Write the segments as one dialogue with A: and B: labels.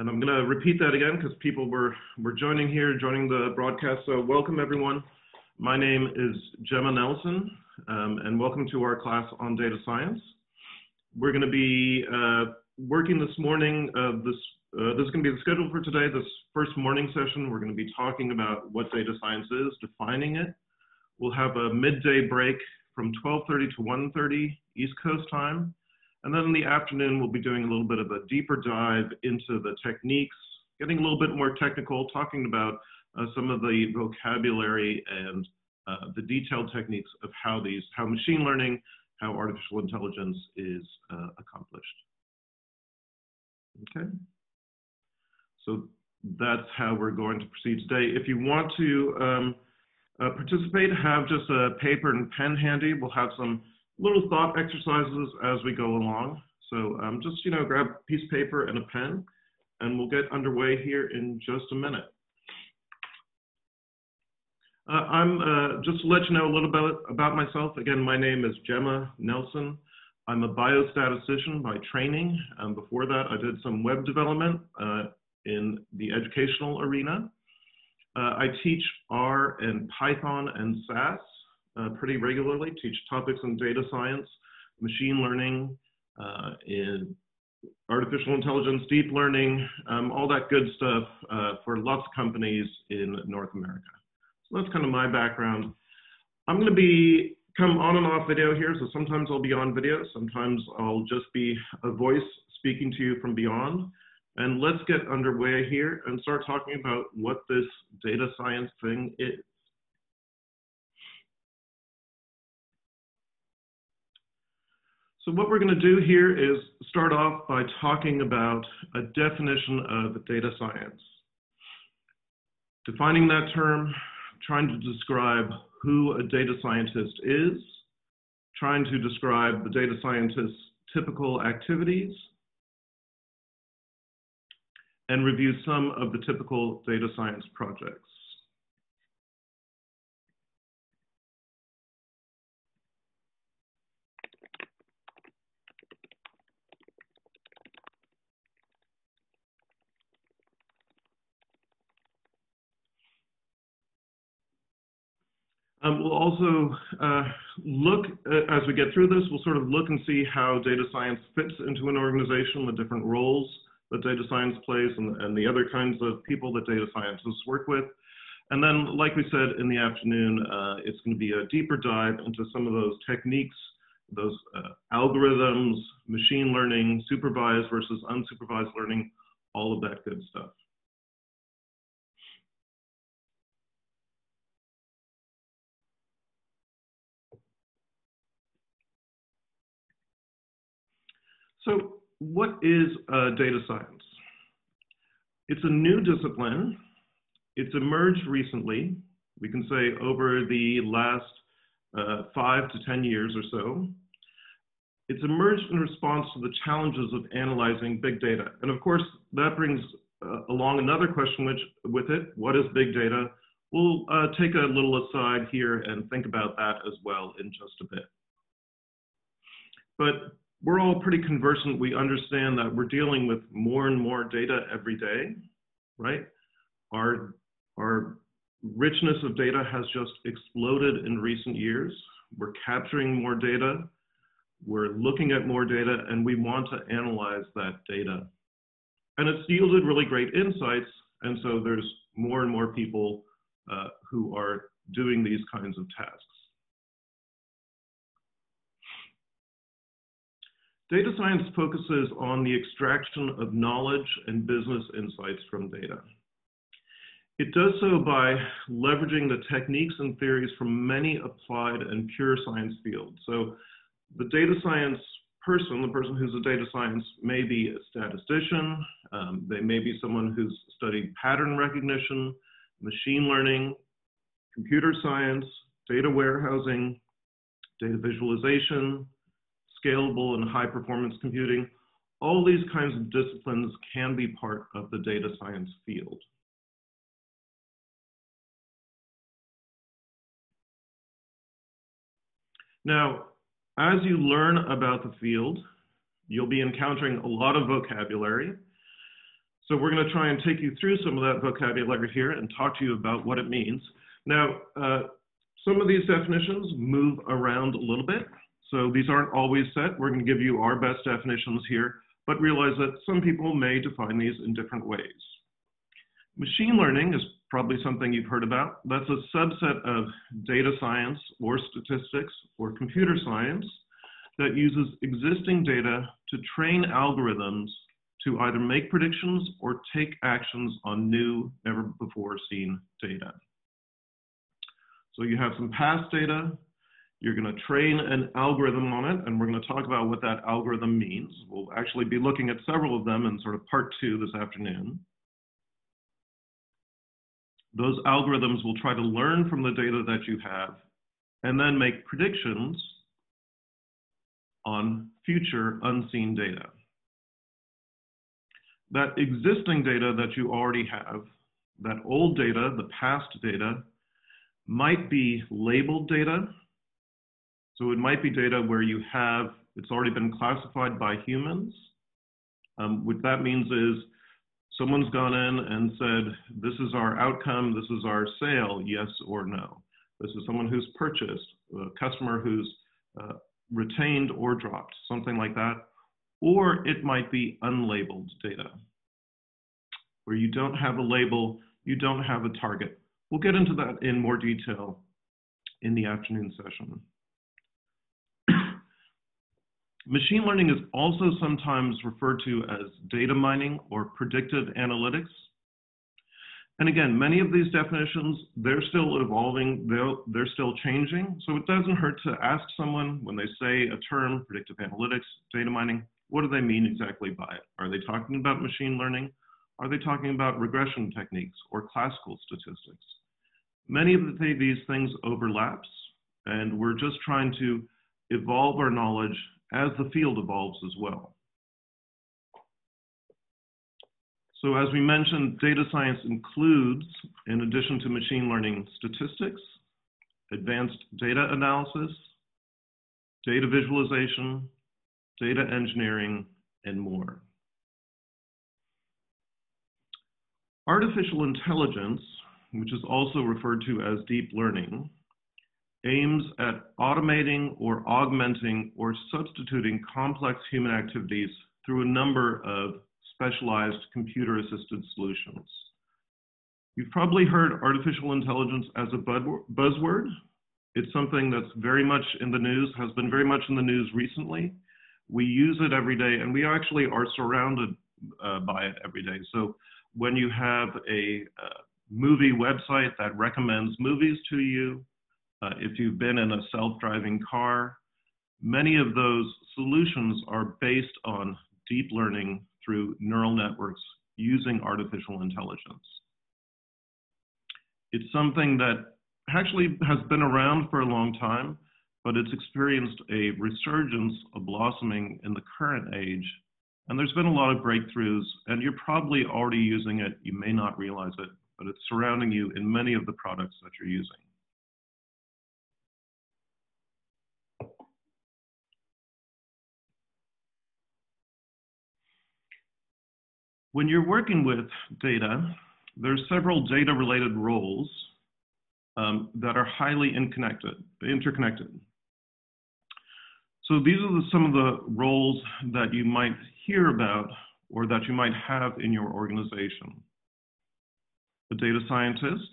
A: And I'm going to repeat that again because people were, were joining here, joining the broadcast. So welcome everyone. My name is Jemma Nelson um, and welcome to our class on data science. We're going to be uh, working this morning, uh, this, uh, this is going to be the schedule for today, this first morning session. We're going to be talking about what data science is, defining it. We'll have a midday break from 12.30 to 1.30 East Coast time. And then in the afternoon, we'll be doing a little bit of a deeper dive into the techniques, getting a little bit more technical, talking about uh, some of the vocabulary and uh, the detailed techniques of how these, how machine learning, how artificial intelligence is uh, accomplished. Okay. So that's how we're going to proceed today. If you want to um, uh, participate, have just a paper and pen handy. We'll have some little thought exercises as we go along. So um, just, you know, grab a piece of paper and a pen, and we'll get underway here in just a minute. Uh, I'm uh, just to let you know a little bit about myself. Again, my name is Jemma Nelson. I'm a biostatistician by training. Um, before that, I did some web development uh, in the educational arena. Uh, I teach R and Python and SAS pretty regularly, teach topics in data science, machine learning, uh, in artificial intelligence, deep learning, um, all that good stuff uh, for lots of companies in North America. So that's kind of my background. I'm going to be come on and off video here, so sometimes I'll be on video, sometimes I'll just be a voice speaking to you from beyond. And let's get underway here and start talking about what this data science thing is. So what we're going to do here is start off by talking about a definition of data science. Defining that term, trying to describe who a data scientist is, trying to describe the data scientist's typical activities, and review some of the typical data science projects. Um, we'll also uh, look, uh, as we get through this, we'll sort of look and see how data science fits into an organization, the different roles that data science plays and, and the other kinds of people that data scientists work with. And then, like we said in the afternoon, uh, it's going to be a deeper dive into some of those techniques, those uh, algorithms, machine learning, supervised versus unsupervised learning, all of that good stuff. So what is uh, data science? It's a new discipline. It's emerged recently. We can say over the last uh, five to 10 years or so. It's emerged in response to the challenges of analyzing big data. And of course, that brings uh, along another question which, with it. What is big data? We'll uh, take a little aside here and think about that as well in just a bit. But we're all pretty conversant. We understand that we're dealing with more and more data every day, right? Our, our richness of data has just exploded in recent years. We're capturing more data. We're looking at more data and we want to analyze that data. And it's yielded really great insights. And so there's more and more people uh, who are doing these kinds of tasks. Data science focuses on the extraction of knowledge and business insights from data. It does so by leveraging the techniques and theories from many applied and pure science fields. So the data science person, the person who's a data science, may be a statistician, um, they may be someone who's studied pattern recognition, machine learning, computer science, data warehousing, data visualization, scalable and high performance computing, all these kinds of disciplines can be part of the data science field. Now, as you learn about the field, you'll be encountering a lot of vocabulary. So we're going to try and take you through some of that vocabulary here and talk to you about what it means. Now, uh, some of these definitions move around a little bit. So these aren't always set. We're going to give you our best definitions here, but realize that some people may define these in different ways. Machine learning is probably something you've heard about. That's a subset of data science or statistics or computer science that uses existing data to train algorithms to either make predictions or take actions on new, never before seen data. So you have some past data, you're going to train an algorithm on it, and we're going to talk about what that algorithm means. We'll actually be looking at several of them in sort of part two this afternoon. Those algorithms will try to learn from the data that you have and then make predictions on future unseen data. That existing data that you already have, that old data, the past data, might be labeled data. So it might be data where you have, it's already been classified by humans. Um, what that means is someone's gone in and said, this is our outcome, this is our sale, yes or no. This is someone who's purchased, a customer who's uh, retained or dropped, something like that. Or it might be unlabeled data, where you don't have a label, you don't have a target. We'll get into that in more detail in the afternoon session. Machine learning is also sometimes referred to as data mining or predictive analytics. And again, many of these definitions, they're still evolving, they're, they're still changing. So it doesn't hurt to ask someone when they say a term, predictive analytics, data mining, what do they mean exactly by it? Are they talking about machine learning? Are they talking about regression techniques or classical statistics? Many of the, these things overlaps, and we're just trying to evolve our knowledge as the field evolves as well. So as we mentioned, data science includes, in addition to machine learning, statistics, advanced data analysis, data visualization, data engineering, and more. Artificial intelligence, which is also referred to as deep learning, aims at automating or augmenting or substituting complex human activities through a number of specialized computer-assisted solutions. You've probably heard artificial intelligence as a buzzword. It's something that's very much in the news, has been very much in the news recently. We use it every day, and we actually are surrounded uh, by it every day. So when you have a uh, movie website that recommends movies to you, uh, if you've been in a self-driving car, many of those solutions are based on deep learning through neural networks using artificial intelligence. It's something that actually has been around for a long time, but it's experienced a resurgence, a blossoming in the current age. And there's been a lot of breakthroughs, and you're probably already using it. You may not realize it, but it's surrounding you in many of the products that you're using. When you're working with data, there's several data-related roles um, that are highly interconnected. So these are the, some of the roles that you might hear about or that you might have in your organization. A data scientist.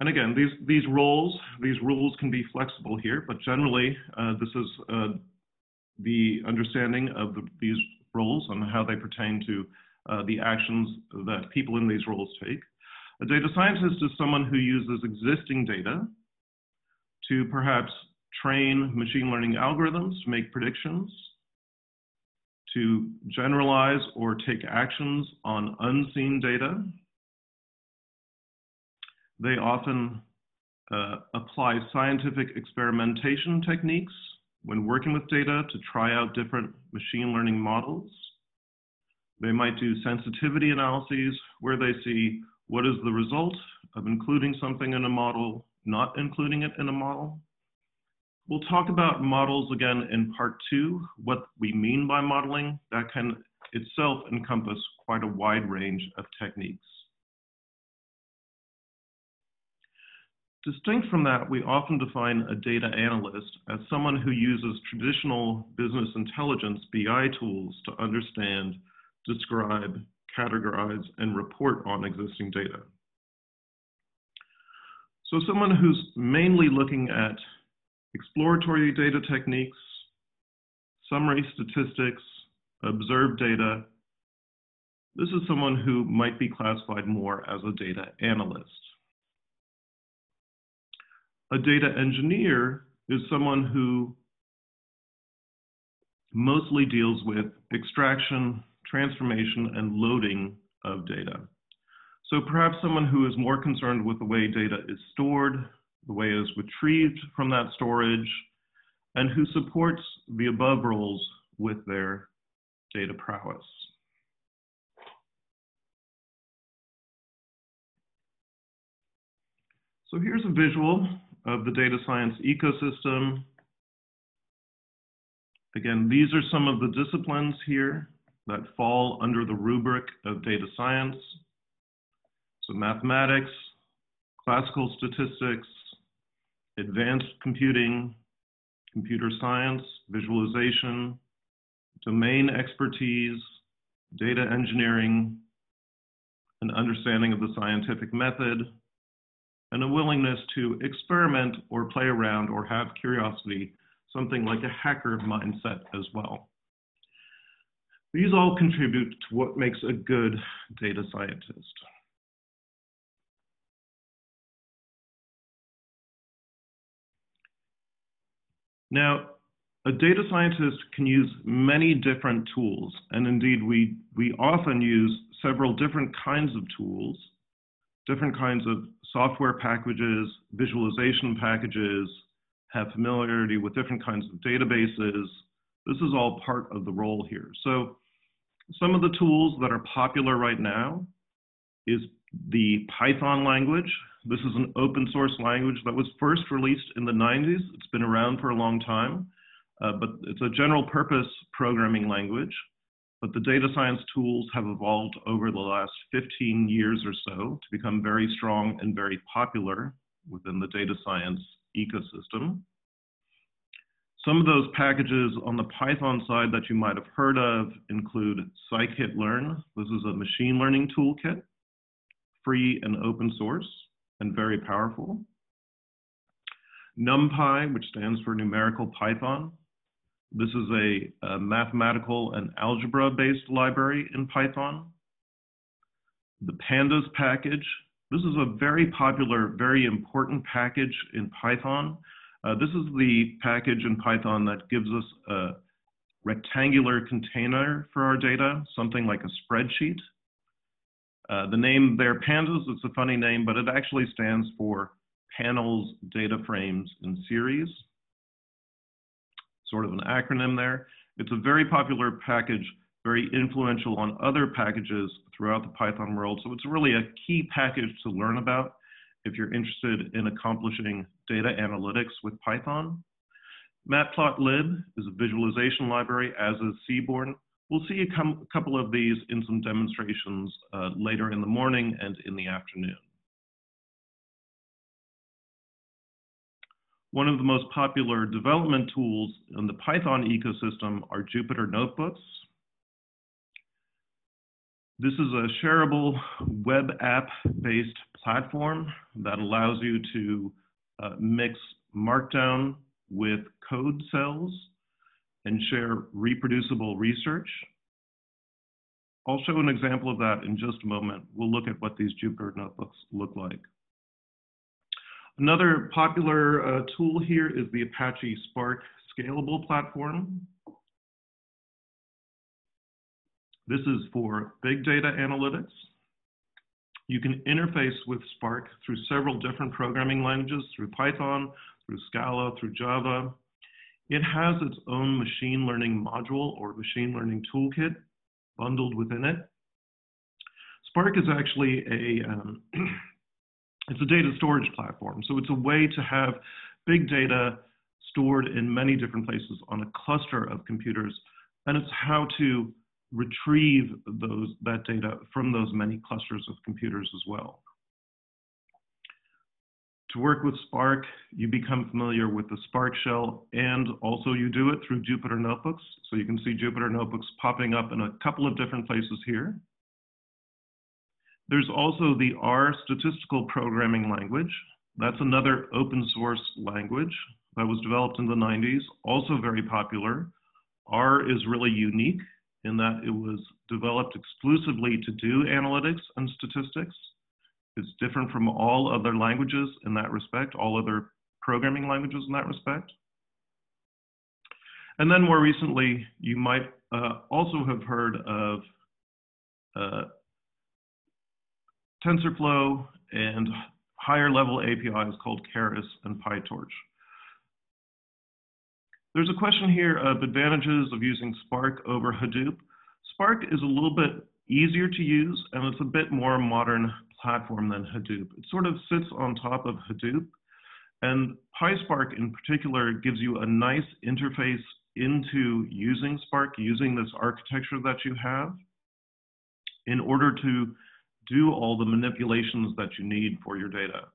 A: And again, these, these roles, these rules can be flexible here, but generally uh, this is uh, the understanding of the, these roles and how they pertain to uh, the actions that people in these roles take. A data scientist is someone who uses existing data to perhaps train machine learning algorithms to make predictions, to generalize or take actions on unseen data. They often uh, apply scientific experimentation techniques when working with data to try out different machine learning models. They might do sensitivity analyses where they see what is the result of including something in a model, not including it in a model. We'll talk about models again in part two, what we mean by modeling. That can itself encompass quite a wide range of techniques. Distinct from that, we often define a data analyst as someone who uses traditional business intelligence BI tools to understand, describe, categorize, and report on existing data. So someone who's mainly looking at exploratory data techniques, summary statistics, observed data, this is someone who might be classified more as a data analyst. A data engineer is someone who mostly deals with extraction, transformation, and loading of data. So perhaps someone who is more concerned with the way data is stored, the way it is retrieved from that storage, and who supports the above roles with their data prowess. So here's a visual of the data science ecosystem. Again, these are some of the disciplines here that fall under the rubric of data science. So mathematics, classical statistics, advanced computing, computer science, visualization, domain expertise, data engineering, an understanding of the scientific method, and a willingness to experiment or play around or have curiosity, something like a hacker mindset as well. These all contribute to what makes a good data scientist. Now, a data scientist can use many different tools, and indeed we, we often use several different kinds of tools, different kinds of software packages, visualization packages, have familiarity with different kinds of databases. This is all part of the role here. So some of the tools that are popular right now is the Python language. This is an open source language that was first released in the 90s. It's been around for a long time, uh, but it's a general purpose programming language but the data science tools have evolved over the last 15 years or so to become very strong and very popular within the data science ecosystem. Some of those packages on the Python side that you might have heard of include scikit-learn. This is a machine learning toolkit, free and open source, and very powerful. NumPy, which stands for Numerical Python. This is a, a mathematical and algebra-based library in Python. The pandas package. This is a very popular, very important package in Python. Uh, this is the package in Python that gives us a rectangular container for our data, something like a spreadsheet. Uh, the name there, pandas, it's a funny name, but it actually stands for panels, data frames, and series sort of an acronym there. It's a very popular package, very influential on other packages throughout the Python world. So it's really a key package to learn about if you're interested in accomplishing data analytics with Python. Matplotlib is a visualization library, as is Seaborn. We'll see a couple of these in some demonstrations uh, later in the morning and in the afternoon. One of the most popular development tools in the Python ecosystem are Jupyter Notebooks. This is a shareable web app-based platform that allows you to uh, mix Markdown with code cells and share reproducible research. I'll show an example of that in just a moment. We'll look at what these Jupyter Notebooks look like. Another popular uh, tool here is the Apache Spark Scalable platform. This is for big data analytics. You can interface with Spark through several different programming languages, through Python, through Scala, through Java. It has its own machine learning module or machine learning toolkit bundled within it. Spark is actually a um, It's a data storage platform. So it's a way to have big data stored in many different places on a cluster of computers. And it's how to retrieve those, that data from those many clusters of computers as well. To work with Spark, you become familiar with the Spark shell, and also you do it through Jupyter Notebooks. So you can see Jupyter Notebooks popping up in a couple of different places here. There's also the R statistical programming language. That's another open source language that was developed in the 90s, also very popular. R is really unique in that it was developed exclusively to do analytics and statistics. It's different from all other languages in that respect, all other programming languages in that respect. And then more recently, you might uh, also have heard of uh, TensorFlow and higher level APIs called Keras and PyTorch. There's a question here of advantages of using Spark over Hadoop. Spark is a little bit easier to use and it's a bit more modern platform than Hadoop. It sort of sits on top of Hadoop and PySpark in particular gives you a nice interface into using Spark, using this architecture that you have in order to do all the manipulations that you need for your data.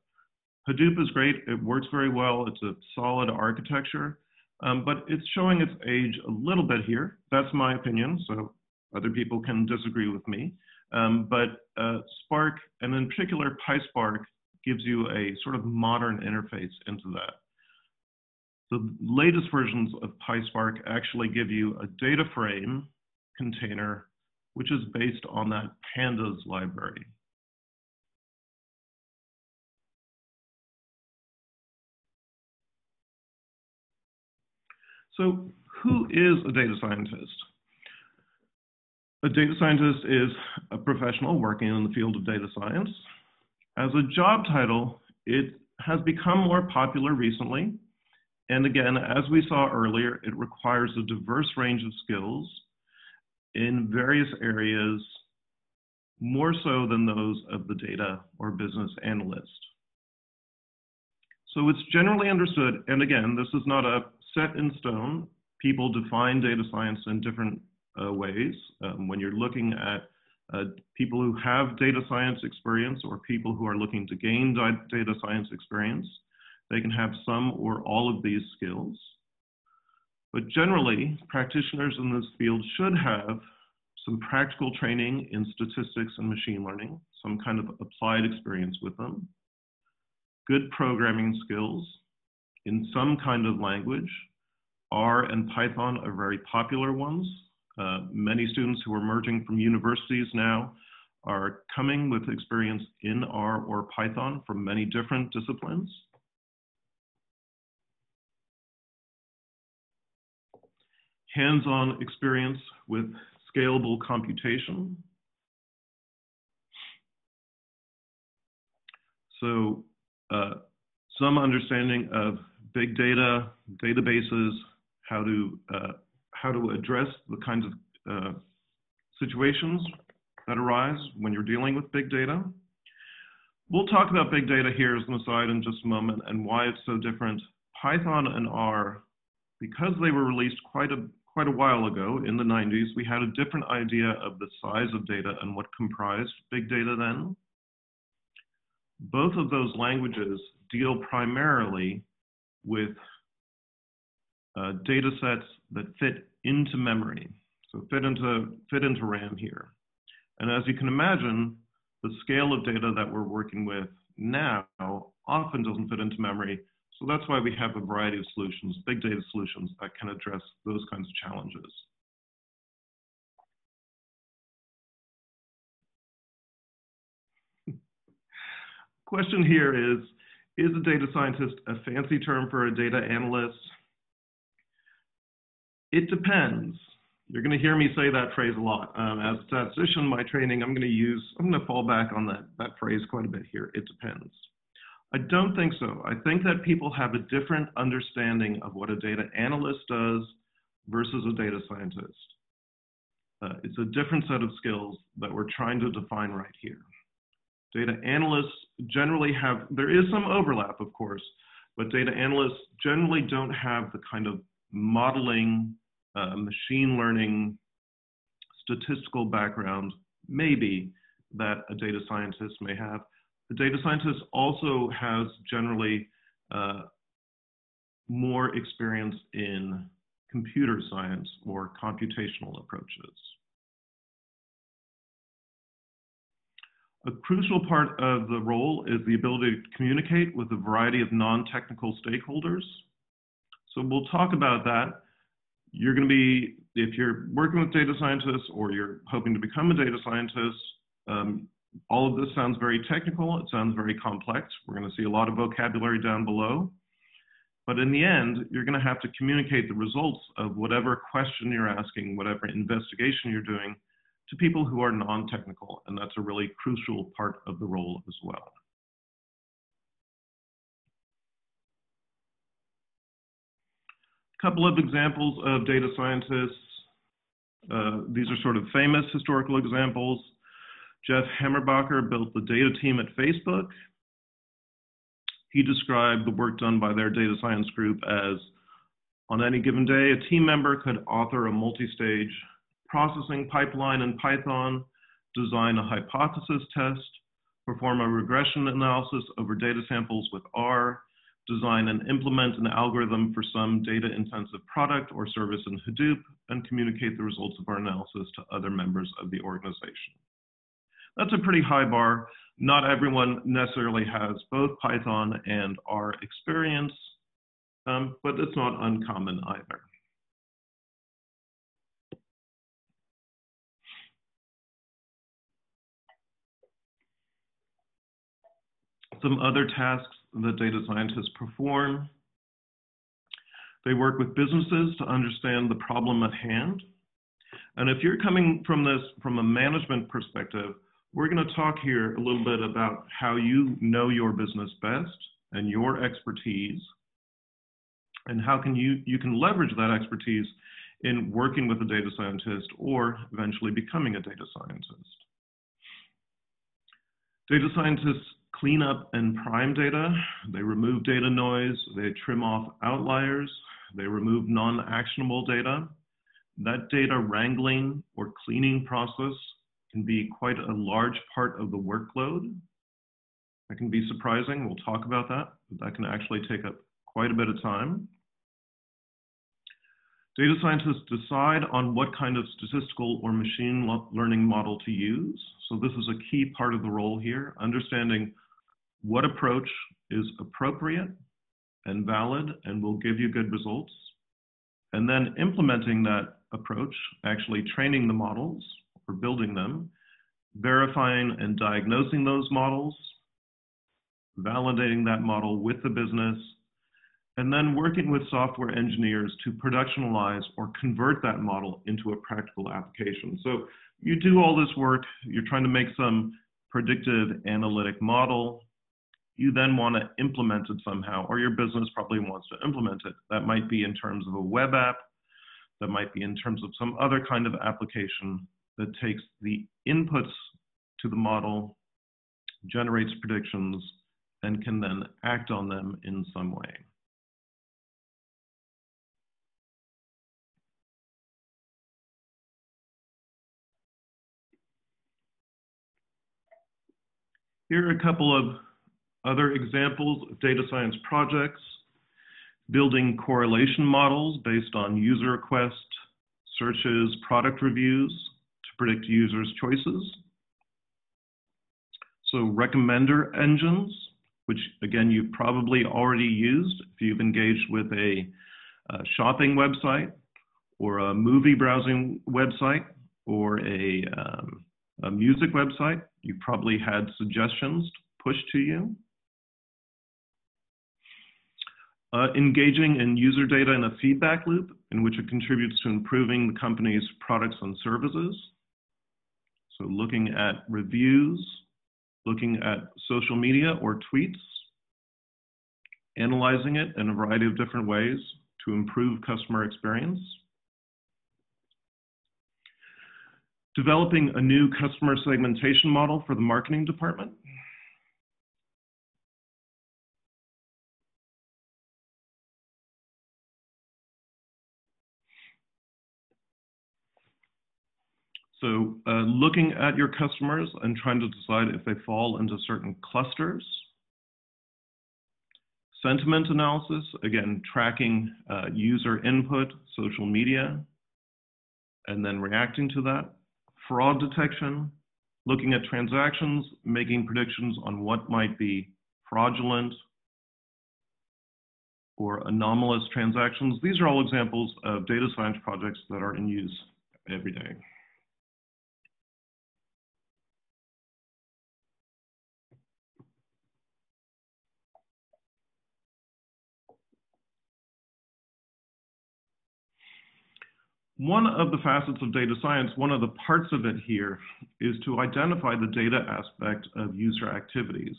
A: Hadoop is great, it works very well, it's a solid architecture, um, but it's showing its age a little bit here. That's my opinion, so other people can disagree with me. Um, but uh, Spark, and in particular PySpark, gives you a sort of modern interface into that. The latest versions of PySpark actually give you a data frame container, which is based on that pandas library. So who is a data scientist? A data scientist is a professional working in the field of data science. As a job title, it has become more popular recently. And again, as we saw earlier, it requires a diverse range of skills in various areas, more so than those of the data or business analyst. So it's generally understood, and again, this is not a set in stone. People define data science in different uh, ways. Um, when you're looking at uh, people who have data science experience or people who are looking to gain data science experience, they can have some or all of these skills. But generally, practitioners in this field should have some practical training in statistics and machine learning, some kind of applied experience with them, good programming skills in some kind of language. R and Python are very popular ones. Uh, many students who are merging from universities now are coming with experience in R or Python from many different disciplines. Hands-on experience with scalable computation. So uh, some understanding of big data, databases, how to uh, how to address the kinds of uh, situations that arise when you're dealing with big data. We'll talk about big data here as an aside in just a moment and why it's so different. Python and R, because they were released quite a quite a while ago in the 90s, we had a different idea of the size of data and what comprised big data then. Both of those languages deal primarily with uh, data sets that fit into memory, so fit into, fit into RAM here. And as you can imagine, the scale of data that we're working with now often doesn't fit into memory, so that's why we have a variety of solutions, big data solutions that can address those kinds of challenges. Question here is, is a data scientist a fancy term for a data analyst? It depends. You're going to hear me say that phrase a lot. Um, as a statistician, my training, I'm going to use, I'm going to fall back on that, that phrase quite a bit here. It depends. I don't think so. I think that people have a different understanding of what a data analyst does versus a data scientist. Uh, it's a different set of skills that we're trying to define right here. Data analysts generally have, there is some overlap, of course, but data analysts generally don't have the kind of modeling, uh, machine learning, statistical background, maybe, that a data scientist may have. The data scientist also has generally uh, more experience in computer science or computational approaches. A crucial part of the role is the ability to communicate with a variety of non-technical stakeholders. So we'll talk about that. You're going to be, if you're working with data scientists or you're hoping to become a data scientist, um, all of this sounds very technical. It sounds very complex. We're going to see a lot of vocabulary down below. But in the end, you're going to have to communicate the results of whatever question you're asking, whatever investigation you're doing to people who are non-technical, and that's a really crucial part of the role as well. A couple of examples of data scientists. Uh, these are sort of famous historical examples. Jeff Hammerbacher built the data team at Facebook. He described the work done by their data science group as on any given day, a team member could author a multi-stage processing pipeline in Python, design a hypothesis test, perform a regression analysis over data samples with R, design and implement an algorithm for some data intensive product or service in Hadoop, and communicate the results of our analysis to other members of the organization. That's a pretty high bar. Not everyone necessarily has both Python and R experience, um, but it's not uncommon either. some other tasks that data scientists perform. They work with businesses to understand the problem at hand. And if you're coming from this from a management perspective, we're going to talk here a little bit about how you know your business best and your expertise and how can you you can leverage that expertise in working with a data scientist or eventually becoming a data scientist. Data scientists clean up and prime data. They remove data noise. They trim off outliers. They remove non-actionable data. That data wrangling or cleaning process can be quite a large part of the workload. That can be surprising. We'll talk about that. But that can actually take up quite a bit of time. Data scientists decide on what kind of statistical or machine learning model to use. So this is a key part of the role here, understanding what approach is appropriate and valid and will give you good results, and then implementing that approach, actually training the models or building them, verifying and diagnosing those models, validating that model with the business, and then working with software engineers to productionalize or convert that model into a practical application. So you do all this work, you're trying to make some predictive analytic model, you then want to implement it somehow, or your business probably wants to implement it. That might be in terms of a web app, that might be in terms of some other kind of application that takes the inputs to the model, generates predictions, and can then act on them in some way. Here are a couple of other examples of data science projects, building correlation models based on user requests, searches, product reviews predict users' choices. So recommender engines, which again, you've probably already used if you've engaged with a, a shopping website or a movie browsing website or a, um, a music website. You've probably had suggestions pushed to you. Uh, engaging in user data in a feedback loop in which it contributes to improving the company's products and services. So looking at reviews, looking at social media or tweets, analyzing it in a variety of different ways to improve customer experience. Developing a new customer segmentation model for the marketing department. So uh, looking at your customers and trying to decide if they fall into certain clusters. Sentiment analysis, again, tracking uh, user input, social media, and then reacting to that. Fraud detection, looking at transactions, making predictions on what might be fraudulent or anomalous transactions. These are all examples of data science projects that are in use every day. One of the facets of data science, one of the parts of it here, is to identify the data aspect of user activities.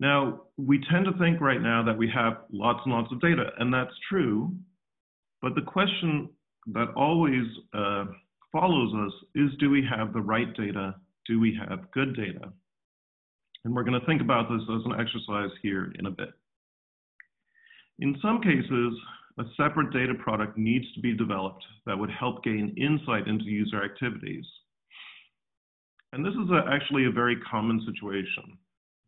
A: Now, we tend to think right now that we have lots and lots of data, and that's true. But the question that always uh, follows us is do we have the right data? Do we have good data? And we're going to think about this as an exercise here in a bit. In some cases, a separate data product needs to be developed that would help gain insight into user activities. And this is a, actually a very common situation.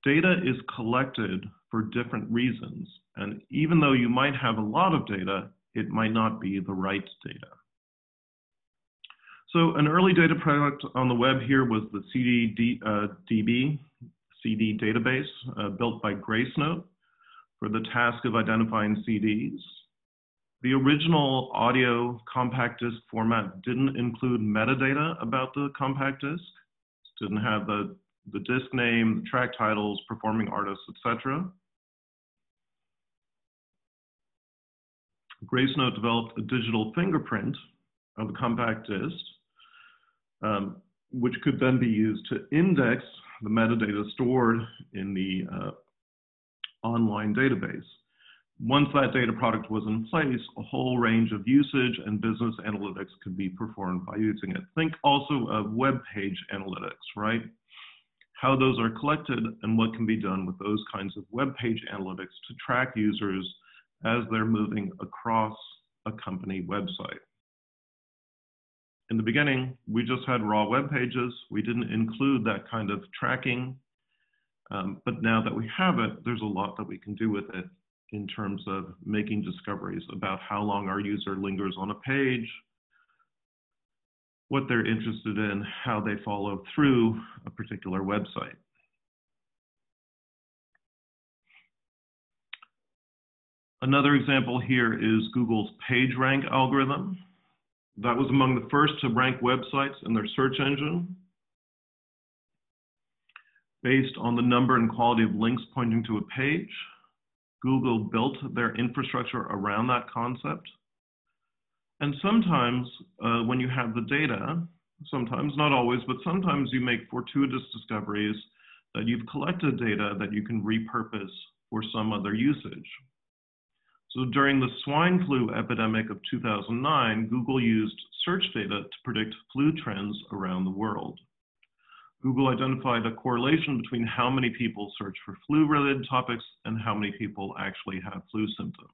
A: Data is collected for different reasons. And even though you might have a lot of data, it might not be the right data. So an early data product on the web here was the CDDB, uh, CD database uh, built by Gracenote for the task of identifying CDs. The original audio compact disc format didn't include metadata about the compact disc. Didn't have the, the disc name, the track titles, performing artists, etc. Gracenote developed a digital fingerprint of the compact disc, um, which could then be used to index the metadata stored in the uh, online database. Once that data product was in place, a whole range of usage and business analytics could be performed by using it. Think also of web page analytics, right? How those are collected and what can be done with those kinds of web page analytics to track users as they're moving across a company website. In the beginning, we just had raw web pages. We didn't include that kind of tracking. Um, but now that we have it, there's a lot that we can do with it in terms of making discoveries about how long our user lingers on a page, what they're interested in, how they follow through a particular website. Another example here is Google's PageRank algorithm. That was among the first to rank websites in their search engine based on the number and quality of links pointing to a page. Google built their infrastructure around that concept. And sometimes uh, when you have the data, sometimes, not always, but sometimes you make fortuitous discoveries that you've collected data that you can repurpose for some other usage. So during the swine flu epidemic of 2009, Google used search data to predict flu trends around the world. Google identified a correlation between how many people search for flu-related topics and how many people actually have flu symptoms.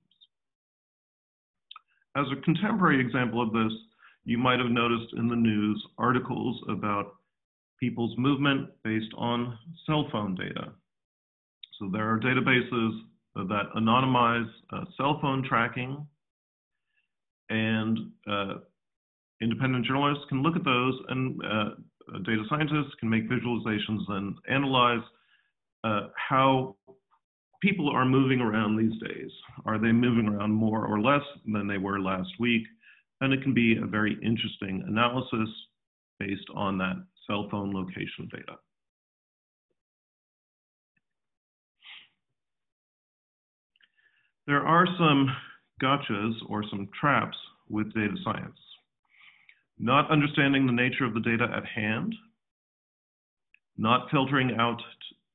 A: As a contemporary example of this, you might have noticed in the news articles about people's movement based on cell phone data. So there are databases that anonymize uh, cell phone tracking and uh, independent journalists can look at those and uh, data scientists can make visualizations and analyze uh, how people are moving around these days. Are they moving around more or less than they were last week? And it can be a very interesting analysis based on that cell phone location data. There are some gotchas or some traps with data science not understanding the nature of the data at hand, not filtering out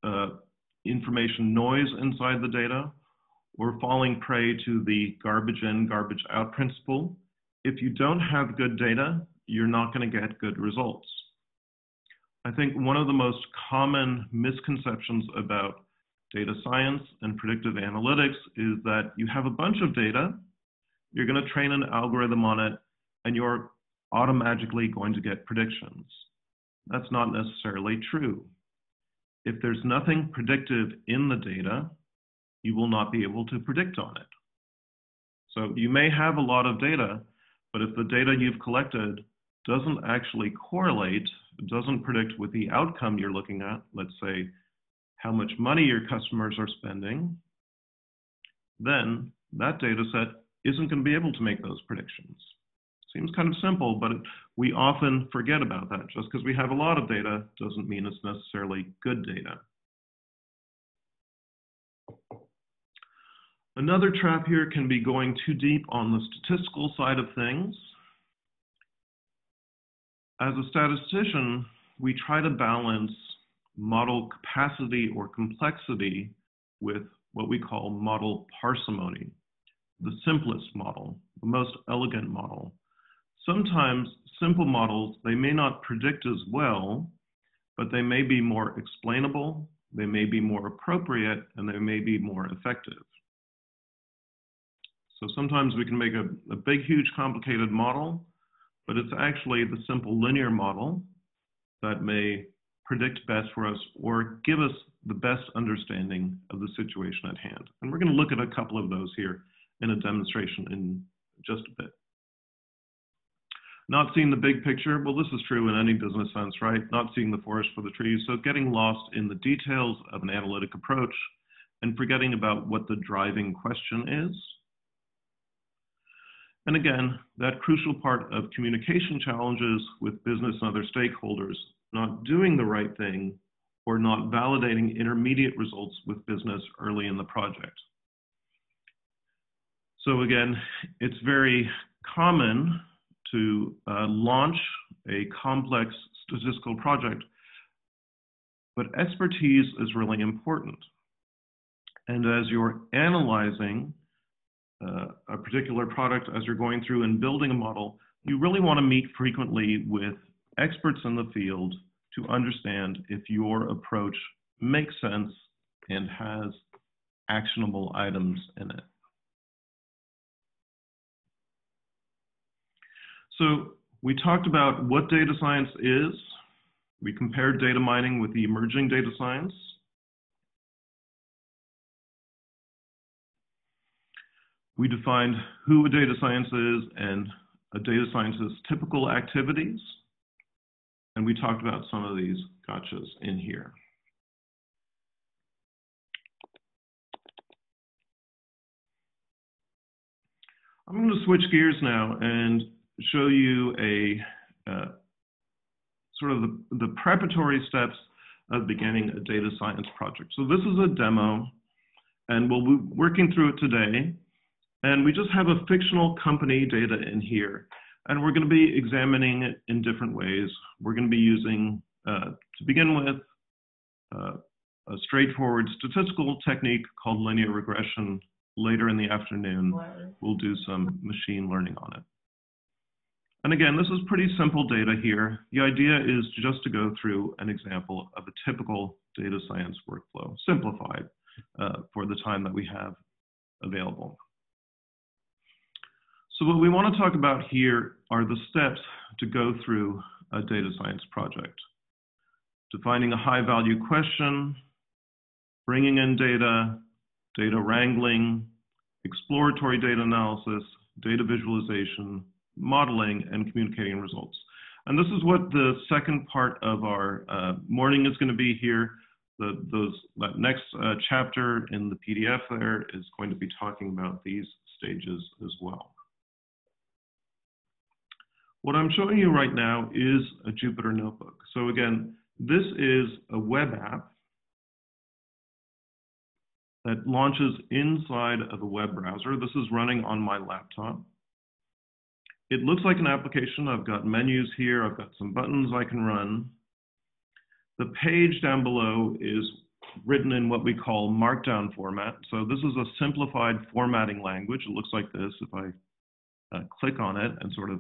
A: uh, information noise inside the data, or falling prey to the garbage in, garbage out principle. If you don't have good data, you're not going to get good results. I think one of the most common misconceptions about data science and predictive analytics is that you have a bunch of data, you're going to train an algorithm on it, and you're automatically going to get predictions. That's not necessarily true. If there's nothing predictive in the data, you will not be able to predict on it. So you may have a lot of data, but if the data you've collected doesn't actually correlate, doesn't predict with the outcome you're looking at, let's say how much money your customers are spending, then that data set isn't going to be able to make those predictions. Seems kind of simple, but we often forget about that. Just because we have a lot of data doesn't mean it's necessarily good data. Another trap here can be going too deep on the statistical side of things. As a statistician, we try to balance model capacity or complexity with what we call model parsimony, the simplest model, the most elegant model. Sometimes simple models, they may not predict as well, but they may be more explainable, they may be more appropriate, and they may be more effective. So sometimes we can make a, a big, huge, complicated model, but it's actually the simple linear model that may predict best for us or give us the best understanding of the situation at hand. And we're going to look at a couple of those here in a demonstration in just a bit. Not seeing the big picture, well, this is true in any business sense, right? Not seeing the forest for the trees. So getting lost in the details of an analytic approach and forgetting about what the driving question is. And again, that crucial part of communication challenges with business and other stakeholders, not doing the right thing or not validating intermediate results with business early in the project. So again, it's very common to uh, launch a complex statistical project, but expertise is really important. And as you're analyzing uh, a particular product, as you're going through and building a model, you really want to meet frequently with experts in the field to understand if your approach makes sense and has actionable items in it. So we talked about what data science is. We compared data mining with the emerging data science. We defined who a data scientist is and a data scientist's typical activities. And we talked about some of these gotchas in here. I'm going to switch gears now and show you a uh, sort of the, the preparatory steps of beginning a data science project. So this is a demo, and we'll be working through it today. And we just have a fictional company data in here. And we're going to be examining it in different ways. We're going to be using, uh, to begin with, uh, a straightforward statistical technique called linear regression. Later in the afternoon, we'll do some machine learning on it. And again, this is pretty simple data here. The idea is just to go through an example of a typical data science workflow, simplified uh, for the time that we have available. So what we want to talk about here are the steps to go through a data science project. Defining a high value question, bringing in data, data wrangling, exploratory data analysis, data visualization, modeling, and communicating results. And this is what the second part of our uh, morning is going to be here. The, those, that next uh, chapter in the PDF there is going to be talking about these stages as well. What I'm showing you right now is a Jupyter Notebook. So again, this is a web app that launches inside of a web browser. This is running on my laptop it looks like an application. I've got menus here. I've got some buttons I can run. The page down below is written in what we call markdown format. So this is a simplified formatting language. It looks like this. If I uh, click on it and sort of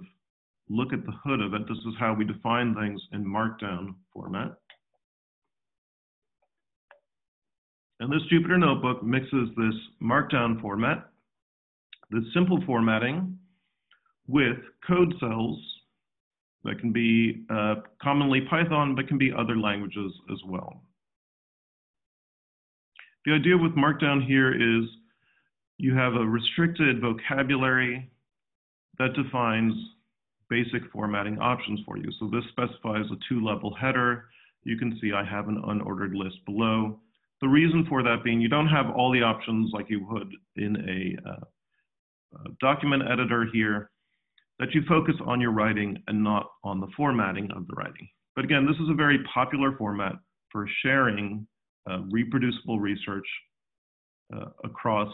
A: look at the hood of it, this is how we define things in markdown format. And this Jupyter Notebook mixes this markdown format, this simple formatting, with code cells That can be uh, commonly Python, but can be other languages as well. The idea with Markdown here is you have a restricted vocabulary that defines basic formatting options for you. So this specifies a two-level header. You can see I have an unordered list below. The reason for that being you don't have all the options like you would in a, uh, a document editor here, that you focus on your writing and not on the formatting of the writing. But again, this is a very popular format for sharing uh, reproducible research uh, across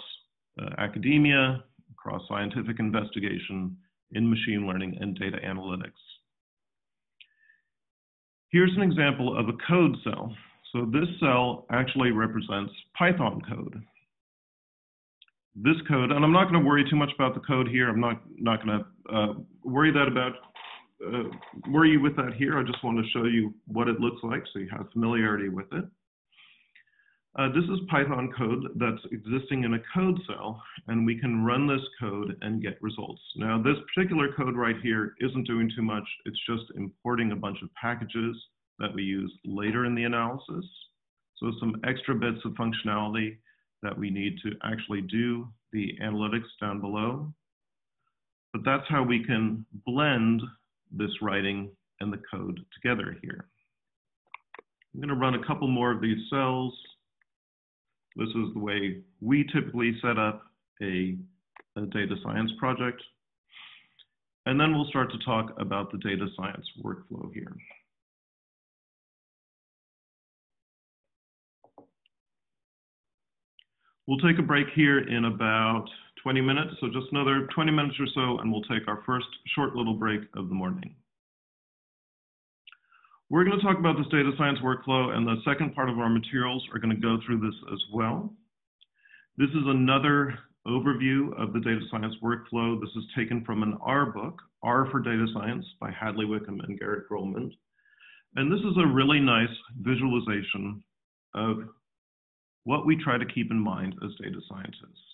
A: uh, academia, across scientific investigation in machine learning and data analytics. Here's an example of a code cell. So this cell actually represents Python code. This code, and I'm not going to worry too much about the code here. I'm not, not going to uh, worry that about uh, worry you with that here. I just want to show you what it looks like so you have familiarity with it. Uh, this is Python code that's existing in a code cell, and we can run this code and get results. Now, this particular code right here isn't doing too much. It's just importing a bunch of packages that we use later in the analysis. So some extra bits of functionality that we need to actually do the analytics down below. But that's how we can blend this writing and the code together here. I'm going to run a couple more of these cells. This is the way we typically set up a, a data science project. And then we'll start to talk about the data science workflow here. We'll take a break here in about 20 minutes, so just another 20 minutes or so, and we'll take our first short little break of the morning. We're going to talk about this data science workflow, and the second part of our materials are going to go through this as well. This is another overview of the data science workflow. This is taken from an R book, R for Data Science by Hadley Wickham and Garrett Grolemund. And this is a really nice visualization of what we try to keep in mind as data scientists.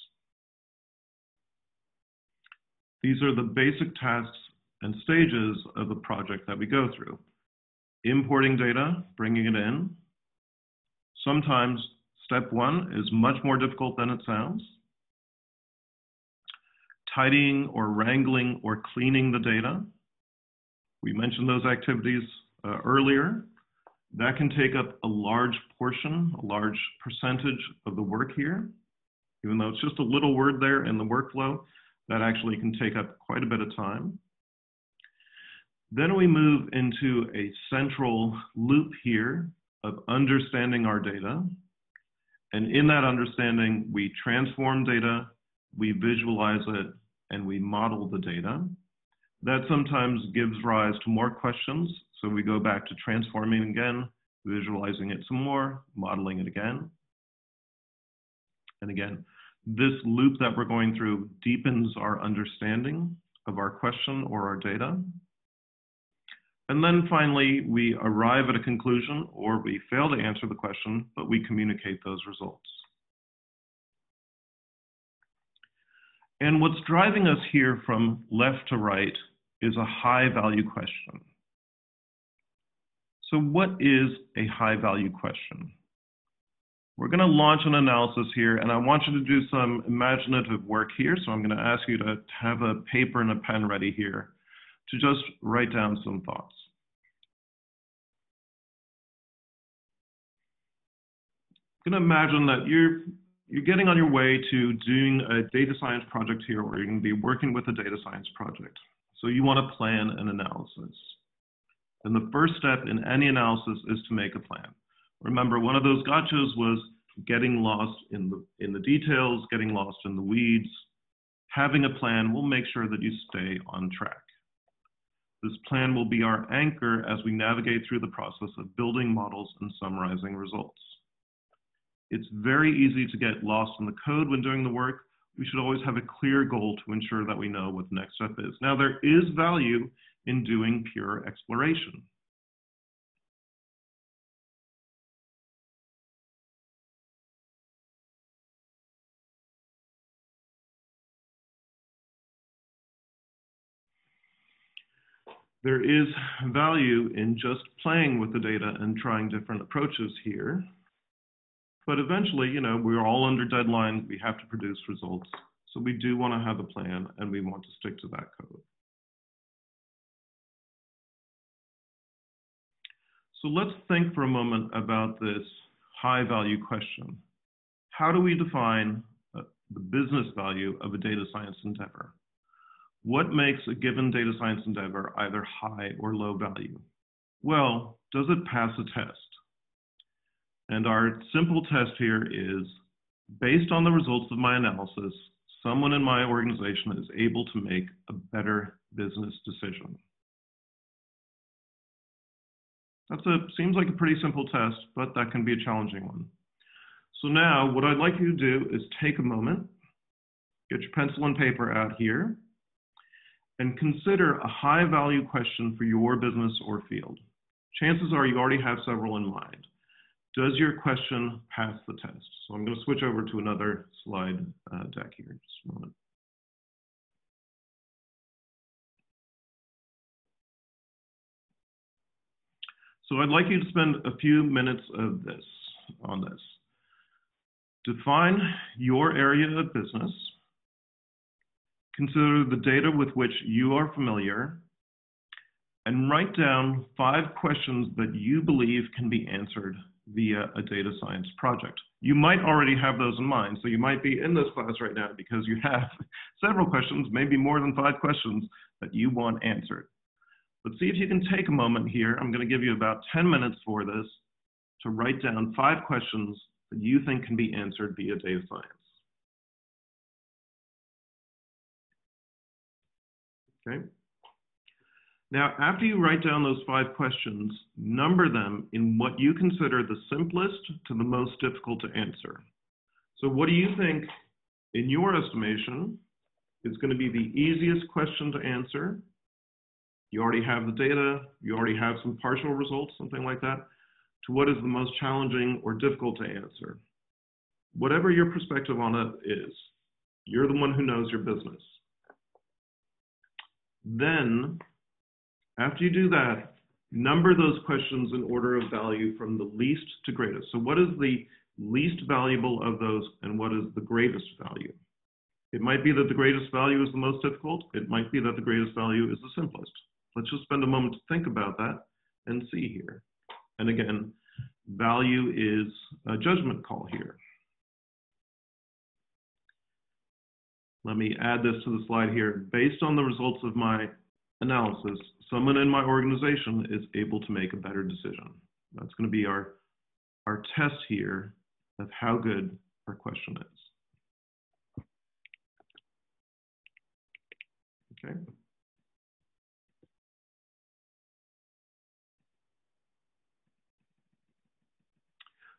A: These are the basic tasks and stages of the project that we go through importing data, bringing it in. Sometimes step one is much more difficult than it sounds. Tidying or wrangling or cleaning the data. We mentioned those activities uh, earlier. That can take up a large portion, a large percentage of the work here. Even though it's just a little word there in the workflow, that actually can take up quite a bit of time. Then we move into a central loop here of understanding our data. And in that understanding, we transform data, we visualize it, and we model the data. That sometimes gives rise to more questions. So we go back to transforming again, visualizing it some more, modeling it again. And again, this loop that we're going through deepens our understanding of our question or our data. And then finally, we arrive at a conclusion or we fail to answer the question, but we communicate those results. And what's driving us here from left to right is a high value question. So what is a high value question? We're going to launch an analysis here, and I want you to do some imaginative work here. So I'm going to ask you to have a paper and a pen ready here to just write down some thoughts. You can imagine that you're you're getting on your way to doing a data science project here, or you're going to be working with a data science project. So you want to plan an analysis. And the first step in any analysis is to make a plan. Remember, one of those gotchas was getting lost in the in the details, getting lost in the weeds. Having a plan will make sure that you stay on track. This plan will be our anchor as we navigate through the process of building models and summarizing results. It's very easy to get lost in the code when doing the work. We should always have a clear goal to ensure that we know what the next step is. Now, there is value in doing pure exploration. there is value in just playing with the data and trying different approaches here. But eventually, you know, we're all under deadline. We have to produce results. So we do want to have a plan and we want to stick to that code. So let's think for a moment about this high value question. How do we define uh, the business value of a data science endeavor? What makes a given data science endeavor either high or low value? Well, does it pass a test? And our simple test here is, based on the results of my analysis, someone in my organization is able to make a better business decision. That seems like a pretty simple test, but that can be a challenging one. So now what I'd like you to do is take a moment, get your pencil and paper out here, and consider a high value question for your business or field. Chances are you already have several in mind. Does your question pass the test? So I'm going to switch over to another slide uh, deck here, just a moment. So I'd like you to spend a few minutes of this on this. Define your area of business. Consider the data with which you are familiar and write down five questions that you believe can be answered via a data science project. You might already have those in mind. So you might be in this class right now because you have several questions, maybe more than five questions that you want answered. But see if you can take a moment here. I'm going to give you about 10 minutes for this to write down five questions that you think can be answered via data science. Okay. Now, after you write down those five questions, number them in what you consider the simplest to the most difficult to answer. So what do you think, in your estimation, is going to be the easiest question to answer you already have the data, you already have some partial results, something like that, to what is the most challenging or difficult to answer. Whatever your perspective on it is, you're the one who knows your business. Then, after you do that, number those questions in order of value from the least to greatest. So what is the least valuable of those and what is the greatest value? It might be that the greatest value is the most difficult. It might be that the greatest value is the simplest. Let's just spend a moment to think about that and see here. And again, value is a judgment call here. Let me add this to the slide here. Based on the results of my analysis, someone in my organization is able to make a better decision. That's going to be our, our test here of how good our question is. Okay.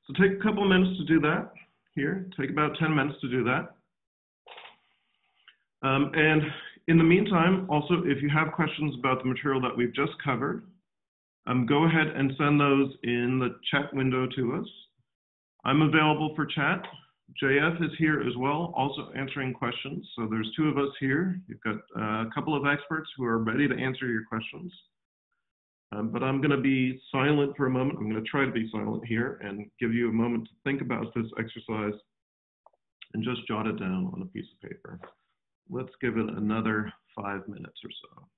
A: So take a couple minutes to do that here. Take about 10 minutes to do that. Um, and in the meantime, also, if you have questions about the material that we've just covered, um, go ahead and send those in the chat window to us. I'm available for chat. JF is here as well, also answering questions. So there's two of us here. You've got uh, a couple of experts who are ready to answer your questions. Um, but I'm going to be silent for a moment. I'm going to try to be silent here and give you a moment to think about this exercise and just jot it down on a piece of paper. Let's give it another five minutes or so.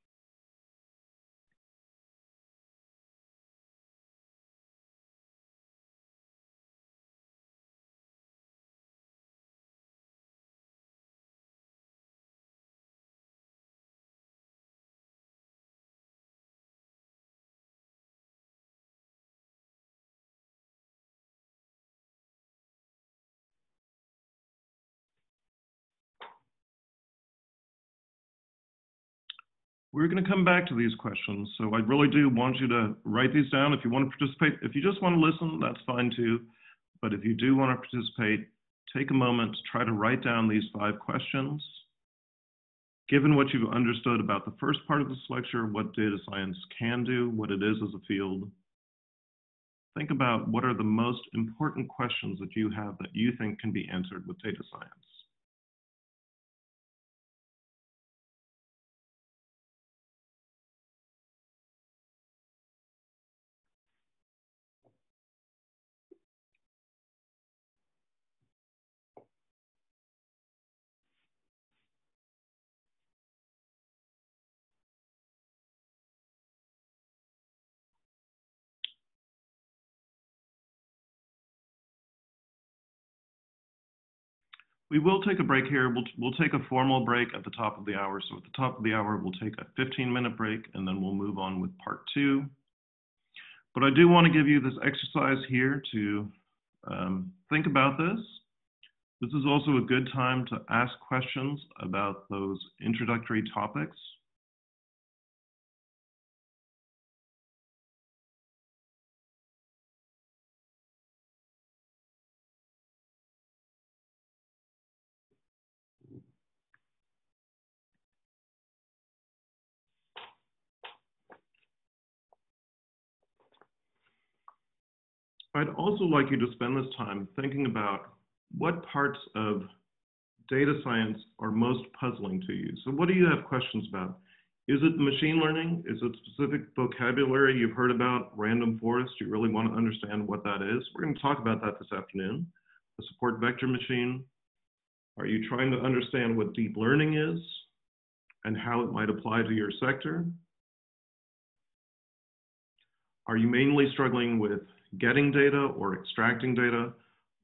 A: We're going to come back to these questions. So I really do want you to write these down. If you want to participate, if you just want to listen, that's fine too. But if you do want to participate, take a moment to try to write down these five questions. Given what you've understood about the first part of this lecture, what data science can do, what it is as a field, think about what are the most important questions that you have that you think can be answered with data science. We will take a break here. We'll, we'll take a formal break at the top of the hour. So at the top of the hour, we'll take a 15 minute break and then we'll move on with part two. But I do want to give you this exercise here to um, think about this. This is also a good time to ask questions about those introductory topics. I'd also like you to spend this time thinking about what parts of data science are most puzzling to you. So what do you have questions about? Is it machine learning? Is it specific vocabulary you've heard about, random forest? You really want to understand what that is? We're going to talk about that this afternoon. The support vector machine. Are you trying to understand what deep learning is and how it might apply to your sector? Are you mainly struggling with getting data or extracting data?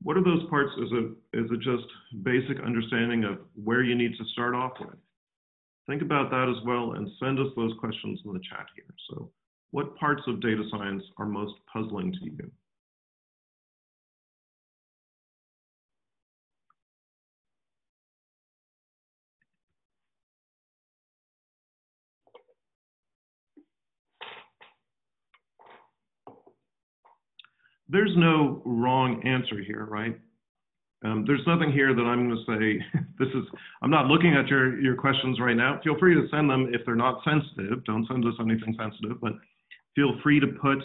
A: What are those parts? Is it, is it just basic understanding of where you need to start off with? Think about that as well and send us those questions in the chat here. So what parts of data science are most puzzling to you? There's no wrong answer here, right? Um, there's nothing here that I'm going to say, this is, I'm not looking at your, your questions right now. Feel free to send them if they're not sensitive. Don't send us anything sensitive, but feel free to put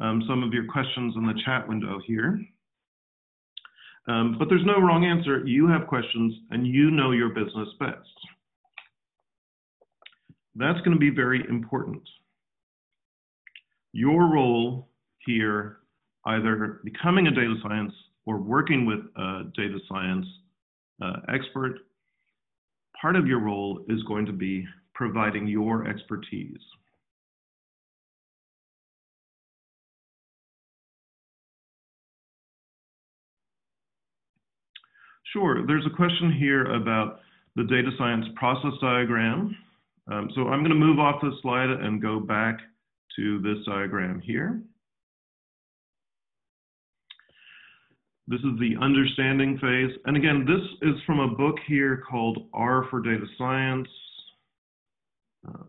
A: um, some of your questions in the chat window here. Um, but there's no wrong answer. You have questions and you know your business best. That's going to be very important. Your role here either becoming a data science or working with a data science uh, expert, part of your role is going to be providing your expertise. Sure, there's a question here about the data science process diagram. Um, so I'm going to move off this slide and go back to this diagram here. This is the understanding phase. And again, this is from a book here called R for Data Science. Uh,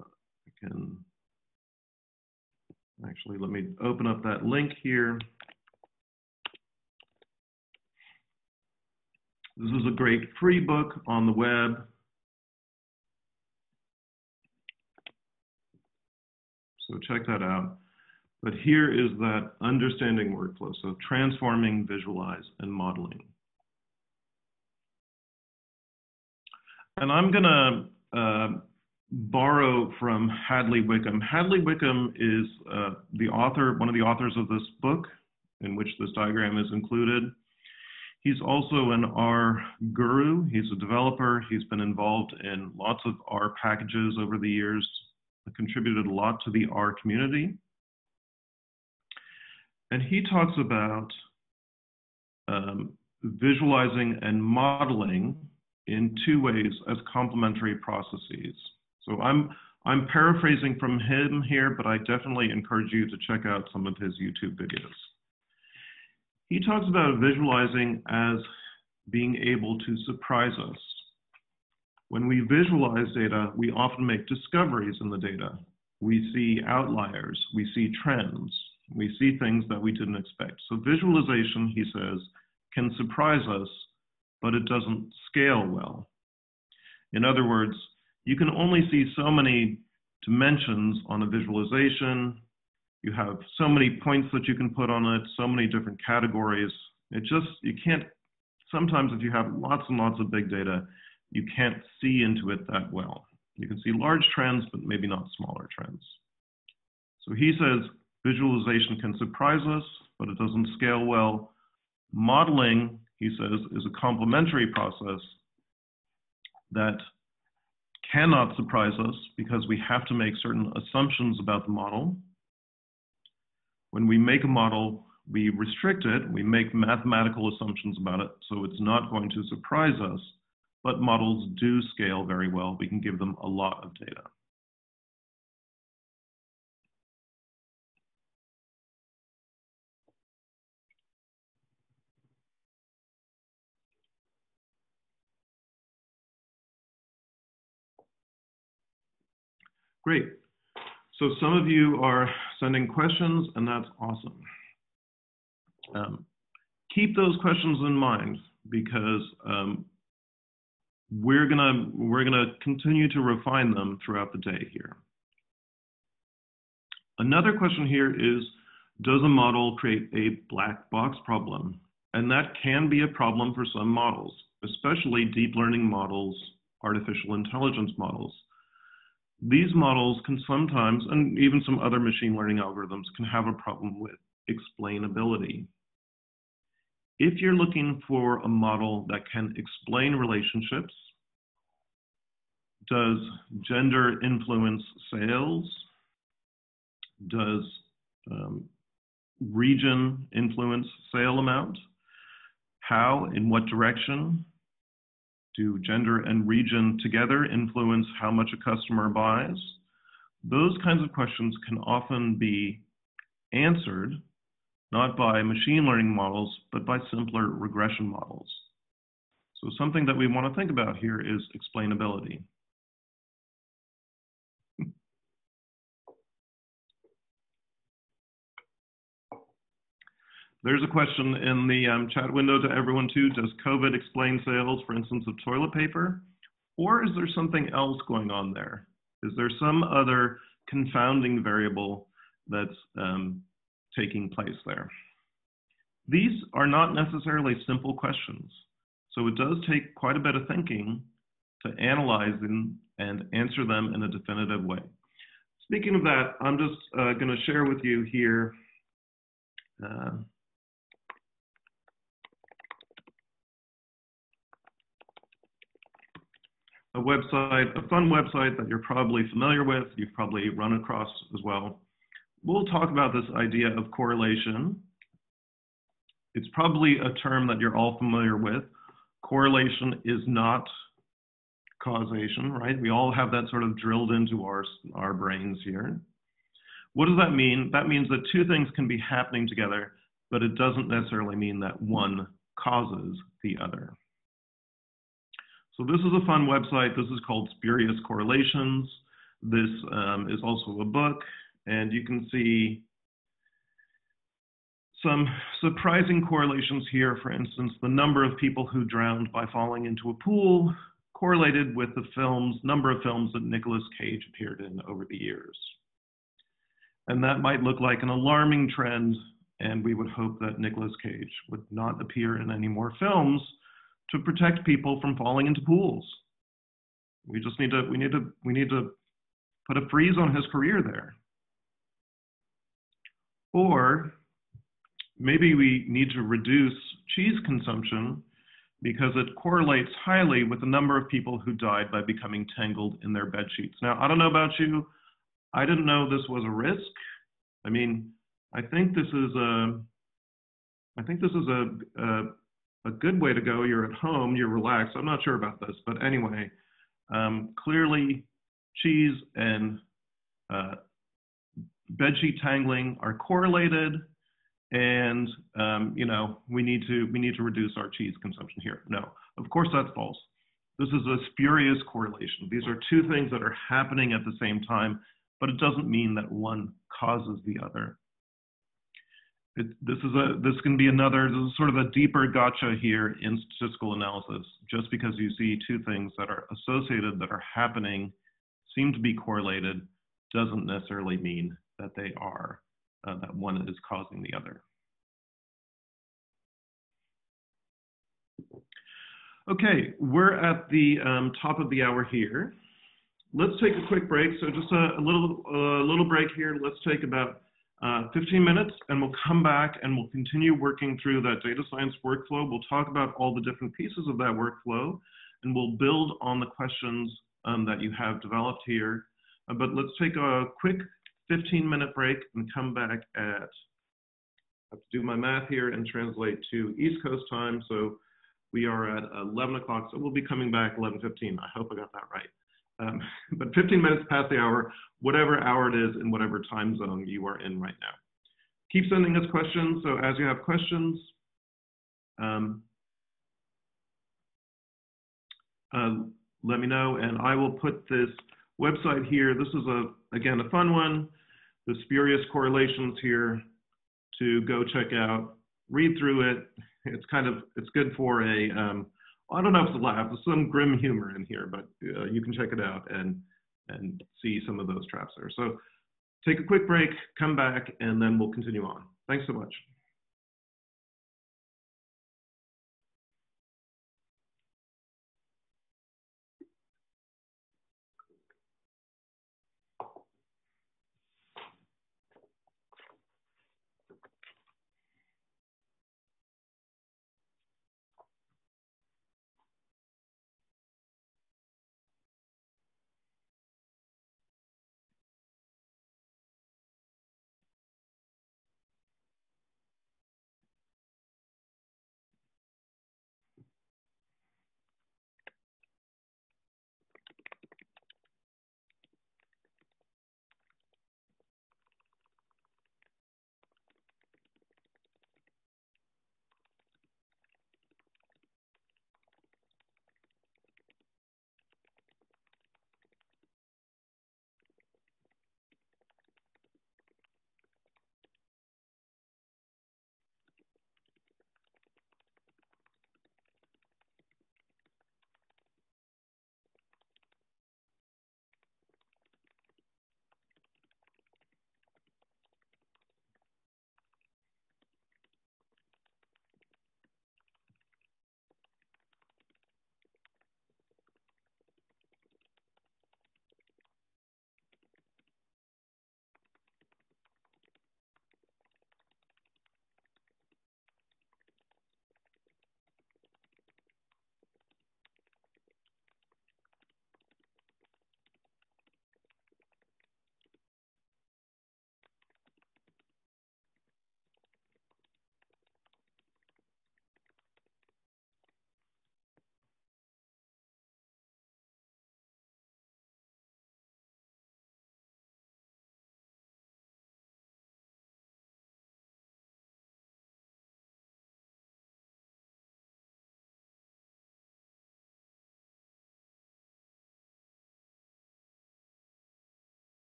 A: I can actually, let me open up that link here. This is a great free book on the web. So check that out. But here is that understanding workflow, so transforming, visualize, and modeling. And I'm going to uh, borrow from Hadley Wickham. Hadley Wickham is uh, the author, one of the authors of this book in which this diagram is included. He's also an R guru. He's a developer. He's been involved in lots of R packages over the years, contributed a lot to the R community. And he talks about um, visualizing and modeling in two ways as complementary processes. So I'm, I'm paraphrasing from him here, but I definitely encourage you to check out some of his YouTube videos. He talks about visualizing as being able to surprise us. When we visualize data, we often make discoveries in the data. We see outliers, we see trends, we see things that we didn't expect. So visualization, he says, can surprise us, but it doesn't scale well. In other words, you can only see so many dimensions on a visualization. You have so many points that you can put on it, so many different categories. It just, you can't, sometimes if you have lots and lots of big data, you can't see into it that well. You can see large trends, but maybe not smaller trends. So he says Visualization can surprise us, but it doesn't scale well. Modeling, he says, is a complementary process that cannot surprise us because we have to make certain assumptions about the model. When we make a model, we restrict it, we make mathematical assumptions about it, so it's not going to surprise us, but models do scale very well. We can give them a lot of data. Great. So some of you are sending questions, and that's awesome. Um, keep those questions in mind because um, we're gonna we're gonna continue to refine them throughout the day here. Another question here is, does a model create a black box problem? And that can be a problem for some models, especially deep learning models, artificial intelligence models. These models can sometimes, and even some other machine learning algorithms, can have a problem with explainability. If you're looking for a model that can explain relationships, does gender influence sales? Does um, region influence sale amount? How, in what direction? Do gender and region together influence how much a customer buys? Those kinds of questions can often be answered not by machine learning models, but by simpler regression models. So something that we want to think about here is explainability. There's a question in the um, chat window to everyone too. Does COVID explain sales, for instance, of toilet paper? Or is there something else going on there? Is there some other confounding variable that's um, taking place there? These are not necessarily simple questions. So it does take quite a bit of thinking to analyze them and answer them in a definitive way. Speaking of that, I'm just uh, going to share with you here uh, a website, a fun website that you're probably familiar with, you've probably run across as well. We'll talk about this idea of correlation. It's probably a term that you're all familiar with. Correlation is not causation, right? We all have that sort of drilled into our, our brains here. What does that mean? That means that two things can be happening together, but it doesn't necessarily mean that one causes the other. So this is a fun website. This is called Spurious Correlations. This um, is also a book, and you can see some surprising correlations here. For instance, the number of people who drowned by falling into a pool correlated with the films, number of films that Nicolas Cage appeared in over the years. And that might look like an alarming trend, and we would hope that Nicolas Cage would not appear in any more films, to protect people from falling into pools. We just need to, we need to, we need to put a freeze on his career there. Or maybe we need to reduce cheese consumption because it correlates highly with the number of people who died by becoming tangled in their bed sheets. Now, I don't know about you. I didn't know this was a risk. I mean, I think this is a, I think this is a, a a good way to go. You're at home, you're relaxed. I'm not sure about this, but anyway, um, clearly cheese and uh, bedsheet tangling are correlated, and um, you know we need to we need to reduce our cheese consumption here. No, of course that's false. This is a spurious correlation. These are two things that are happening at the same time, but it doesn't mean that one causes the other. It, this is a this can be another this is sort of a deeper gotcha here in statistical analysis. Just because you see two things that are associated that are happening, seem to be correlated, doesn't necessarily mean that they are uh, that one is causing the other. Okay, we're at the um, top of the hour here. Let's take a quick break. So just a, a little a little break here. Let's take about uh, 15 minutes and we'll come back and we'll continue working through that data science workflow. We'll talk about all the different pieces of that workflow and we'll build on the questions um, that you have developed here. Uh, but let's take a quick 15 minute break and come back at I have to do my math here and translate to East Coast time. So we are at 11 o'clock, so we'll be coming back 11.15. I hope I got that right. Um, but 15 minutes past the hour, whatever hour it is in whatever time zone you are in right now. Keep sending us questions. So as you have questions, um, uh, let me know, and I will put this website here. This is a again a fun one. The spurious correlations here to go check out. Read through it. It's kind of it's good for a um, I don't know if it's a laugh. There's some grim humor in here, but uh, you can check it out and and see some of those traps there. So take a quick break, come back, and then we'll continue on. Thanks so much.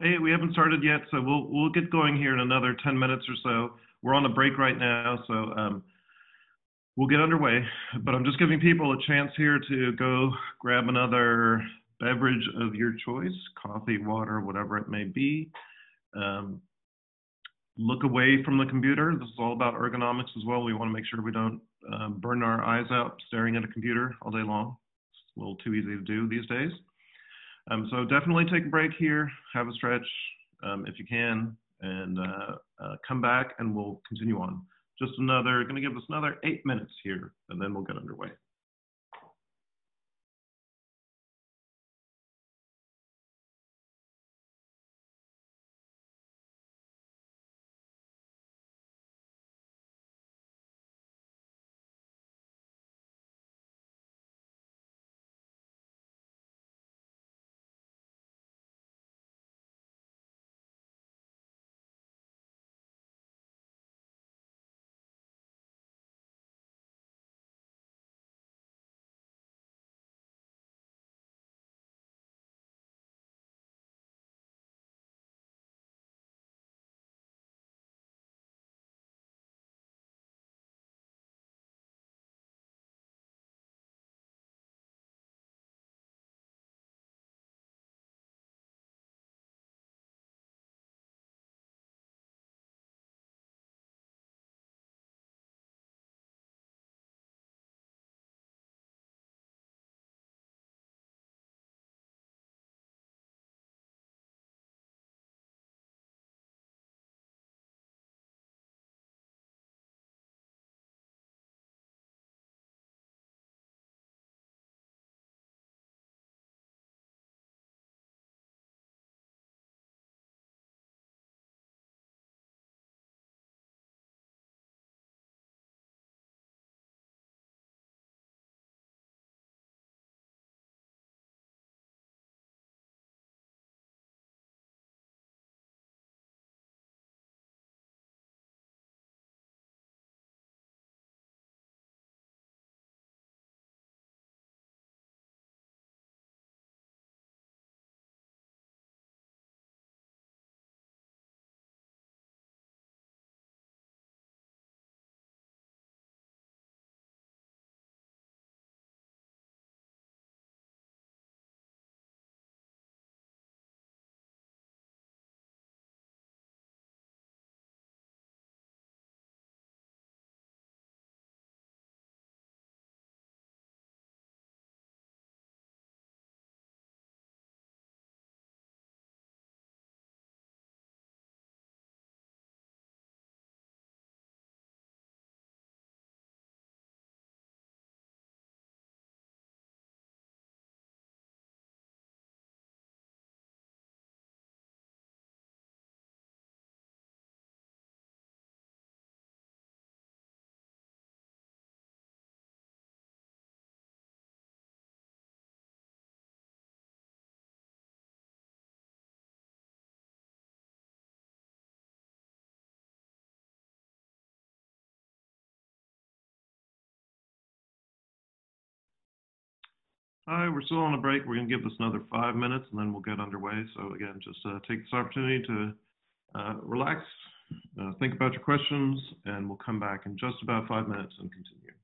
A: Hey, we haven't started yet, so we'll we'll get going here in another 10 minutes or so. We're on a break right now, so um, we'll get underway. But I'm just giving people a chance here to go grab another beverage of your choice, coffee, water, whatever it may be. Um, look away from the computer. This is all about ergonomics as well. We want to make sure we don't um, burn our eyes out staring at a computer all day long. It's a little too easy to do these days. Um, so definitely take a break here, have a stretch um, if you can, and uh, uh, come back and we'll continue on. Just another, gonna give us another eight minutes here and then we'll get underway. Right, we're still on a break. We're going to give this another five minutes and then we'll get underway. So again, just uh, take this opportunity to uh, relax, uh, think about your questions, and we'll come back in just about five minutes and continue.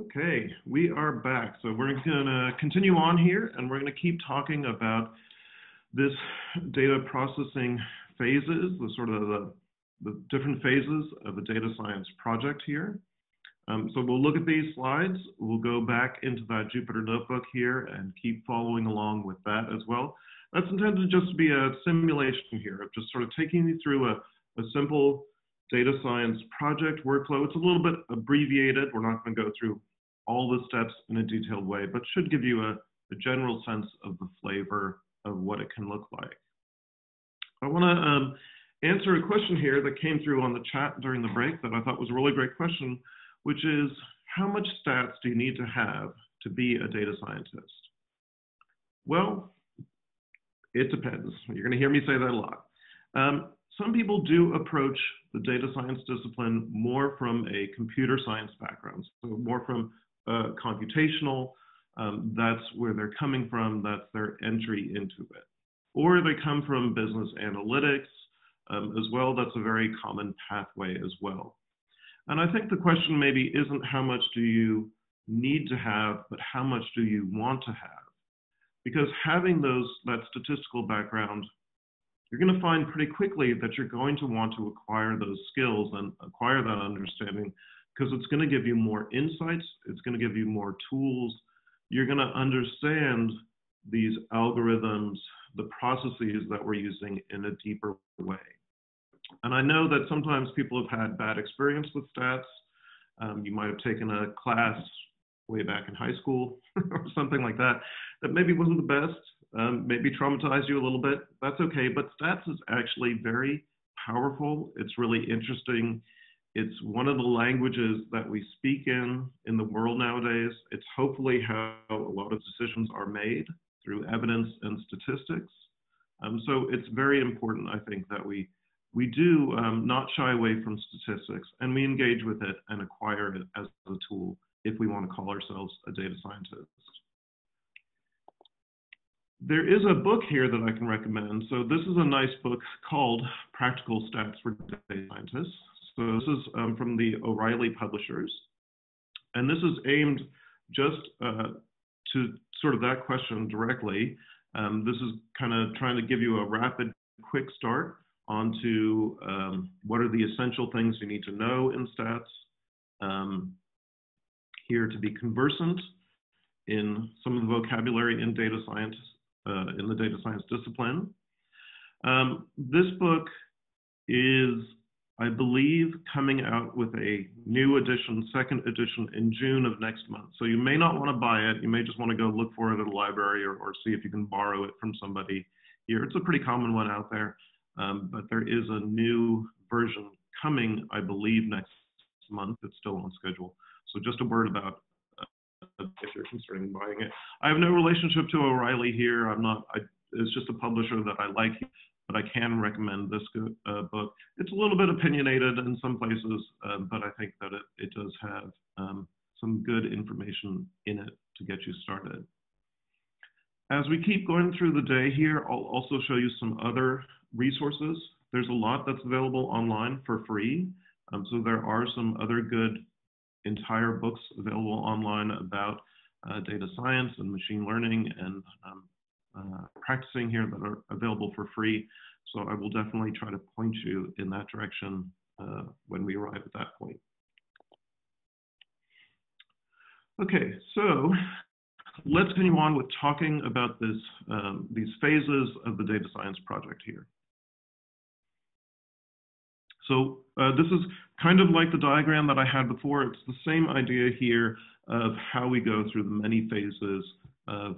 A: Okay, we are back. So we're going to continue on here and we're going to keep talking about this data processing phases, the sort of the, the different phases of a data science project here. Um, so we'll look at these slides. We'll go back into that Jupyter notebook here and keep following along with that as well. That's intended just to be a simulation here of just sort of taking you through a, a simple data science project workflow. It's a little bit abbreviated. We're not going to go through all the steps in a detailed way, but should give you a, a general sense of the flavor of what it can look like. I want to um, answer a question here that came through on the chat during the break that I thought was a really great question, which is how much stats do you need to have to be a data scientist? Well, it depends. You're going to hear me say that a lot. Um, some people do approach the data science discipline more from a computer science background, so more from uh, computational. Um, that's where they're coming from. That's their entry into it. Or they come from business analytics um, as well. That's a very common pathway as well. And I think the question maybe isn't how much do you need to have, but how much do you want to have? Because having those that statistical background, you're going to find pretty quickly that you're going to want to acquire those skills and acquire that understanding because it's going to give you more insights, it's going to give you more tools. You're going to understand these algorithms, the processes that we're using in a deeper way. And I know that sometimes people have had bad experience with stats. Um, you might have taken a class way back in high school or something like that that maybe wasn't the best, um, maybe traumatized you a little bit. That's okay, but stats is actually very powerful. It's really interesting. It's one of the languages that we speak in in the world nowadays. It's hopefully how a lot of decisions are made through evidence and statistics. Um, so it's very important, I think, that we we do um, not shy away from statistics and we engage with it and acquire it as a tool if we want to call ourselves a data scientist. There is a book here that I can recommend. So this is a nice book called Practical Stats for Data Scientists. So this is um, from the O'Reilly publishers. And this is aimed just uh, to sort of that question directly. Um, this is kind of trying to give you a rapid, quick start onto um, what are the essential things you need to know in stats. Um, here to be conversant in some of the vocabulary in data science, uh, in the data science discipline. Um, this book is I believe, coming out with a new edition, second edition in June of next month. So you may not want to buy it. You may just want to go look for it at a library or, or see if you can borrow it from somebody here. It's a pretty common one out there, um, but there is a new version coming, I believe, next month. It's still on schedule. So just a word about uh, if you're considering buying it. I have no relationship to O'Reilly here. I'm not, I, it's just a publisher that I like but I can recommend this uh, book. It's a little bit opinionated in some places, uh, but I think that it, it does have um, some good information in it to get you started. As we keep going through the day here, I'll also show you some other resources. There's a lot that's available online for free. Um, so there are some other good entire books available online about uh, data science and machine learning and um, practicing here that are available for free. So I will definitely try to point you in that direction uh, when we arrive at that point. Okay, so let's continue on with talking about this, um, these phases of the data science project here. So uh, this is kind of like the diagram that I had before. It's the same idea here of how we go through the many phases of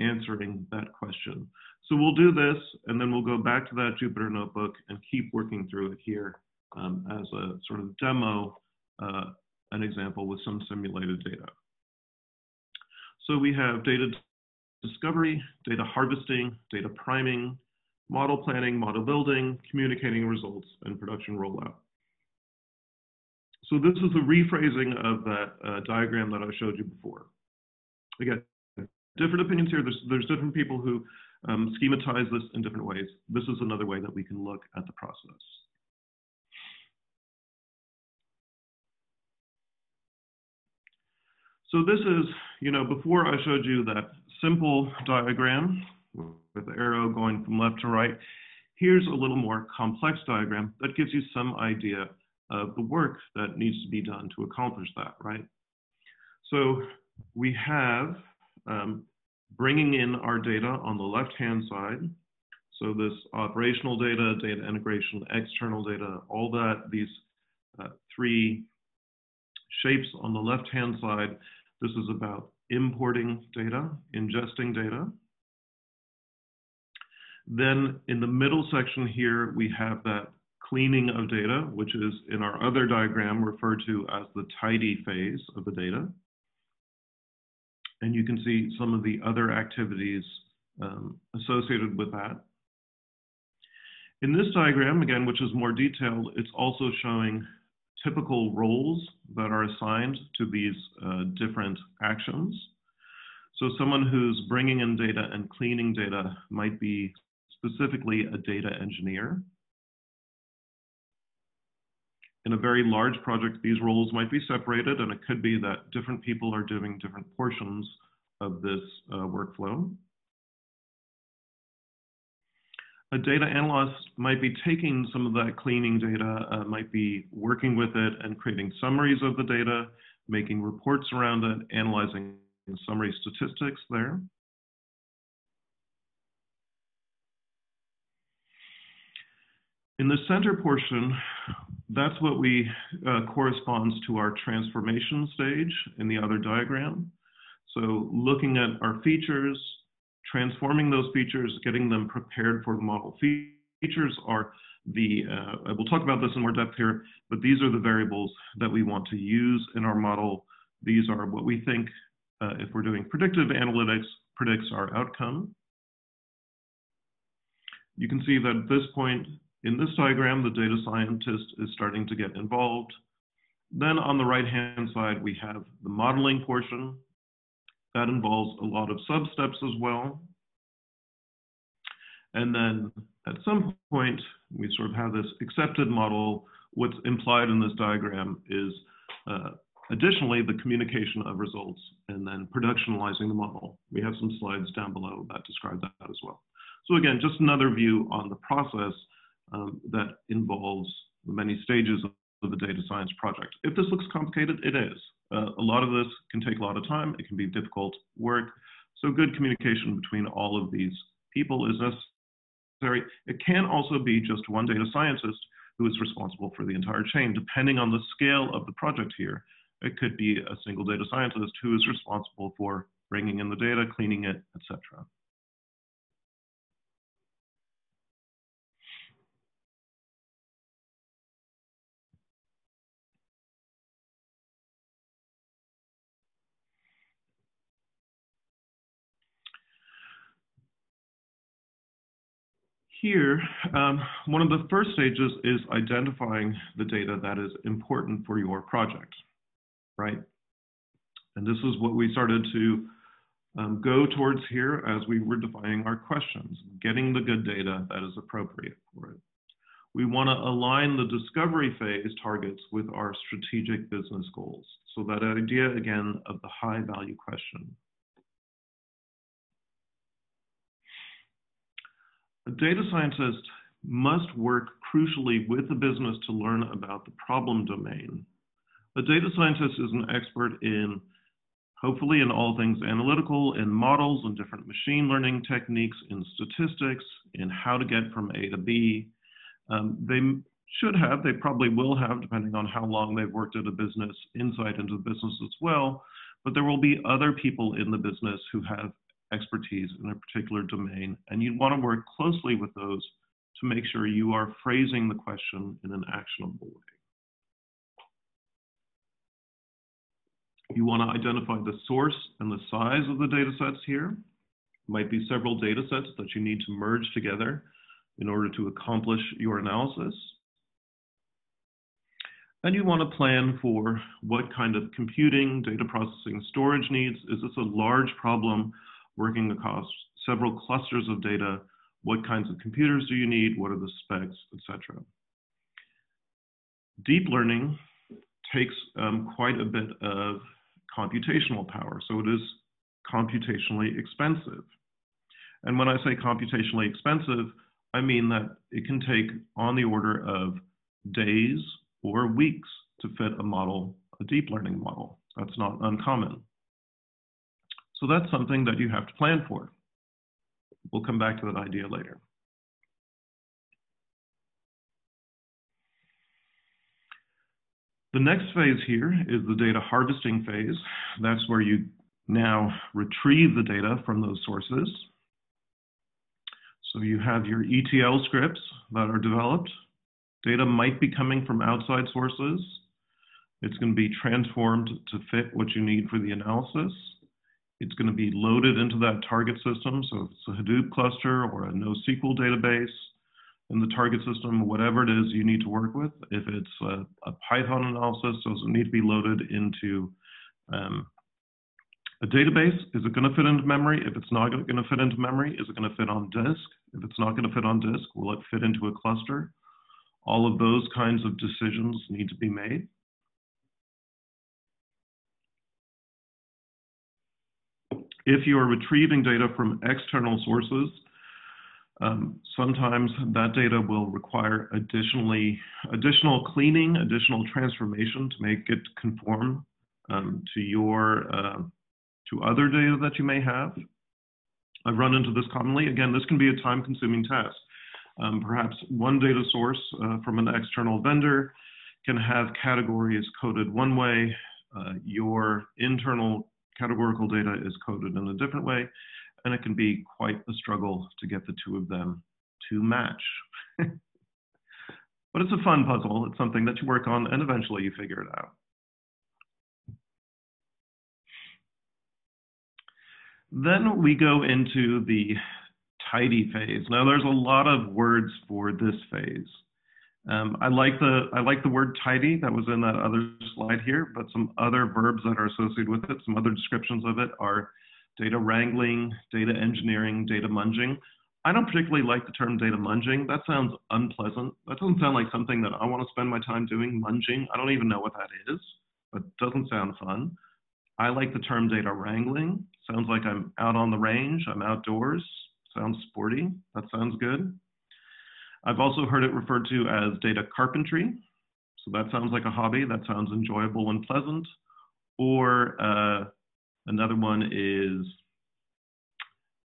A: answering that question. So we'll do this, and then we'll go back to that Jupyter notebook and keep working through it here um, as a sort of demo, uh, an example with some simulated data. So we have data discovery, data harvesting, data priming, model planning, model building, communicating results, and production rollout. So this is a rephrasing of that uh, diagram that I showed you before. Again, different opinions here. There's, there's different people who um, schematize this in different ways. This is another way that we can look at the process. So this is, you know, before I showed you that simple diagram with the arrow going from left to right, here's a little more complex diagram that gives you some idea of the work that needs to be done to accomplish that, right? So we have um, bringing in our data on the left-hand side. So this operational data, data integration, external data, all that, these uh, three shapes on the left-hand side, this is about importing data, ingesting data. Then in the middle section here, we have that cleaning of data, which is in our other diagram referred to as the tidy phase of the data. And you can see some of the other activities um, associated with that. In this diagram, again, which is more detailed, it's also showing typical roles that are assigned to these uh, different actions. So someone who's bringing in data and cleaning data might be specifically a data engineer. In a very large project, these roles might be separated, and it could be that different people are doing different portions of this uh, workflow. A data analyst might be taking some of that cleaning data, uh, might be working with it and creating summaries of the data, making reports around it, analyzing summary statistics there. In the center portion, that's what we uh, corresponds to our transformation stage in the other diagram. So looking at our features, transforming those features, getting them prepared for the model. Features are the, uh, we'll talk about this in more depth here, but these are the variables that we want to use in our model. These are what we think, uh, if we're doing predictive analytics, predicts our outcome. You can see that at this point in this diagram, the data scientist is starting to get involved. Then on the right-hand side, we have the modeling portion, that involves a lot of sub-steps as well. And then at some point, we sort of have this accepted model. What's implied in this diagram is uh, additionally the communication of results and then productionalizing the model. We have some slides down below that describe that as well. So again, just another view on the process um, that involves the many stages of the data science project. If this looks complicated, it is. Uh, a lot of this can take a lot of time. It can be difficult work. So good communication between all of these people is necessary. It can also be just one data scientist who is responsible for the entire chain, depending on the scale of the project here. It could be a single data scientist who is responsible for bringing in the data, cleaning it, etc. Here, um, one of the first stages is identifying the data that is important for your project, right? And this is what we started to um, go towards here as we were defining our questions, getting the good data that is appropriate for it. We want to align the discovery phase targets with our strategic business goals. So that idea, again, of the high value question. A data scientist must work crucially with the business to learn about the problem domain. A data scientist is an expert in, hopefully in all things analytical, in models and different machine learning techniques, in statistics, in how to get from A to B. Um, they should have, they probably will have, depending on how long they've worked at a business, insight into the business as well. But there will be other people in the business who have expertise in a particular domain, and you want to work closely with those to make sure you are phrasing the question in an actionable way. You want to identify the source and the size of the data sets here. Might be several data sets that you need to merge together in order to accomplish your analysis. And you want to plan for what kind of computing, data processing, storage needs. Is this a large problem working across several clusters of data. What kinds of computers do you need? What are the specs, etc. Deep learning takes um, quite a bit of computational power. So it is computationally expensive. And when I say computationally expensive, I mean that it can take on the order of days or weeks to fit a model, a deep learning model. That's not uncommon. So that's something that you have to plan for. We'll come back to that idea later. The next phase here is the data harvesting phase. That's where you now retrieve the data from those sources. So you have your ETL scripts that are developed. Data might be coming from outside sources. It's going to be transformed to fit what you need for the analysis. It's going to be loaded into that target system. So if it's a Hadoop cluster or a NoSQL database in the target system, whatever it is you need to work with. If it's a, a Python analysis, does it need to be loaded into um, a database? Is it going to fit into memory? If it's not going to fit into memory, is it going to fit on disk? If it's not going to fit on disk, will it fit into a cluster? All of those kinds of decisions need to be made. If you are retrieving data from external sources, um, sometimes that data will require additionally additional cleaning, additional transformation to make it conform um, to your uh, to other data that you may have. I've run into this commonly. Again, this can be a time-consuming task. Um, perhaps one data source uh, from an external vendor can have categories coded one way. Uh, your internal categorical data is coded in a different way, and it can be quite a struggle to get the two of them to match. but it's a fun puzzle. It's something that you work on, and eventually you figure it out. Then we go into the tidy phase. Now there's a lot of words for this phase. Um, I like the I like the word tidy that was in that other slide here, but some other verbs that are associated with it, some other descriptions of it are data wrangling, data engineering, data munging. I don't particularly like the term data munging. That sounds unpleasant. That doesn't sound like something that I want to spend my time doing, munging. I don't even know what that is, but it doesn't sound fun. I like the term data wrangling. Sounds like I'm out on the range, I'm outdoors. Sounds sporty. That sounds good. I've also heard it referred to as data carpentry. So that sounds like a hobby. That sounds enjoyable and pleasant. Or uh, another one is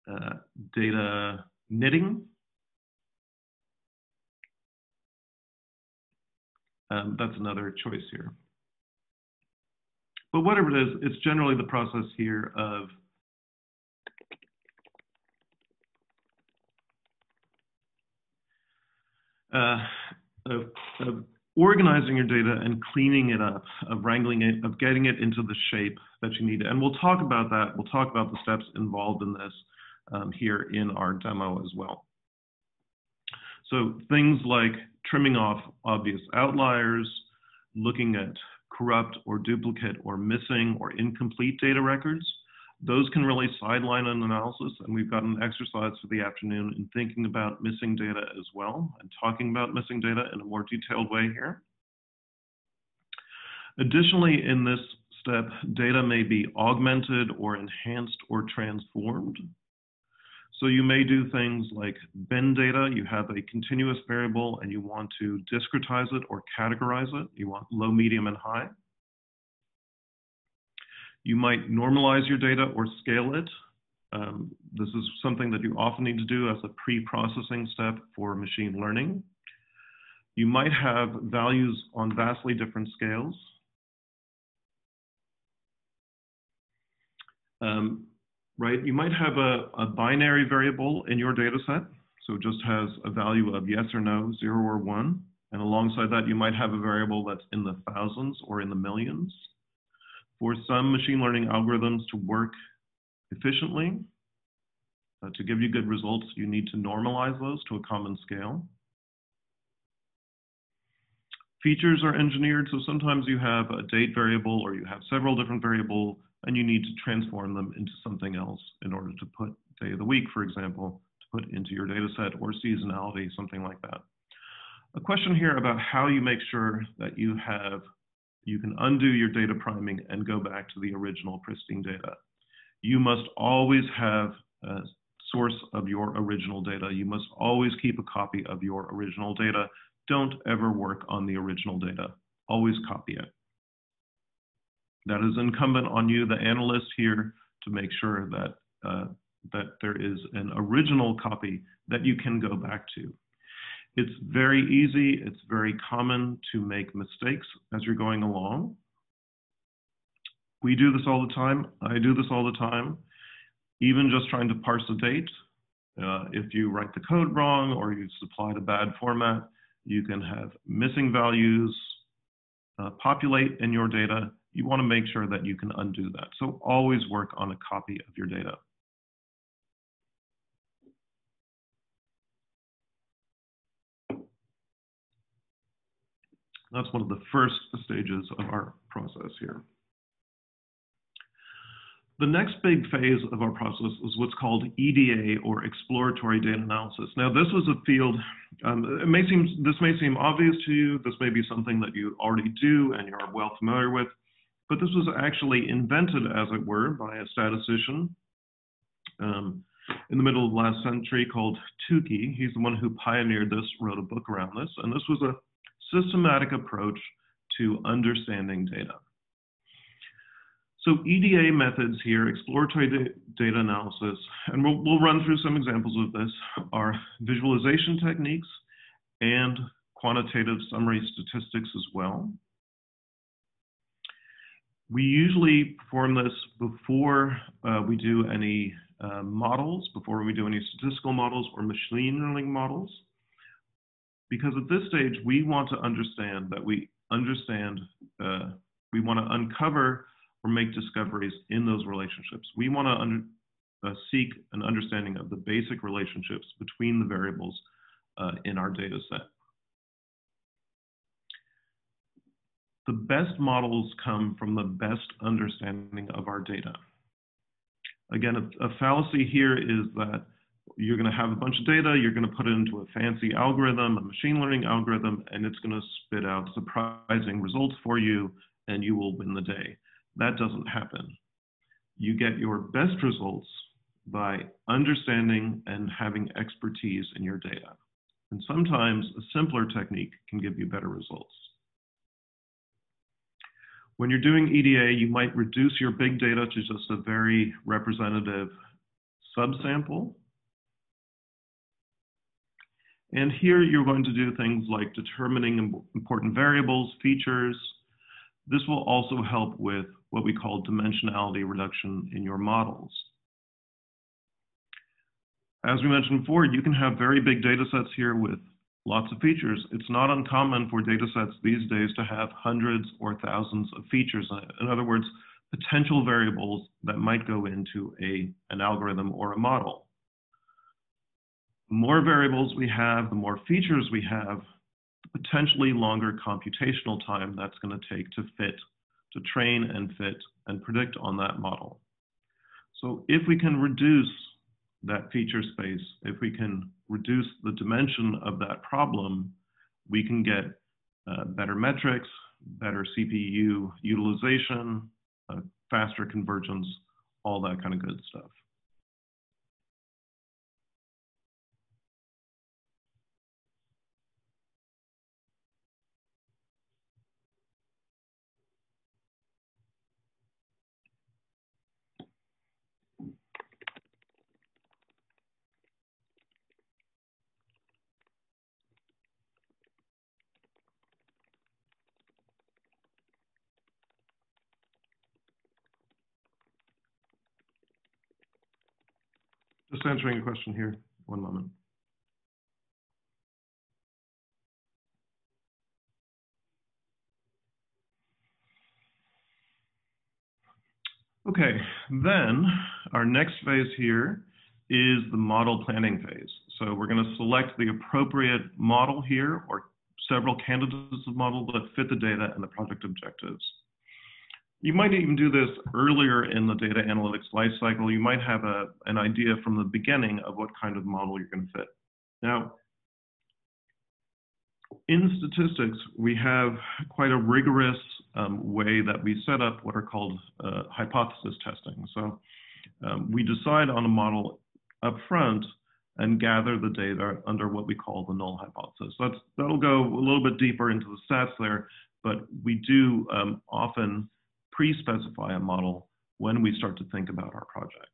A: uh, data knitting. Um, that's another choice here. But whatever it is, it's generally the process here of of, of, organizing your data and cleaning it up, of wrangling it, of getting it into the shape that you need. And we'll talk about that. We'll talk about the steps involved in this um, here in our demo as well. So things like trimming off obvious outliers, looking at corrupt or duplicate or missing or incomplete data records, those can really sideline an analysis, and we've got an exercise for the afternoon in thinking about missing data as well and talking about missing data in a more detailed way here. Additionally, in this step, data may be augmented or enhanced or transformed. So you may do things like bin data, you have a continuous variable and you want to discretize it or categorize it. You want low, medium, and high. You might normalize your data or scale it. Um, this is something that you often need to do as a pre-processing step for machine learning. You might have values on vastly different scales. Um, right, you might have a, a binary variable in your data set. So it just has a value of yes or no, zero or one. And alongside that, you might have a variable that's in the thousands or in the millions. For some machine learning algorithms to work efficiently, uh, to give you good results, you need to normalize those to a common scale. Features are engineered, so sometimes you have a date variable or you have several different variables and you need to transform them into something else in order to put day of the week, for example, to put into your data set or seasonality, something like that. A question here about how you make sure that you have You can undo your data priming and go back to the original pristine data. You must always have a source of your original data. You must always keep a copy of your original data. Don't ever work on the original data. Always copy it. That is incumbent on you, the analyst here, to make sure that, uh, that there is an original copy that you can go back to. It's very easy, it's very common to make mistakes as you're going along. We do this all the time. I do this all the time. Even just trying to parse a date, uh, if you write the code wrong or you supplied a bad format, you can have missing values uh, populate in your data. You want to make sure that you can undo that. So always work on a copy of your data. That's one of the first stages of our process here. The next big phase of our process is what's called EDA or exploratory data analysis. Now, this was a field, um, it may seem, this may seem obvious to you, this may be something that you already do and you're well familiar with, but this was actually invented, as it were, by a statistician um, in the middle of last century called Tukey. He's the one who pioneered this, wrote a book around this, and this was a systematic approach to understanding data. So EDA methods here, exploratory data analysis, and we'll, we'll run through some examples of this, are visualization techniques and quantitative summary statistics as well. We usually perform this before uh, we do any uh, models, before we do any statistical models or machine learning models because at this stage we want to understand that we understand uh, we want to uncover or make discoveries in those relationships. We want to uh, seek an understanding of the basic relationships between the variables uh, in our data set. The best models come from the best understanding of our data. Again a, a fallacy here is that you're going to have a bunch of data, you're going to put it into a fancy algorithm, a machine learning algorithm, and it's going to spit out surprising results for you, and you will win the day. That doesn't happen. You get your best results by understanding and having expertise in your data. And sometimes a simpler technique can give you better results. When you're doing EDA, you might reduce your big data to just a very representative subsample and here you're going to do things like determining important variables, features. This will also help with what we call dimensionality reduction in your models. As we mentioned before, you can have very big data sets here with lots of features. It's not uncommon for data sets these days to have hundreds or thousands of features in other words, potential variables that might go into a, an algorithm or a model more variables we have, the more features we have, potentially longer computational time that's going to take to fit, to train and fit and predict on that model. So if we can reduce that feature space, if we can reduce the dimension of that problem, we can get uh, better metrics, better CPU utilization, uh, faster convergence, all that kind of good stuff. Just answering a question here. One moment. Okay, then our next phase here is the model planning phase. So we're going to select the appropriate model here or several candidates of model that fit the data and the project objectives. You might even do this earlier in the data analytics lifecycle. You might have a, an idea from the beginning of what kind of model you're going to fit. Now, in statistics, we have quite a rigorous um, way that we set up what are called uh, hypothesis testing. So um, we decide on a model up front and gather the data under what we call the null hypothesis. That's, that'll go a little bit deeper into the stats there, but we do um, often pre-specify a model when we start to think about our project.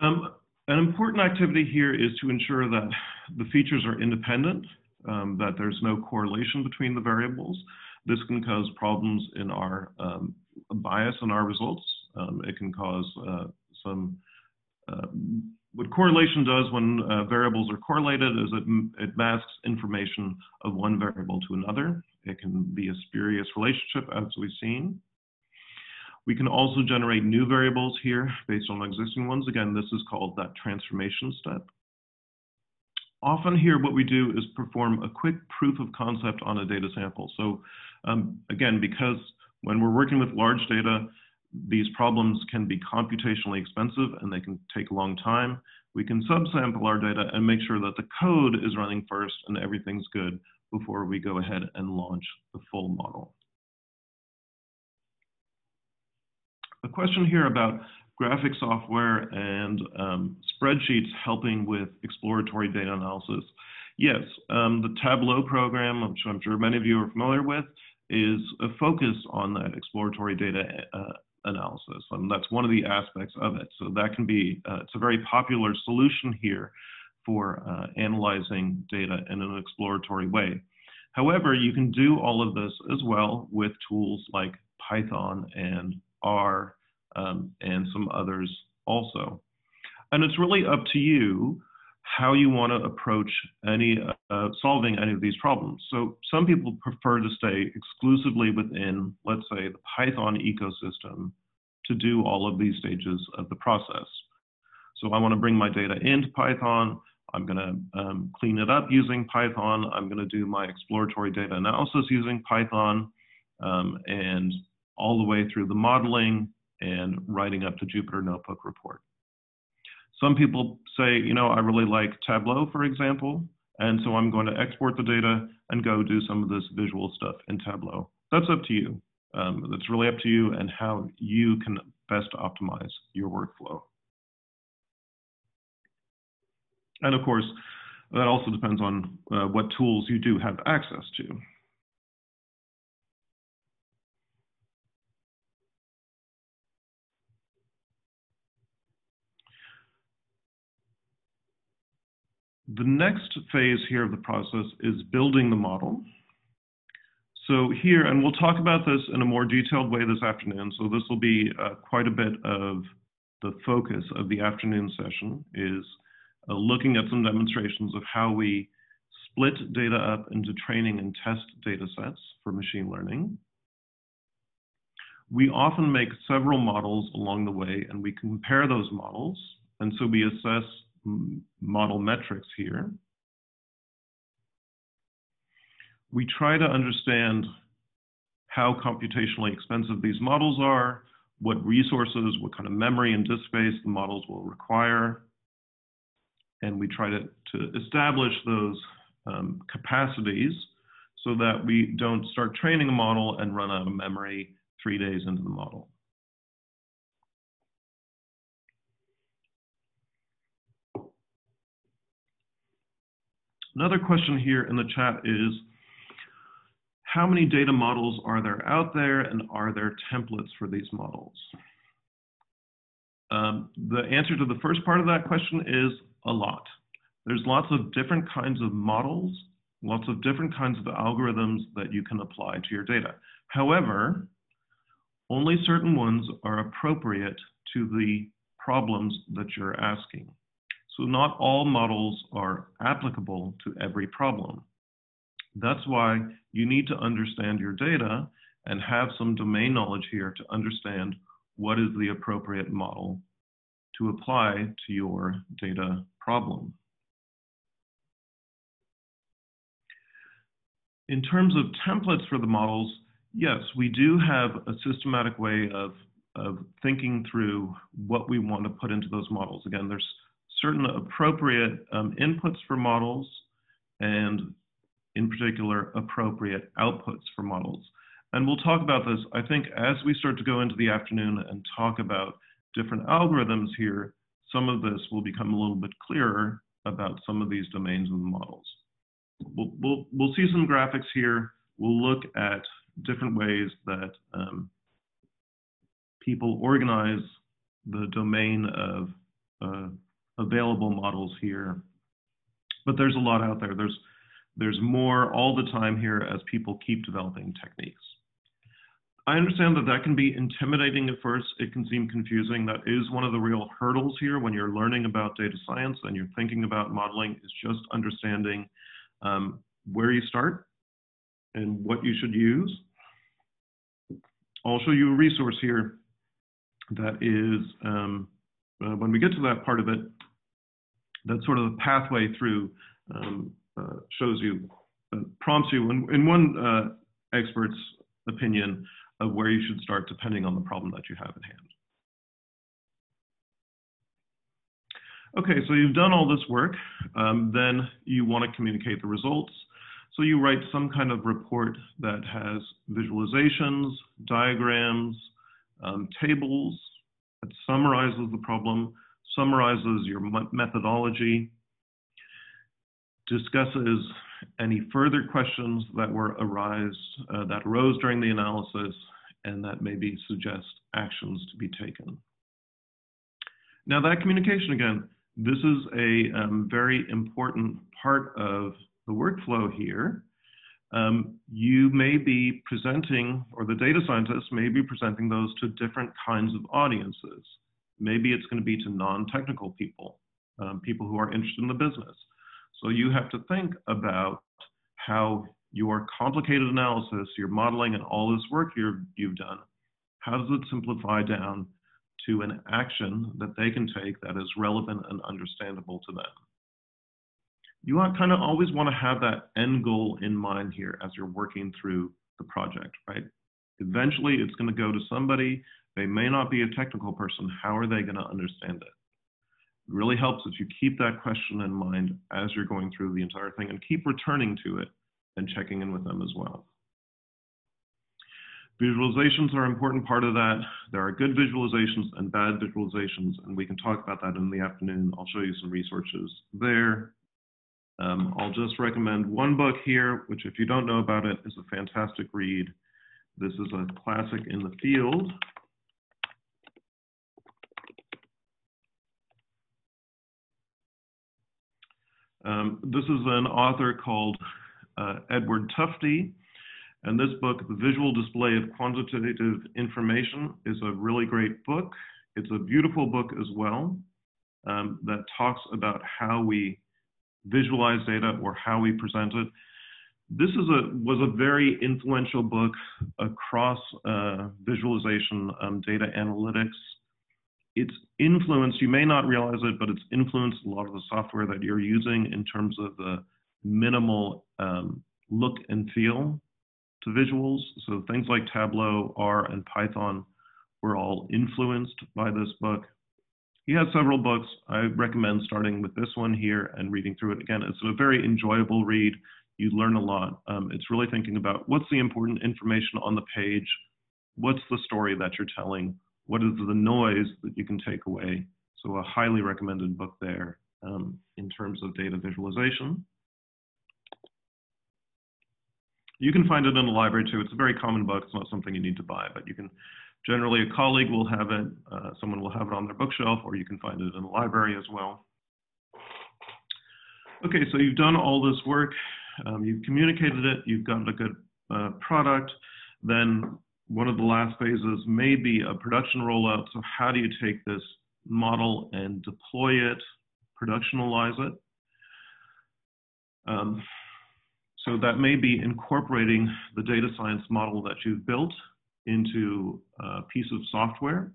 A: Um, an important activity here is to ensure that the features are independent, um, that there's no correlation between the variables. This can cause problems in our um, bias in our results. Um, it can cause uh, some, uh, what correlation does when uh, variables are correlated is it, it masks information of one variable to another. It can be a spurious relationship as we've seen. We can also generate new variables here based on existing ones. Again, this is called that transformation step. Often here, what we do is perform a quick proof of concept on a data sample. So um, again, because when we're working with large data, these problems can be computationally expensive and they can take a long time. We can subsample our data and make sure that the code is running first and everything's good before we go ahead and launch the full model. A question here about graphic software and um, spreadsheets helping with exploratory data analysis. Yes, um, the Tableau program, which I'm sure many of you are familiar with, is a focus on that exploratory data uh, analysis. And that's one of the aspects of it. So that can be, uh, it's a very popular solution here for uh, analyzing data in an exploratory way. However, you can do all of this as well with tools like Python and R, um, and some others also. And it's really up to you how you want to approach any uh, solving any of these problems. So some people prefer to stay exclusively within, let's say, the Python ecosystem to do all of these stages of the process. So I want to bring my data into Python. I'm going to um, clean it up using Python. I'm going to do my exploratory data analysis using Python. Um, and all the way through the modeling and writing up the Jupyter Notebook report. Some people say, you know, I really like Tableau, for example, and so I'm going to export the data and go do some of this visual stuff in Tableau. That's up to you. Um, that's really up to you and how you can best optimize your workflow. And of course, that also depends on uh, what tools you do have access to. The next phase here of the process is building the model. So here, and we'll talk about this in a more detailed way this afternoon, so this will be uh, quite a bit of the focus of the afternoon session, is uh, looking at some demonstrations of how we split data up into training and test data sets for machine learning. We often make several models along the way, and we compare those models, and so we assess model metrics here. We try to understand how computationally expensive these models are, what resources, what kind of memory and disk space the models will require, and we try to, to establish those um, capacities so that we don't start training a model and run out of memory three days into the model. Another question here in the chat is, how many data models are there out there and are there templates for these models? Um, the answer to the first part of that question is a lot. There's lots of different kinds of models, lots of different kinds of algorithms that you can apply to your data. However, only certain ones are appropriate to the problems that you're asking. So not all models are applicable to every problem. That's why you need to understand your data and have some domain knowledge here to understand what is the appropriate model to apply to your data problem. In terms of templates for the models, yes, we do have a systematic way of, of thinking through what we want to put into those models. Again, there's certain appropriate um, inputs for models and in particular appropriate outputs for models. And we'll talk about this, I think, as we start to go into the afternoon and talk about different algorithms here, some of this will become a little bit clearer about some of these domains of the models. We'll, we'll, we'll see some graphics here. We'll look at different ways that um, people organize the domain of uh, available models here. But there's a lot out there. There's, there's more all the time here as people keep developing techniques. I understand that that can be intimidating at first. It can seem confusing. That is one of the real hurdles here when you're learning about data science and you're thinking about modeling is just understanding um, where you start and what you should use. I'll show you a resource here that is, um, uh, when we get to that part of it, that sort of pathway through um, uh, shows you, uh, prompts you in, in one uh, expert's opinion of where you should start depending on the problem that you have at hand. Okay, so you've done all this work, um, then you want to communicate the results. So you write some kind of report that has visualizations, diagrams, um, tables, that summarizes the problem, summarizes your methodology, discusses any further questions that were arise uh, that arose during the analysis and that maybe suggest actions to be taken. Now that communication again, this is a um, very important part of the workflow here. Um, you may be presenting, or the data scientists may be presenting those to different kinds of audiences. Maybe it's going to be to non-technical people, um, people who are interested in the business. So you have to think about how your complicated analysis, your modeling, and all this work you you've done, how does it simplify down to an action that they can take that is relevant and understandable to them? You kind of always want to have that end goal in mind here as you're working through the project, right? Eventually, it's going to go to somebody. They may not be a technical person. How are they going to understand it? It really helps if you keep that question in mind as you're going through the entire thing and keep returning to it and checking in with them as well. Visualizations are an important part of that. There are good visualizations and bad visualizations, and we can talk about that in the afternoon. I'll show you some resources there. Um, I'll just recommend one book here, which if you don't know about it, is a fantastic read. This is a classic in the field. Um, this is an author called uh, Edward Tufte. And this book, The Visual Display of Quantitative Information, is a really great book. It's a beautiful book as well um, that talks about how we visualize data or how we present it. This is a, was a very influential book across uh, visualization um, data analytics. It's influenced, you may not realize it, but it's influenced a lot of the software that you're using in terms of the minimal um, look and feel to visuals. So things like Tableau, R, and Python were all influenced by this book. He has several books. I recommend starting with this one here and reading through it again. It's a very enjoyable read. You learn a lot. Um, it's really thinking about what's the important information on the page, what's the story that you're telling, what is the noise that you can take away. So a highly recommended book there um, in terms of data visualization. You can find it in the library too. It's a very common book. It's not something you need to buy, but you can, generally a colleague will have it, uh, someone will have it on their bookshelf, or you can find it in the library as well. Okay, so you've done all this work, um, you've communicated it, you've got a good uh, product, then one of the last phases may be a production rollout. So how do you take this model and deploy it, productionalize it? Um, so that may be incorporating the data science model that you've built into a piece of software.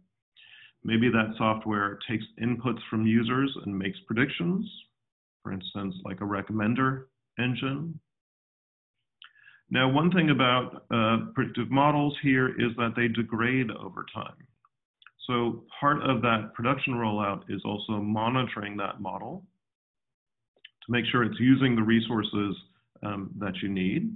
A: Maybe that software takes inputs from users and makes predictions, for instance, like a recommender engine. Now, one thing about uh, predictive models here is that they degrade over time. So part of that production rollout is also monitoring that model to make sure it's using the resources um, that you need.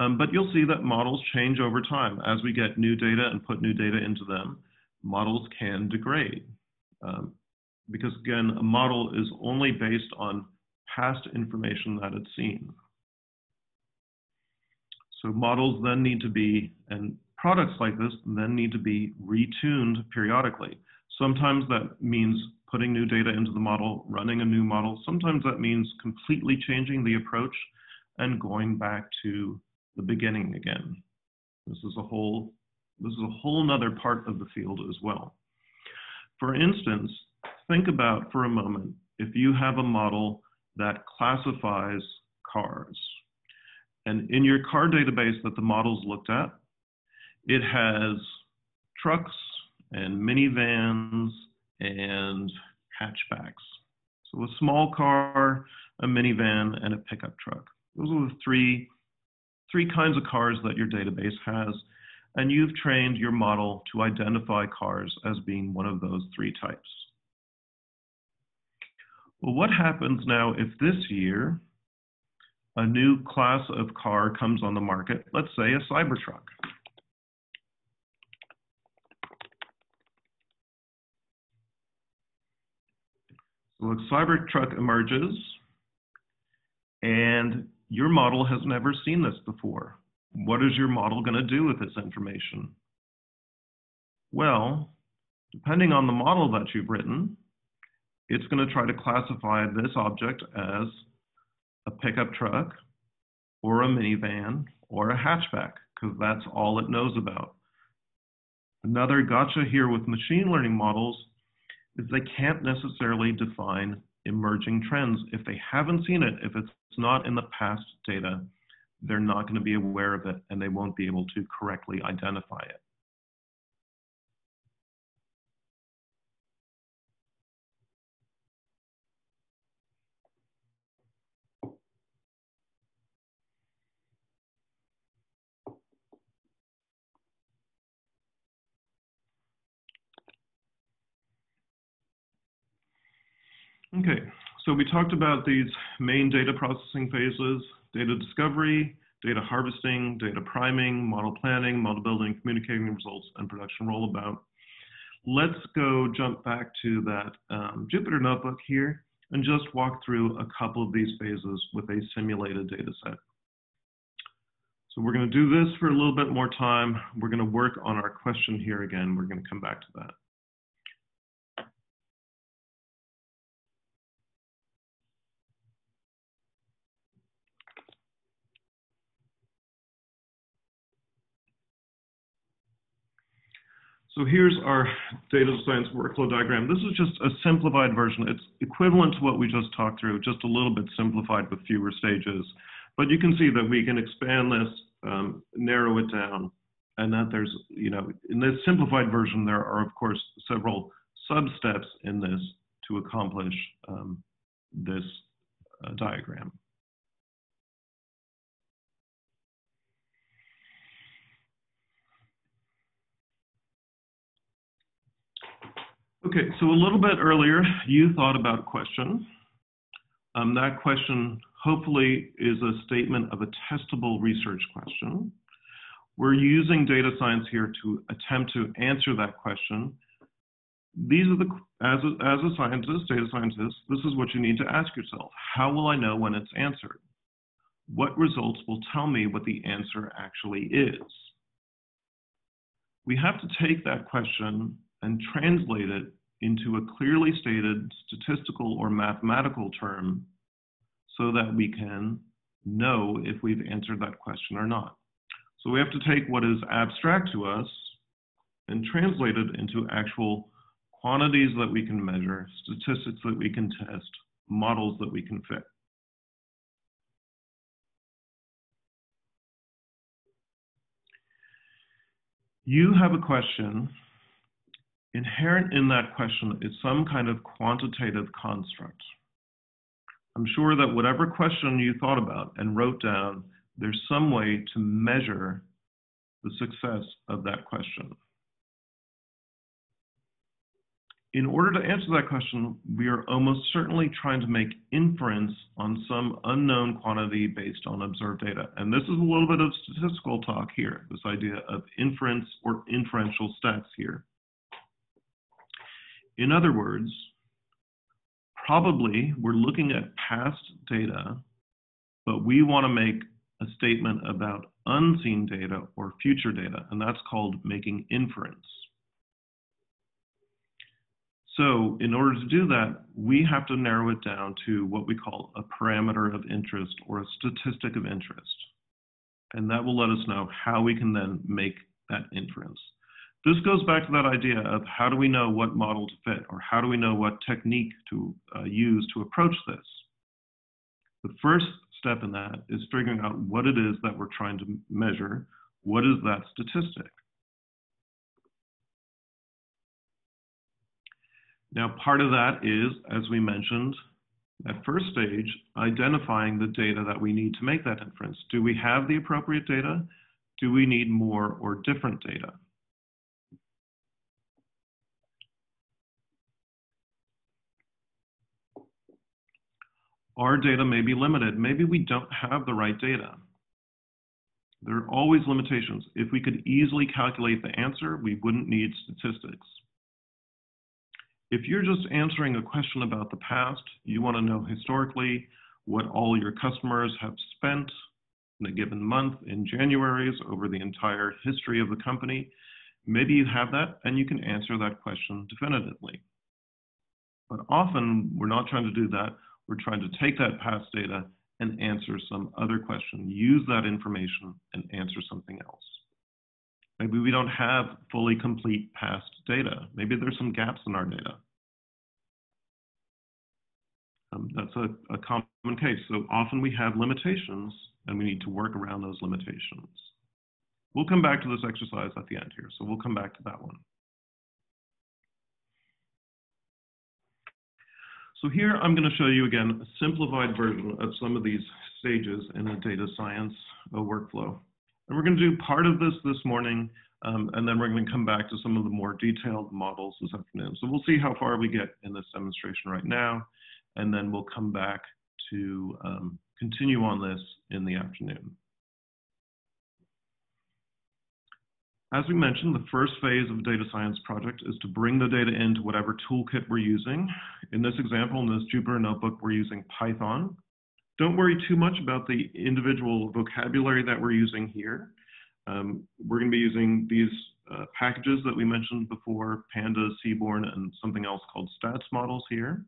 A: Um, but you'll see that models change over time. As we get new data and put new data into them, models can degrade. Um, because again, a model is only based on past information that it's seen. So models then need to be, and products like this then need to be retuned periodically. Sometimes that means putting new data into the model, running a new model. Sometimes that means completely changing the approach and going back to the beginning again. This is a whole, this is a whole nother part of the field as well. For instance, think about for a moment, if you have a model that classifies cars, and in your car database that the model's looked at, it has trucks and minivans and hatchbacks. So a small car, a minivan, and a pickup truck. Those are the three three kinds of cars that your database has, and you've trained your model to identify cars as being one of those three types. Well, what happens now if this year a new class of car comes on the market, let's say a Cybertruck? So a Cybertruck emerges, and your model has never seen this before. What is your model going to do with this information? Well, depending on the model that you've written, it's going to try to classify this object as a pickup truck or a minivan or a hatchback because that's all it knows about. Another gotcha here with machine learning models is they can't necessarily define emerging trends. If they haven't seen it, if it's not in the past data, they're not going to be aware of it and they won't be able to correctly identify it. Okay, so we talked about these main data processing phases, data discovery, data harvesting, data priming, model planning, model building, communicating results, and production rollout. Let's go jump back to that um, Jupyter notebook here and just walk through a couple of these phases with a simulated data set. So we're going to do this for a little bit more time. We're going to work on our question here again. We're going to come back to that. So here's our data science workflow diagram. This is just a simplified version. It's equivalent to what we just talked through, just a little bit simplified with fewer stages. But you can see that we can expand this, um, narrow it down, and that there's, you know, in this simplified version, there are, of course, several sub-steps in this to accomplish um, this uh, diagram. Okay, so a little bit earlier, you thought about a question. Um, that question hopefully is a statement of a testable research question. We're using data science here to attempt to answer that question. These are the, as a, as a scientist, data scientist, this is what you need to ask yourself. How will I know when it's answered? What results will tell me what the answer actually is? We have to take that question and translate it into a clearly stated statistical or mathematical term so that we can know if we've answered that question or not. So we have to take what is abstract to us and translate it into actual quantities that we can measure, statistics that we can test, models that we can fit. You have a question Inherent in that question is some kind of quantitative construct. I'm sure that whatever question you thought about and wrote down, there's some way to measure the success of that question. In order to answer that question, we are almost certainly trying to make inference on some unknown quantity based on observed data. And this is a little bit of statistical talk here, this idea of inference or inferential stats here. In other words, probably we're looking at past data, but we want to make a statement about unseen data or future data, and that's called making inference. So in order to do that, we have to narrow it down to what we call a parameter of interest or a statistic of interest. And that will let us know how we can then make that inference. This goes back to that idea of how do we know what model to fit or how do we know what technique to uh, use to approach this. The first step in that is figuring out what it is that we're trying to measure. What is that statistic? Now, part of that is, as we mentioned, at first stage, identifying the data that we need to make that inference. Do we have the appropriate data? Do we need more or different data? Our data may be limited. Maybe we don't have the right data. There are always limitations. If we could easily calculate the answer, we wouldn't need statistics. If you're just answering a question about the past, you want to know historically what all your customers have spent in a given month in Januaries over the entire history of the company. Maybe you have that and you can answer that question definitively. But often we're not trying to do that. We're trying to take that past data and answer some other question, use that information and answer something else. Maybe we don't have fully complete past data. Maybe there's some gaps in our data. Um, that's a, a common case. So often we have limitations and we need to work around those limitations. We'll come back to this exercise at the end here, so we'll come back to that one. So here I'm going to show you again a simplified version of some of these stages in a data science uh, workflow. And we're going to do part of this this morning, um, and then we're going to come back to some of the more detailed models this afternoon. So we'll see how far we get in this demonstration right now, and then we'll come back to um, continue on this in the afternoon. As we mentioned, the first phase of a data science project is to bring the data into whatever toolkit we're using. In this example, in this Jupyter notebook, we're using Python. Don't worry too much about the individual vocabulary that we're using here. Um, we're going to be using these uh, packages that we mentioned before, Pandas, Seaborn, and something else called statsmodels here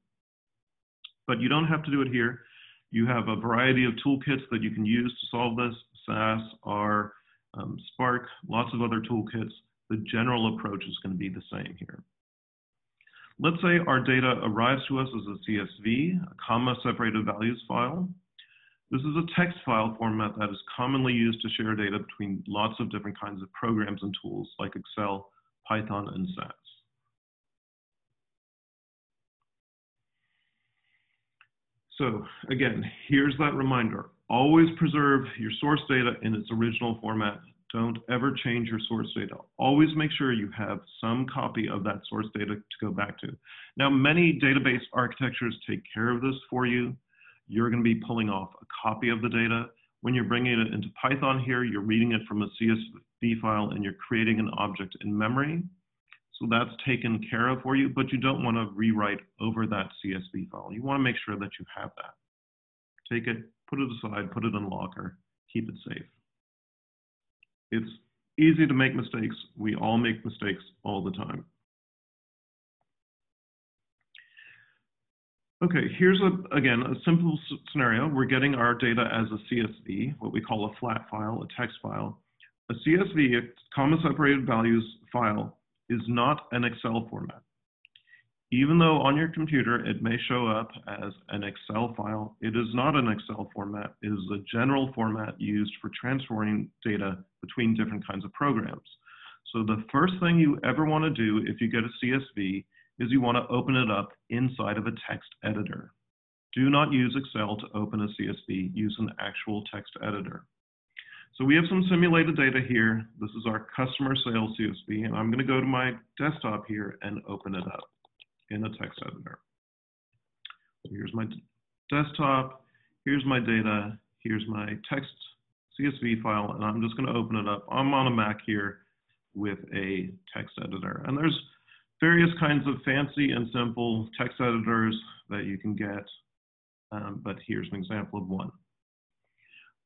A: but you don't have to do it here. You have a variety of toolkits that you can use to solve this, SAS, R, um, Spark, lots of other toolkits. The general approach is going to be the same here. Let's say our data arrives to us as a CSV, a comma separated values file. This is a text file format that is commonly used to share data between lots of different kinds of programs and tools like Excel, Python, and SAS. So again, here's that reminder. Always preserve your source data in its original format. Don't ever change your source data. Always make sure you have some copy of that source data to go back to. Now, many database architectures take care of this for you. You're going to be pulling off a copy of the data. When you're bringing it into Python here, you're reading it from a CSV file and you're creating an object in memory. So that's taken care of for you, but you don't want to rewrite over that CSV file. You want to make sure that you have that. Take it, put it aside, put it in Locker, keep it safe. It's easy to make mistakes. We all make mistakes all the time. Okay, here's a, again a simple scenario. We're getting our data as a CSV, what we call a flat file, a text file. A CSV, a comma separated values file, is not an Excel format. Even though on your computer it may show up as an Excel file, it is not an Excel format. It is a general format used for transferring data between different kinds of programs. So the first thing you ever want to do if you get a CSV is you want to open it up inside of a text editor. Do not use Excel to open a CSV. Use an actual text editor. So we have some simulated data here. This is our customer sales CSV, and I'm going to go to my desktop here and open it up in a text editor. So here's my desktop, here's my data, here's my text CSV file, and I'm just going to open it up. I'm on a Mac here with a text editor. And there's various kinds of fancy and simple text editors that you can get, um, but here's an example of one.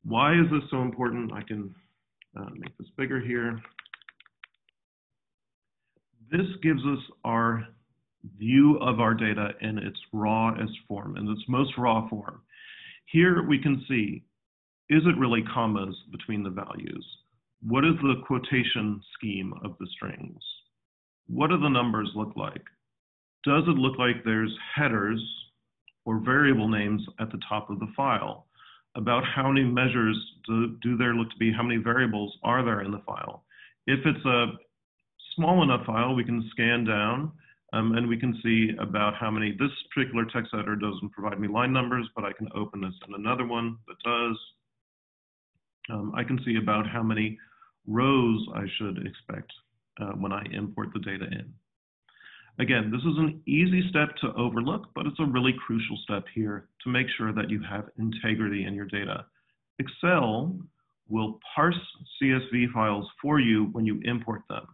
A: Why is this so important? I can uh, make this bigger here. This gives us our view of our data in its rawest form, in its most raw form. Here we can see, is it really commas between the values? What is the quotation scheme of the strings? What do the numbers look like? Does it look like there's headers or variable names at the top of the file? About how many measures do, do there look to be? How many variables are there in the file? If it's a small enough file, we can scan down um, and we can see about how many, this particular text editor doesn't provide me line numbers, but I can open this in another one that does. Um, I can see about how many rows I should expect uh, when I import the data in. Again, this is an easy step to overlook, but it's a really crucial step here to make sure that you have integrity in your data. Excel will parse CSV files for you when you import them.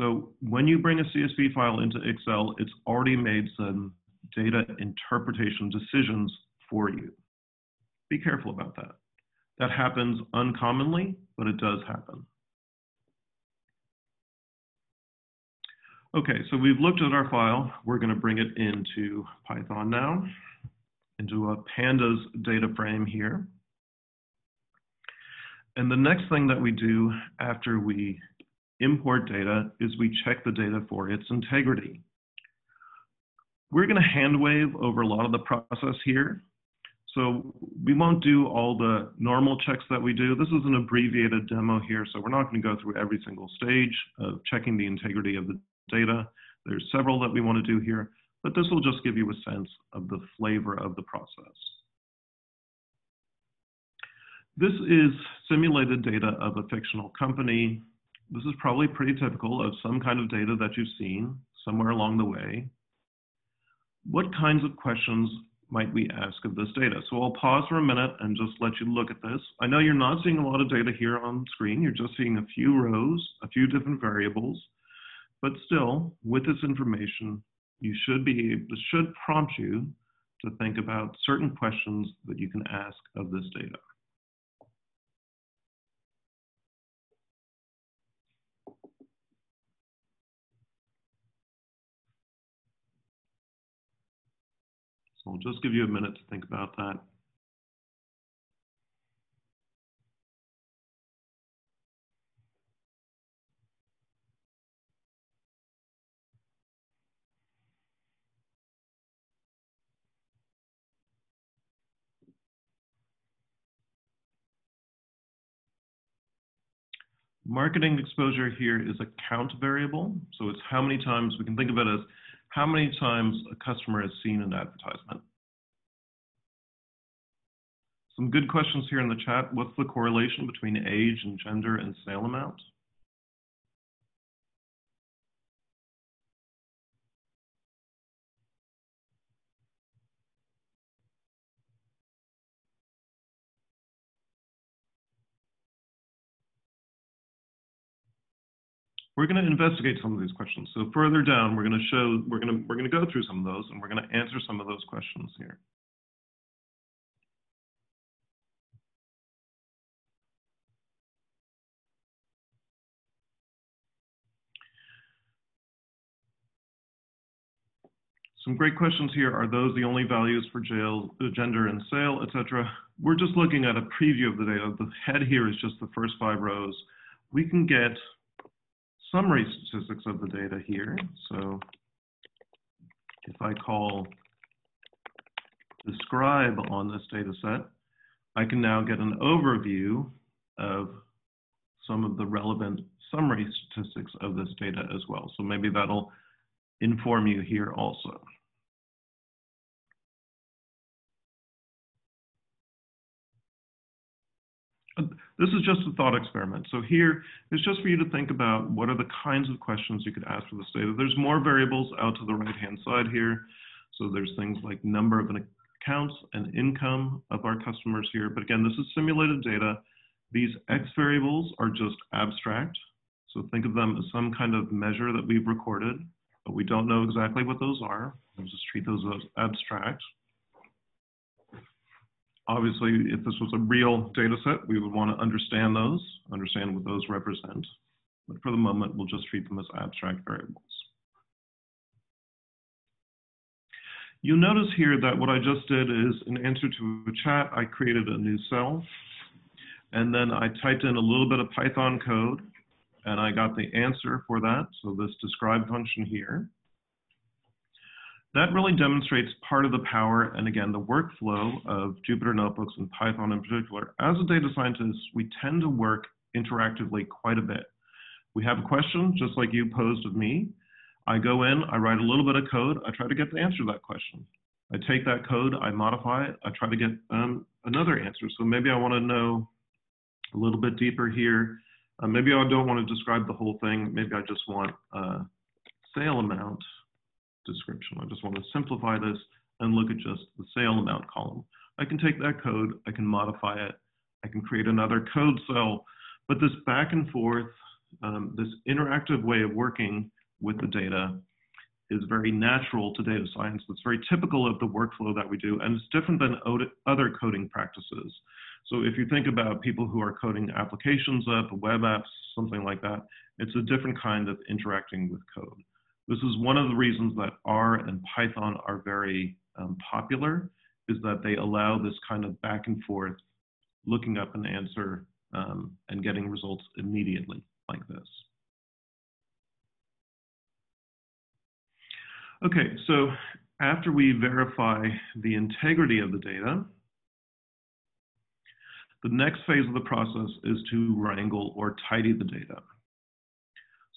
A: So when you bring a CSV file into Excel, it's already made some data interpretation decisions for you. Be careful about that. That happens uncommonly, but it does happen. Okay, so we've looked at our file. We're going to bring it into Python now, into a pandas data frame here. And the next thing that we do after we import data is we check the data for its integrity. We're going to hand wave over a lot of the process here. So we won't do all the normal checks that we do. This is an abbreviated demo here, so we're not going to go through every single stage of checking the integrity of the data. There's several that we want to do here, but this will just give you a sense of the flavor of the process. This is simulated data of a fictional company this is probably pretty typical of some kind of data that you've seen somewhere along the way. What kinds of questions might we ask of this data? So I'll pause for a minute and just let you look at this. I know you're not seeing a lot of data here on screen. You're just seeing a few rows, a few different variables. But still, with this information, you should be, this should prompt you to think about certain questions that you can ask of this data. So I'll just give you a minute to think about that. Marketing exposure here is a count variable. So it's how many times, we can think of it as how many times a customer has seen an advertisement. Some good questions here in the chat. What's the correlation between age and gender and sale amount? We're going to investigate some of these questions. So further down, we're going to show, we're going to, we're going to go through some of those and we're going to answer some of those questions here. Some great questions here. Are those the only values for jail, gender and sale, etc.? We're just looking at a preview of the data. The head here is just the first five rows. We can get summary statistics of the data here. So if I call describe on this data set, I can now get an overview of some of the relevant summary statistics of this data as well. So maybe that'll inform you here also. This is just a thought experiment. So here, it's just for you to think about what are the kinds of questions you could ask for this data. There's more variables out to the right-hand side here. So there's things like number of accounts and income of our customers here. But again, this is simulated data. These X variables are just abstract. So think of them as some kind of measure that we've recorded, but we don't know exactly what those are. We'll just treat those as abstract. Obviously, if this was a real data set, we would want to understand those, understand what those represent. But for the moment, we'll just treat them as abstract variables. You'll notice here that what I just did is in answer to a chat, I created a new cell. And then I typed in a little bit of Python code and I got the answer for that. So this describe function here. That really demonstrates part of the power and again, the workflow of Jupyter Notebooks and Python in particular. As a data scientist, we tend to work interactively quite a bit. We have a question, just like you posed of me. I go in, I write a little bit of code, I try to get the answer to that question. I take that code, I modify it, I try to get um, another answer. So maybe I want to know a little bit deeper here. Uh, maybe I don't want to describe the whole thing. Maybe I just want a sale amount description. I just want to simplify this and look at just the sale amount column. I can take that code, I can modify it, I can create another code cell, but this back and forth, um, this interactive way of working with the data is very natural to data science. It's very typical of the workflow that we do, and it's different than other coding practices. So if you think about people who are coding applications up, web apps, something like that, it's a different kind of interacting with code. This is one of the reasons that R and Python are very um, popular, is that they allow this kind of back and forth, looking up an answer um, and getting results immediately like this. Okay, so after we verify the integrity of the data, the next phase of the process is to wrangle or tidy the data.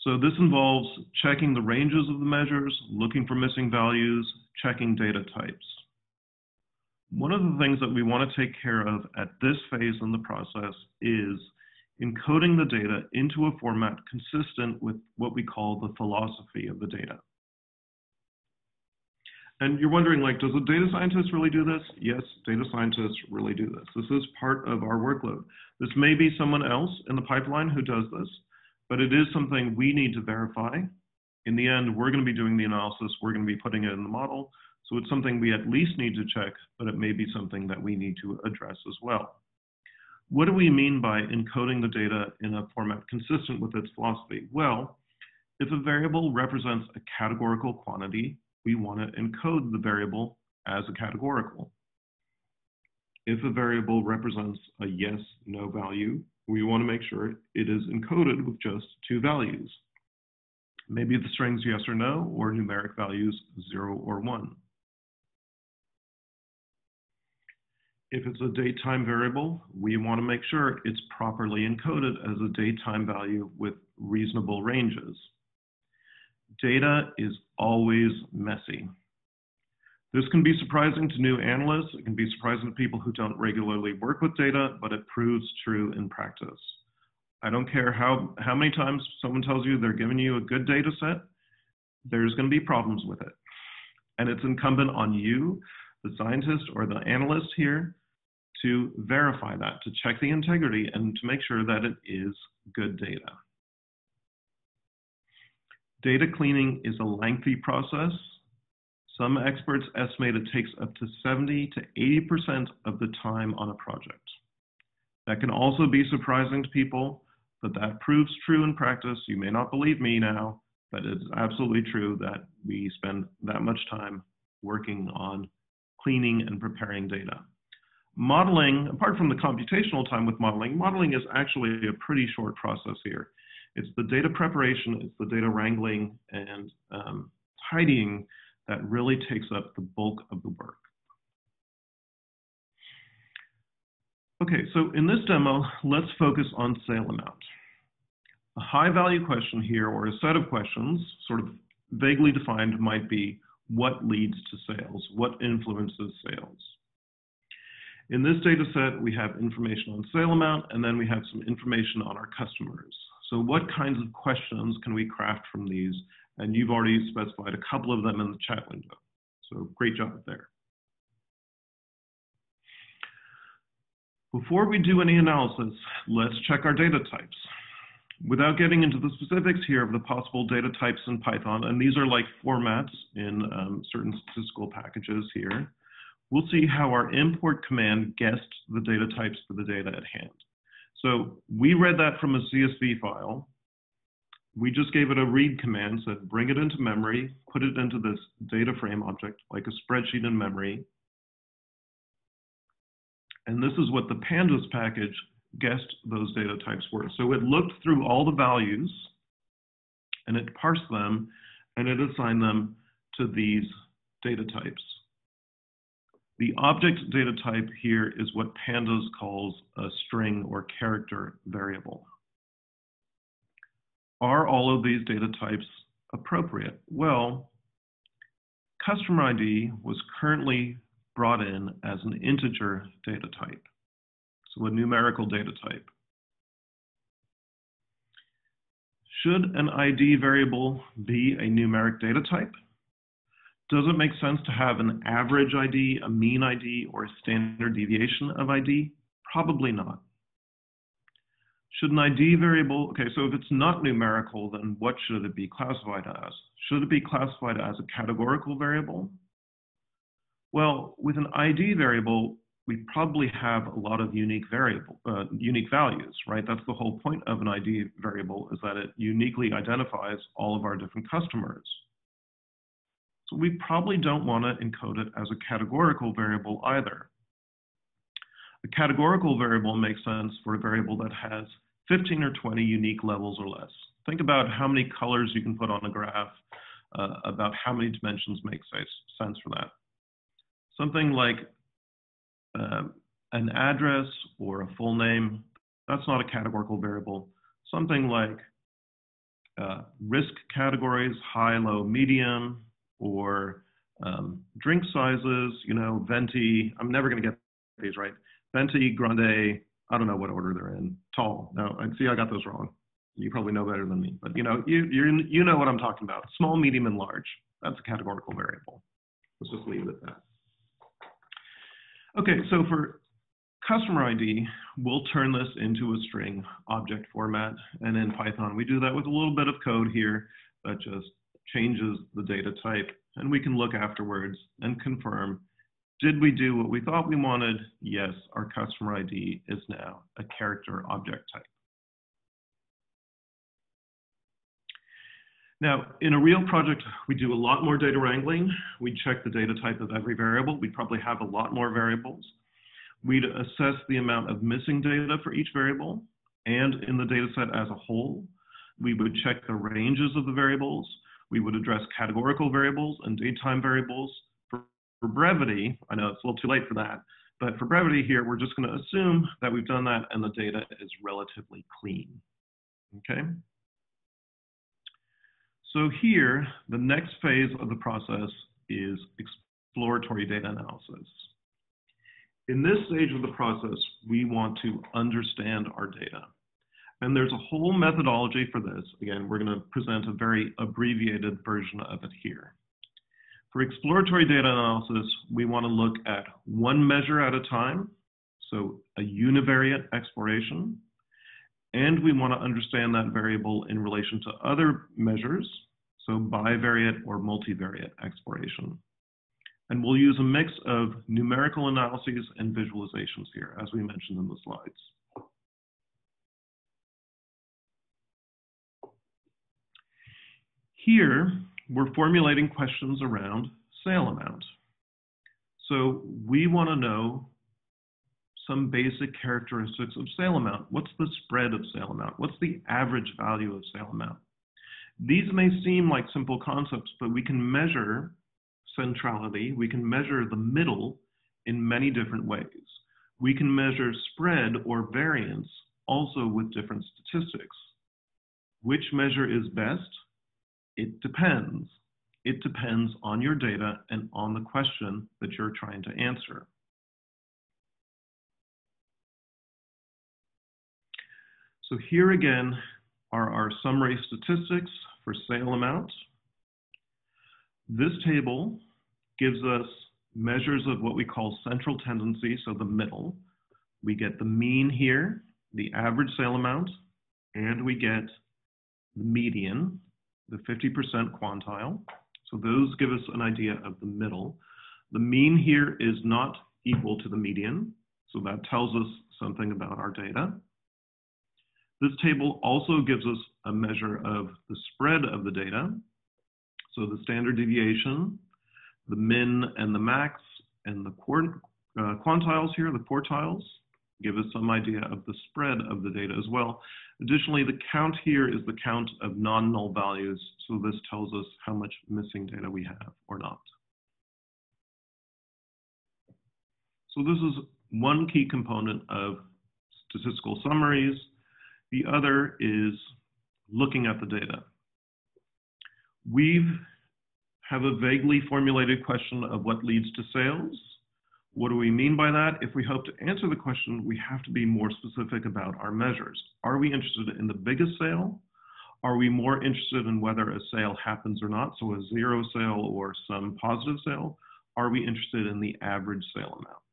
A: So this involves checking the ranges of the measures, looking for missing values, checking data types. One of the things that we want to take care of at this phase in the process is encoding the data into a format consistent with what we call the philosophy of the data. And you're wondering, like, does a data scientist really do this? Yes, data scientists really do this. This is part of our workload. This may be someone else in the pipeline who does this, but it is something we need to verify. In the end, we're going to be doing the analysis, we're going to be putting it in the model. So it's something we at least need to check, but it may be something that we need to address as well. What do we mean by encoding the data in a format consistent with its philosophy? Well, if a variable represents a categorical quantity, we want to encode the variable as a categorical. If a variable represents a yes, no value, we want to make sure it is encoded with just two values. Maybe the strings yes or no, or numeric values zero or one. If it's a date-time variable, we want to make sure it's properly encoded as a date-time value with reasonable ranges. Data is always messy. This can be surprising to new analysts. It can be surprising to people who don't regularly work with data, but it proves true in practice. I don't care how, how many times someone tells you they're giving you a good data set, there's going to be problems with it. And it's incumbent on you, the scientist or the analyst here, to verify that, to check the integrity and to make sure that it is good data. Data cleaning is a lengthy process. Some experts estimate it takes up to 70 to 80% of the time on a project. That can also be surprising to people, but that proves true in practice. You may not believe me now, but it's absolutely true that we spend that much time working on cleaning and preparing data. Modeling, apart from the computational time with modeling, modeling is actually a pretty short process here. It's the data preparation, it's the data wrangling and um, tidying that really takes up the bulk of the work. Okay, so in this demo, let's focus on sale amount. A high value question here, or a set of questions, sort of vaguely defined, might be what leads to sales? What influences sales? In this data set, we have information on sale amount, and then we have some information on our customers. So what kinds of questions can we craft from these? And you've already specified a couple of them in the chat window. So great job there. Before we do any analysis, let's check our data types. Without getting into the specifics here of the possible data types in Python, and these are like formats in um, certain statistical packages here, we'll see how our import command guessed the data types for the data at hand. So we read that from a CSV file. We just gave it a read command, said bring it into memory, put it into this data frame object, like a spreadsheet in memory. And this is what the pandas package guessed those data types were. So it looked through all the values and it parsed them and it assigned them to these data types. The object data type here is what pandas calls a string or character variable. Are all of these data types appropriate? Well, customer ID was currently brought in as an integer data type so a numerical data type. Should an ID variable be a numeric data type? Does it make sense to have an average ID, a mean ID, or a standard deviation of ID? Probably not. Should an ID variable, okay, so if it's not numerical, then what should it be classified as? Should it be classified as a categorical variable? Well, with an ID variable, we probably have a lot of unique variable, uh, unique values, right? That's the whole point of an ID variable is that it uniquely identifies all of our different customers. So we probably don't want to encode it as a categorical variable either. A categorical variable makes sense for a variable that has 15 or 20 unique levels or less. Think about how many colors you can put on a graph, uh, about how many dimensions make sense for that. Something like um, an address or a full name, that's not a categorical variable. Something like uh, risk categories, high, low, medium, or um, drink sizes, you know, venti, I'm never going to get these right. Venti, grande, I don't know what order they're in. Tall. No, I see I got those wrong. You probably know better than me, but you know, you you you know what I'm talking about. Small, medium, and large. That's a categorical variable. Let's just leave it at that. Okay, so for customer ID, we'll turn this into a string object format. And in Python, we do that with a little bit of code here that just changes the data type. And we can look afterwards and confirm, did we do what we thought we wanted? Yes, our customer ID is now a character object type. Now, in a real project, we do a lot more data wrangling. We check the data type of every variable. We probably have a lot more variables. We'd assess the amount of missing data for each variable. And in the data set as a whole, we would check the ranges of the variables. We would address categorical variables and datetime variables. For, brevity, I know it's a little too late for that, but for brevity here, we're just going to assume that we've done that and the data is relatively clean. Okay? So here, the next phase of the process is exploratory data analysis. In this stage of the process, we want to understand our data. And there's a whole methodology for this. Again, we're going to present a very abbreviated version of it here. For exploratory data analysis, we want to look at one measure at a time, so a univariate exploration, and we want to understand that variable in relation to other measures, so bivariate or multivariate exploration. And we'll use a mix of numerical analyses and visualizations here, as we mentioned in the slides. Here, we're formulating questions around sale amount. So we want to know some basic characteristics of sale amount. What's the spread of sale amount? What's the average value of sale amount? These may seem like simple concepts, but we can measure centrality, we can measure the middle in many different ways. We can measure spread or variance also with different statistics. Which measure is best? It depends. It depends on your data and on the question that you're trying to answer. So here again are our summary statistics for sale amounts. This table gives us measures of what we call central tendency, so the middle. We get the mean here, the average sale amount, and we get median, the 50% quantile. So those give us an idea of the middle. The mean here is not equal to the median, so that tells us something about our data. This table also gives us a measure of the spread of the data. So the standard deviation, the min and the max, and the uh, quantiles here, the quartiles, give us some idea of the spread of the data as well. Additionally, the count here is the count of non-null values, so this tells us how much missing data we have or not. So this is one key component of statistical summaries. The other is looking at the data. We have a vaguely formulated question of what leads to sales. What do we mean by that? If we hope to answer the question, we have to be more specific about our measures. Are we interested in the biggest sale? Are we more interested in whether a sale happens or not, so a zero sale or some positive sale? Are we interested in the average sale amount?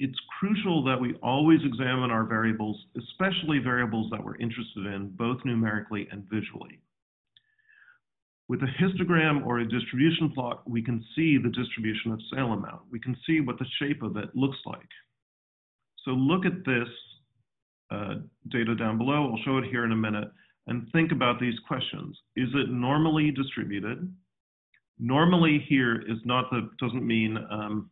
A: it's crucial that we always examine our variables, especially variables that we're interested in, both numerically and visually. With a histogram or a distribution plot, we can see the distribution of sale amount. We can see what the shape of it looks like. So look at this uh, data down below. I'll show it here in a minute. And think about these questions. Is it normally distributed? Normally here is not the, doesn't mean um,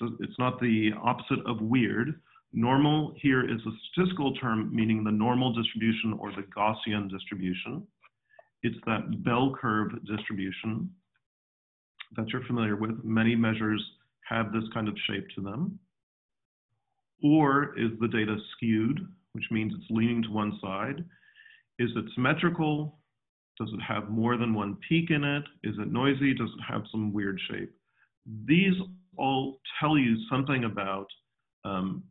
A: it's not the opposite of weird. Normal here is a statistical term meaning the normal distribution or the Gaussian distribution. It's that bell curve distribution that you're familiar with. Many measures have this kind of shape to them. Or is the data skewed, which means it's leaning to one side? Is it symmetrical? Does it have more than one peak in it? Is it noisy? Does it have some weird shape? These all tell you something about um,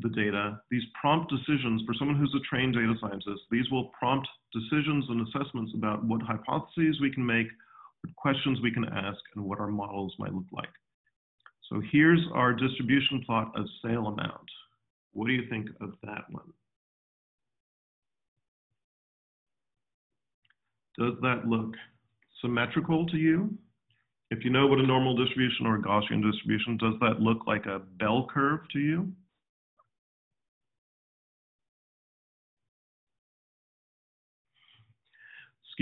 A: the data. These prompt decisions, for someone who's a trained data scientist, these will prompt decisions and assessments about what hypotheses we can make, what questions we can ask, and what our models might look like. So here's our distribution plot of sale amount. What do you think of that one? Does that look symmetrical to you? If you know what a normal distribution or a Gaussian distribution, does that look like a bell curve to you?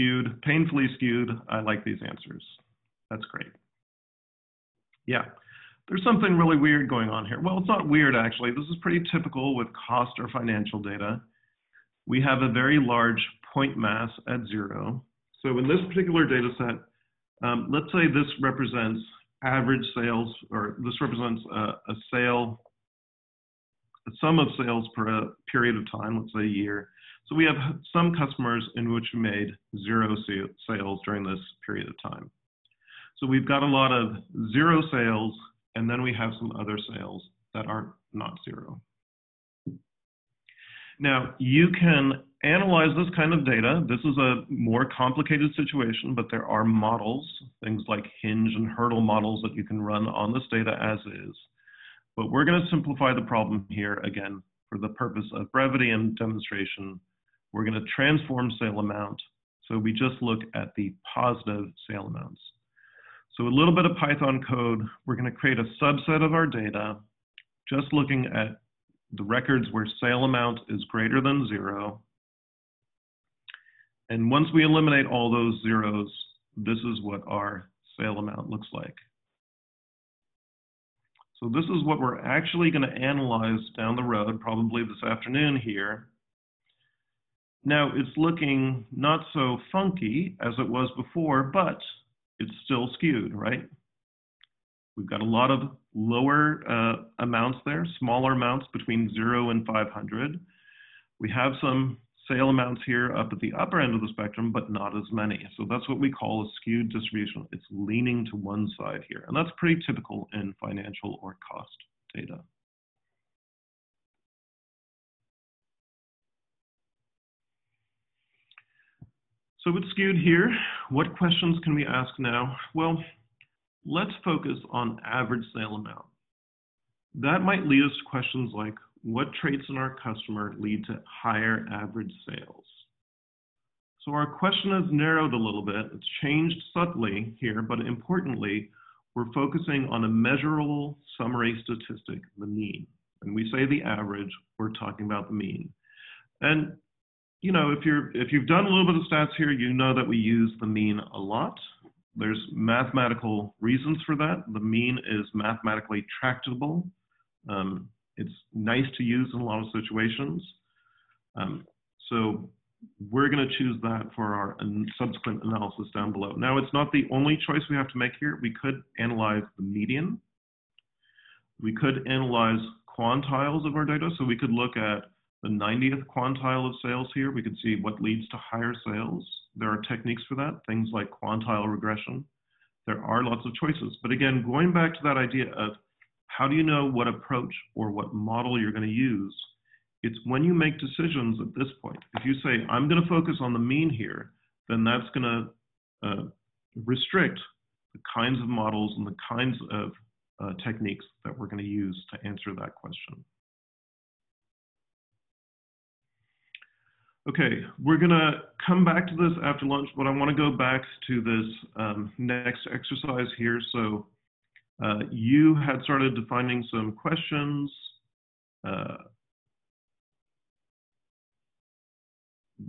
A: Skewed, painfully skewed. I like these answers. That's great. Yeah, there's something really weird going on here. Well, it's not weird actually. This is pretty typical with cost or financial data. We have a very large point mass at zero. So in this particular data set, um, let's say this represents average sales, or this represents a, a sale, a sum of sales per a period of time, let's say a year. So we have some customers in which we made zero sales during this period of time. So we've got a lot of zero sales, and then we have some other sales that are not zero. Now, you can analyze this kind of data. This is a more complicated situation, but there are models, things like hinge and hurdle models that you can run on this data as is. But we're going to simplify the problem here again for the purpose of brevity and demonstration. We're going to transform sale amount. So we just look at the positive sale amounts. So a little bit of Python code. We're going to create a subset of our data, just looking at the records where sale amount is greater than zero and once we eliminate all those zeros, this is what our sale amount looks like. So this is what we're actually going to analyze down the road, probably this afternoon here. Now, it's looking not so funky as it was before, but it's still skewed, right? We've got a lot of lower uh, amounts there, smaller amounts between 0 and 500. We have some sale amounts here up at the upper end of the spectrum, but not as many. So that's what we call a skewed distribution. It's leaning to one side here. And that's pretty typical in financial or cost data. So it's skewed here. What questions can we ask now? Well, let's focus on average sale amount. That might lead us to questions like, what traits in our customer lead to higher average sales? So our question has narrowed a little bit. It's changed subtly here, but importantly, we're focusing on a measurable summary statistic, the mean. When we say the average, we're talking about the mean. And you know, if you're if you've done a little bit of stats here, you know that we use the mean a lot. There's mathematical reasons for that. The mean is mathematically tractable. Um, it's nice to use in a lot of situations. Um, so we're going to choose that for our subsequent analysis down below. Now, it's not the only choice we have to make here. We could analyze the median. We could analyze quantiles of our data. So we could look at the 90th quantile of sales here. We can see what leads to higher sales. There are techniques for that, things like quantile regression. There are lots of choices. But again, going back to that idea of how do you know what approach or what model you're going to use? It's when you make decisions at this point. If you say, I'm going to focus on the mean here, then that's going to uh, restrict the kinds of models and the kinds of uh, techniques that we're going to use to answer that question. Okay, we're gonna come back to this after lunch, but I wanna go back to this um, next exercise here. So uh, you had started defining some questions. Uh,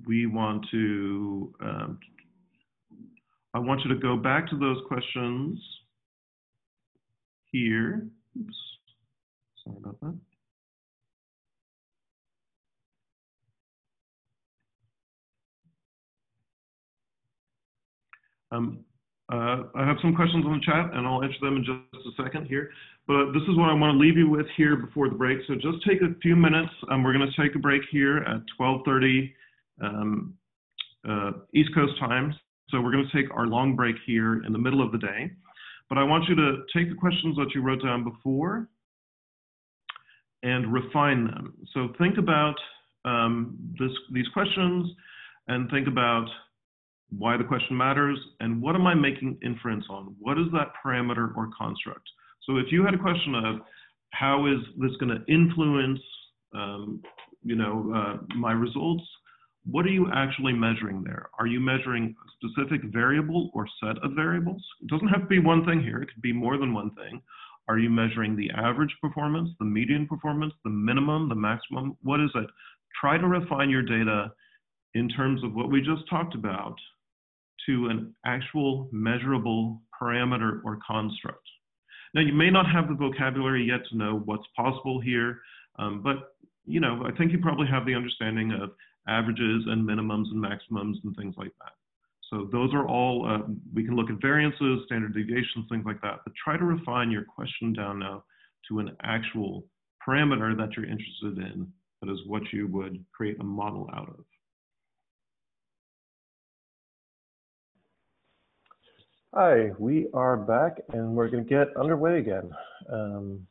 A: we want to, um, I want you to go back to those questions here. Oops, sorry about that. Um, uh, I have some questions on the chat and I'll answer them in just a second here. But this is what I want to leave you with here before the break. So just take a few minutes. Um, we're going to take a break here at 1230 um, uh, East Coast time. So we're going to take our long break here in the middle of the day. But I want you to take the questions that you wrote down before and refine them. So think about um, this, these questions and think about why the question matters, and what am I making inference on? What is that parameter or construct? So if you had a question of how is this going to influence, um, you know, uh, my results, what are you actually measuring there? Are you measuring a specific variable or set of variables? It doesn't have to be one thing here. It could be more than one thing. Are you measuring the average performance, the median performance, the minimum, the maximum? What is it? Try to refine your data in terms of what we just talked about to an actual measurable parameter or construct. Now, you may not have the vocabulary yet to know what's possible here, um, but you know, I think you probably have the understanding of averages and minimums and maximums and things like that. So those are all, uh, we can look at variances, standard deviations, things like that, but try to refine your question down now to an actual parameter that you're interested in, that is what you would create a model out of.
B: Hi, we are back and we're going to get underway again. Um,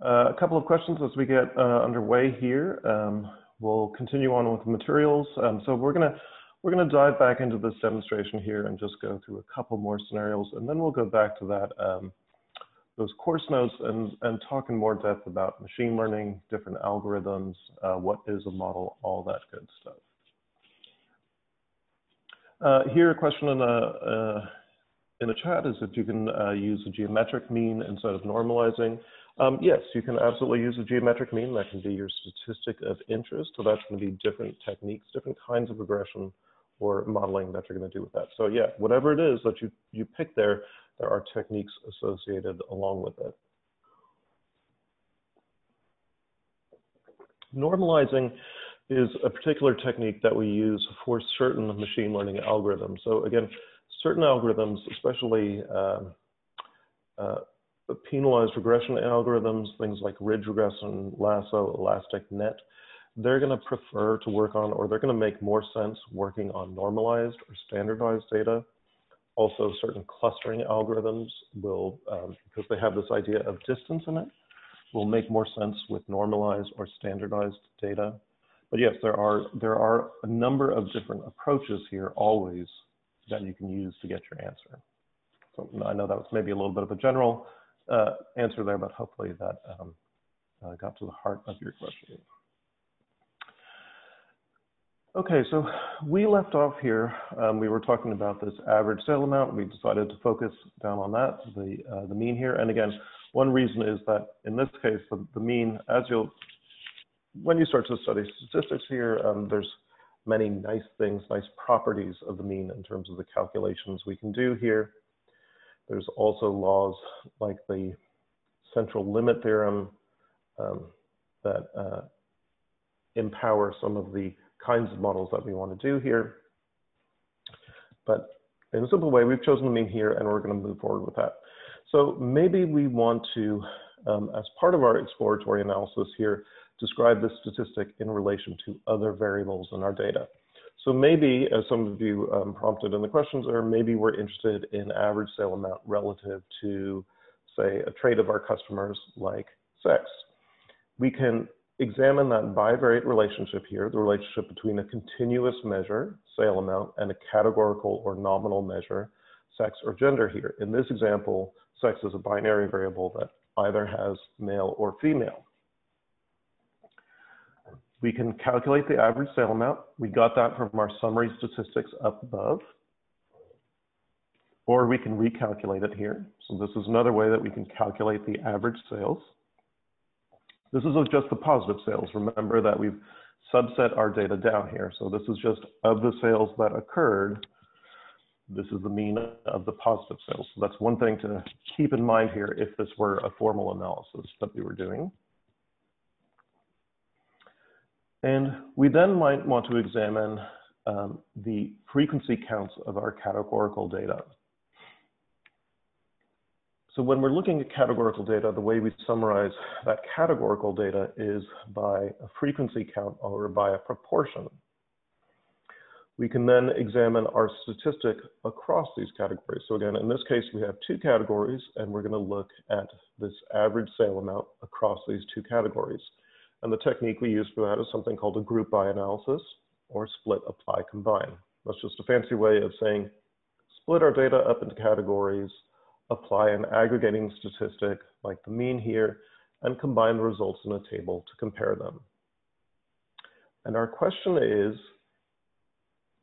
B: uh, a couple of questions as we get uh, underway here. Um, we'll continue on with the materials. Um, so we're going to we're going to dive back into this demonstration here and just go through a couple more scenarios, and then we'll go back to that um, those course notes and and talk in more depth about machine learning, different algorithms, uh, what is a model, all that good stuff. Uh, here, a question in the, uh, in the chat is if you can uh, use a geometric mean instead of normalizing. Um, yes, you can absolutely use a geometric mean. That can be your statistic of interest. So that's going to be different techniques, different kinds of regression or modeling that you're going to do with that. So yeah, whatever it is that you, you pick there, there are techniques associated along with it. Normalizing is a particular technique that we use for certain machine learning algorithms. So again, certain algorithms, especially uh, uh, penalized regression algorithms, things like ridge regression, lasso, elastic net, they're going to prefer to work on, or they're going to make more sense working on normalized or standardized data. also certain clustering algorithms will, um, because they have this idea of distance in it, will make more sense with normalized or standardized data. But yes, there are, there are a number of different approaches here always that you can use to get your answer. So I know that was maybe a little bit of a general uh, answer there, but hopefully that um, uh, got to the heart of your question. Okay, so we left off here. Um, we were talking about this average sale amount. We decided to focus down on that, the, uh, the mean here. And again, one reason is that in this case, the, the mean, as you'll, when you start to study statistics here, um, there's many nice things, nice properties of the mean in terms of the calculations we can do here. There's also laws like the central limit theorem um, that uh, empower some of the kinds of models that we want to do here. But in a simple way, we've chosen the mean here and we're going to move forward with that. So maybe we want to, um, as part of our exploratory analysis here, describe this statistic in relation to other variables in our data. So maybe, as some of you um, prompted in the questions, or maybe we're interested in average sale amount relative to, say, a trait of our customers like sex. We can examine that bivariate relationship here, the relationship between a continuous measure, sale amount, and a categorical or nominal measure, sex or gender here. In this example, sex is a binary variable that either has male or female. We can calculate the average sale amount. We got that from our summary statistics up above. Or we can recalculate it here. So this is another way that we can calculate the average sales. This is just the positive sales. Remember that we've subset our data down here. So this is just of the sales that occurred. This is the mean of the positive sales. So that's one thing to keep in mind here if this were a formal analysis that we were doing. And we then might want to examine um, the frequency counts of our categorical data. So when we're looking at categorical data, the way we summarize that categorical data is by a frequency count or by a proportion. We can then examine our statistic across these categories. So again, in this case, we have two categories, and we're going to look at this average sale amount across these two categories. And the technique we use for that is something called a group by analysis or split, apply, combine. That's just a fancy way of saying split our data up into categories, apply an aggregating statistic like the mean here, and combine the results in a table to compare them. And our question is,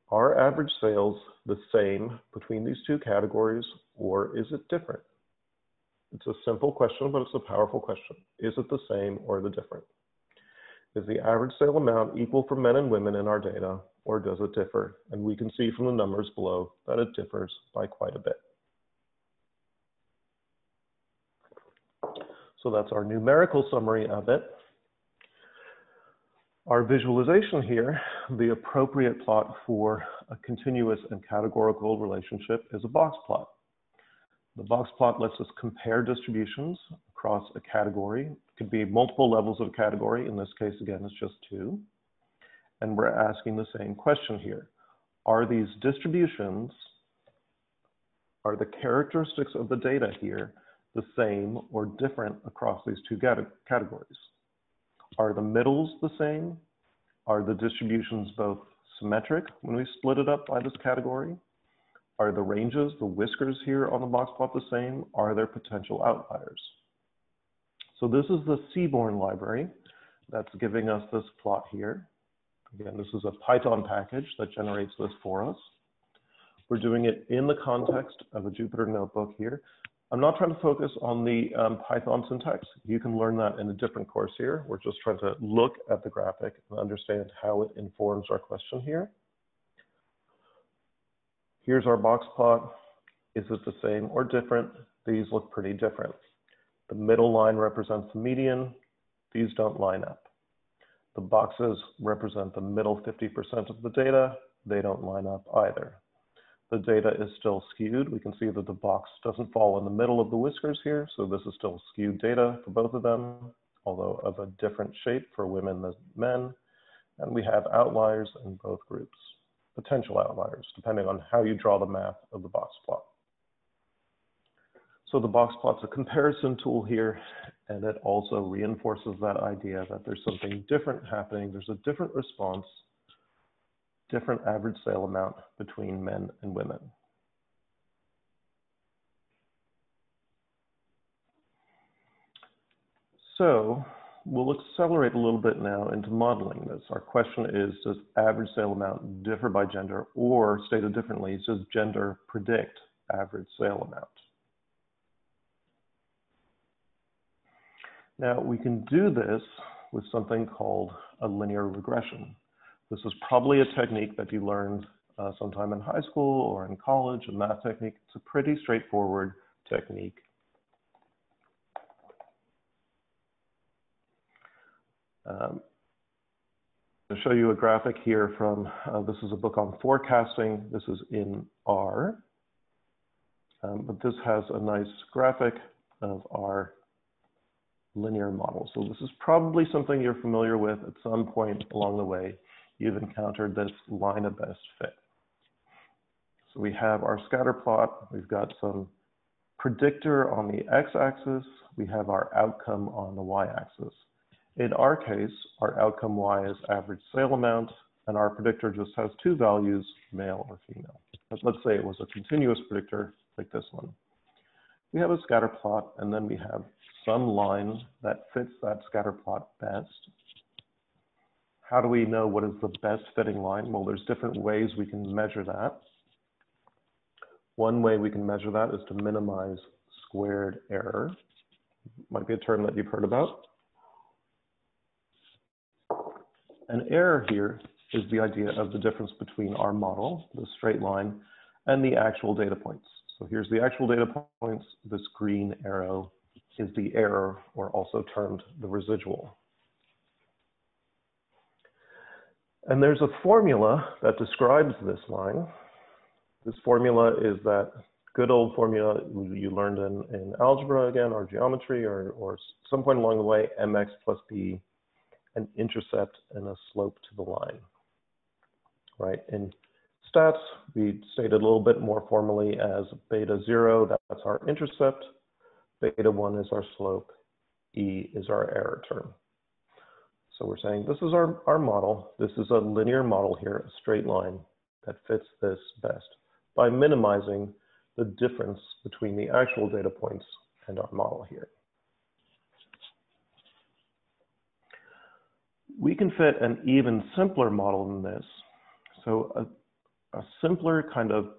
B: are average sales the same between these two categories or is it different? It's a simple question, but it's a powerful question. Is it the same or the different? Is the average sale amount equal for men and women in our data, or does it differ? And we can see from the numbers below that it differs by quite a bit. So that's our numerical summary of it. Our visualization here, the appropriate plot for a continuous and categorical relationship is a box plot. The box plot lets us compare distributions across a category. Could be multiple levels of category. In this case, again, it's just two. And we're asking the same question here. Are these distributions, are the characteristics of the data here the same or different across these two categories? Are the middles the same? Are the distributions both symmetric when we split it up by this category? Are the ranges, the whiskers here on the box plot the same? Are there potential outliers? So this is the Seaborn library that's giving us this plot here. Again, this is a Python package that generates this for us. We're doing it in the context of a Jupyter notebook here. I'm not trying to focus on the um, Python syntax. You can learn that in a different course here. We're just trying to look at the graphic and understand how it informs our question here. Here's our box plot. Is it the same or different? These look pretty different. The middle line represents the median. These don't line up. The boxes represent the middle 50% of the data. They don't line up either the data is still skewed. We can see that the box doesn't fall in the middle of the whiskers here, so this is still skewed data for both of them, although of a different shape for women than men. And we have outliers in both groups, potential outliers, depending on how you draw the math of the box plot. So the box plot's a comparison tool here, and it also reinforces that idea that there's something different happening. There's a different response, different average sale amount between men and women. So we'll accelerate a little bit now into modeling this. Our question is, does average sale amount differ by gender or stated differently, does gender predict average sale amount? Now we can do this with something called a linear regression. This is probably a technique that you learned uh, sometime in high school or in college, a math technique. It's a pretty straightforward technique. Um, I'll show you a graphic here from, uh, this is a book on forecasting. This is in R. Um, but this has a nice graphic of our linear model. So this is probably something you're familiar with at some point along the way. You've encountered this line of best fit. So we have our scatter plot. We've got some predictor on the x-axis. We have our outcome on the y-axis. In our case, our outcome y is average sale amount, and our predictor just has two values, male or female. But let's say it was a continuous predictor like this one. We have a scatter plot, and then we have some line that fits that scatter plot best. How do we know what is the best fitting line? Well, there's different ways we can measure that. One way we can measure that is to minimize squared error. Might be a term that you've heard about. An error here is the idea of the difference between our model, the straight line, and the actual data points. So here's the actual data points. This green arrow is the error, or also termed the residual. And there's a formula that describes this line. This formula is that good old formula you learned in, in algebra again, or geometry, or, or some point along the way, mx plus b an intercept and a slope to the line, right? In stats, we stated a little bit more formally as beta zero, that's our intercept, beta one is our slope, E is our error term. So we're saying this is our, our model. This is a linear model here, a straight line that fits this best by minimizing the difference between the actual data points and our model here. we can fit an even simpler model than this. So a, a, simpler kind of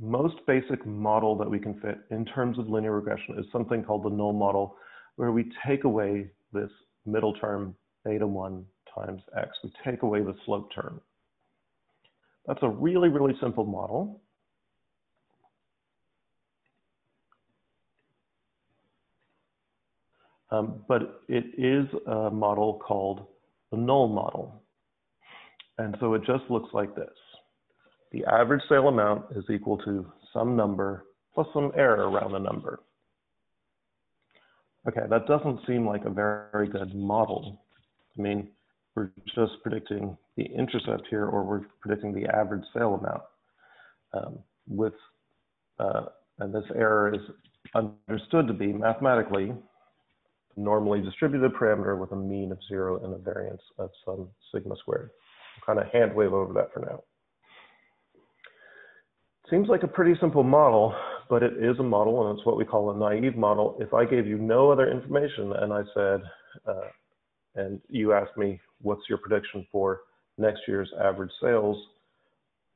B: most basic model that we can fit in terms of linear regression is something called the null model, where we take away this middle term beta 1 times x. We take away the slope term. That's a really, really simple model. Um, but it is a model called the null model. And so it just looks like this. The average sale amount is equal to some number plus some error around the number. Okay, that doesn't seem like a very good model. I mean, we're just predicting the intercept here, or we're predicting the average sale amount. Um, with, uh, and this error is understood to be mathematically normally distributed parameter with a mean of zero and a variance of some sigma squared. I'll kind of hand wave over that for now. Seems like a pretty simple model, but it is a model and it's what we call a naive model. If I gave you no other information and I said, uh, and you asked me, what's your prediction for next year's average sales?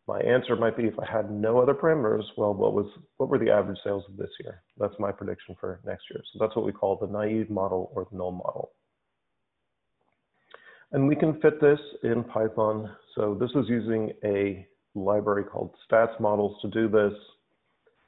B: My answer might be if I had no other parameters, well, what was what were the average sales of this year? That's my prediction for next year. So that's what we call the naive model or the null model. And we can fit this in Python. So this is using a library called statsmodels to do this.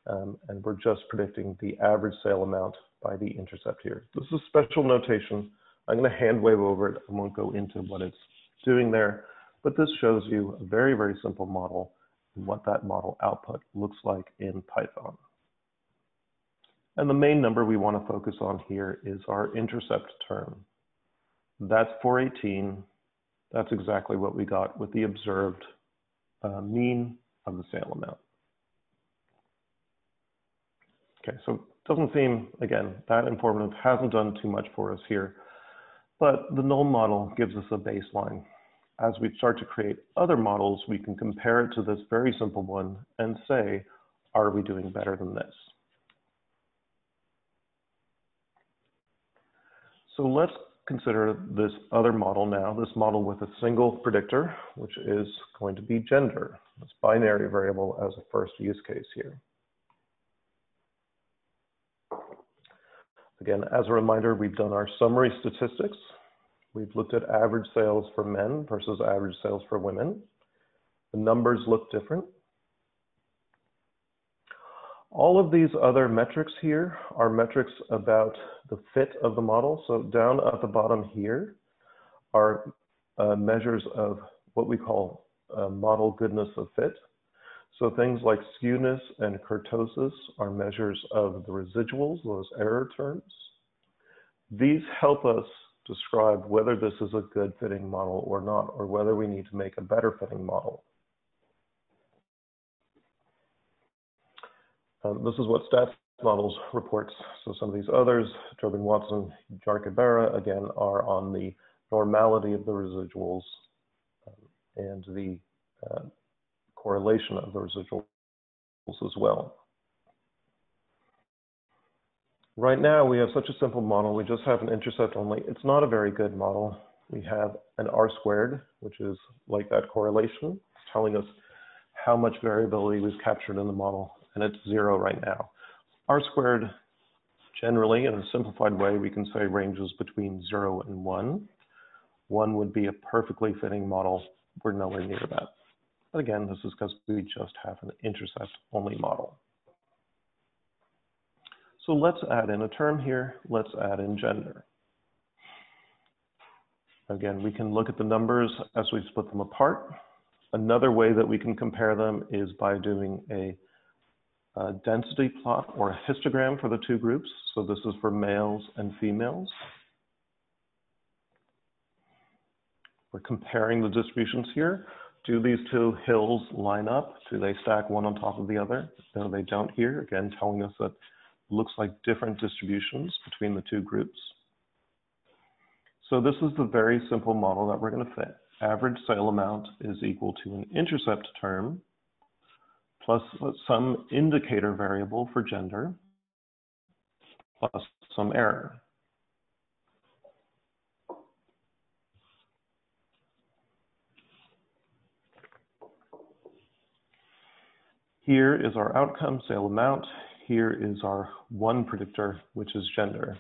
B: Um, and we're just predicting the average sale amount by the intercept here. This is a special notation. I'm going to hand wave over it. I won't go into what it's doing there. But this shows you a very, very simple model and what that model output looks like in Python. And the main number we want to focus on here is our intercept term. That's 418. That's exactly what we got with the observed uh, mean of the sale amount. Okay, so it doesn't seem, again, that informative, hasn't done too much for us here, but the null model gives us a baseline. As we start to create other models, we can compare it to this very simple one and say, are we doing better than this? So let's consider this other model now, this model with a single predictor, which is going to be gender, this binary variable as a first use case here. Again, as a reminder, we've done our summary statistics. We've looked at average sales for men versus average sales for women. The numbers look different. All of these other metrics here are metrics about the fit of the model. So down at the bottom here are uh, measures of what we call uh, model goodness of fit. So things like skewness and kurtosis are measures of the residuals, those error terms. These help us describe whether this is a good fitting model or not, or whether we need to make a better fitting model. Um, this is what stats models reports. So some of these others, Tobin Watson, Jarque-Bera, again, are on the normality of the residuals um, and the uh, correlation of the residuals as well. Right now, we have such a simple model. We just have an intercept only. It's not a very good model. We have an R squared, which is like that correlation, telling us how much variability we've captured in the model and it's zero right now. R squared, generally, in a simplified way, we can say ranges between zero and one. One would be a perfectly fitting model. We're nowhere near that. But again, this is because we just have an intercept-only model. So let's add in a term here. Let's add in gender. Again, we can look at the numbers as we split them apart. Another way that we can compare them is by doing a a density plot or a histogram for the two groups. So this is for males and females. We're comparing the distributions here. Do these two hills line up? Do they stack one on top of the other? No, they don't here. Again, telling us that it looks like different distributions between the two groups. So this is the very simple model that we're going to fit. Average sale amount is equal to an intercept term plus some indicator variable for gender, plus some error. Here is our outcome, sale amount. Here is our one predictor, which is gender.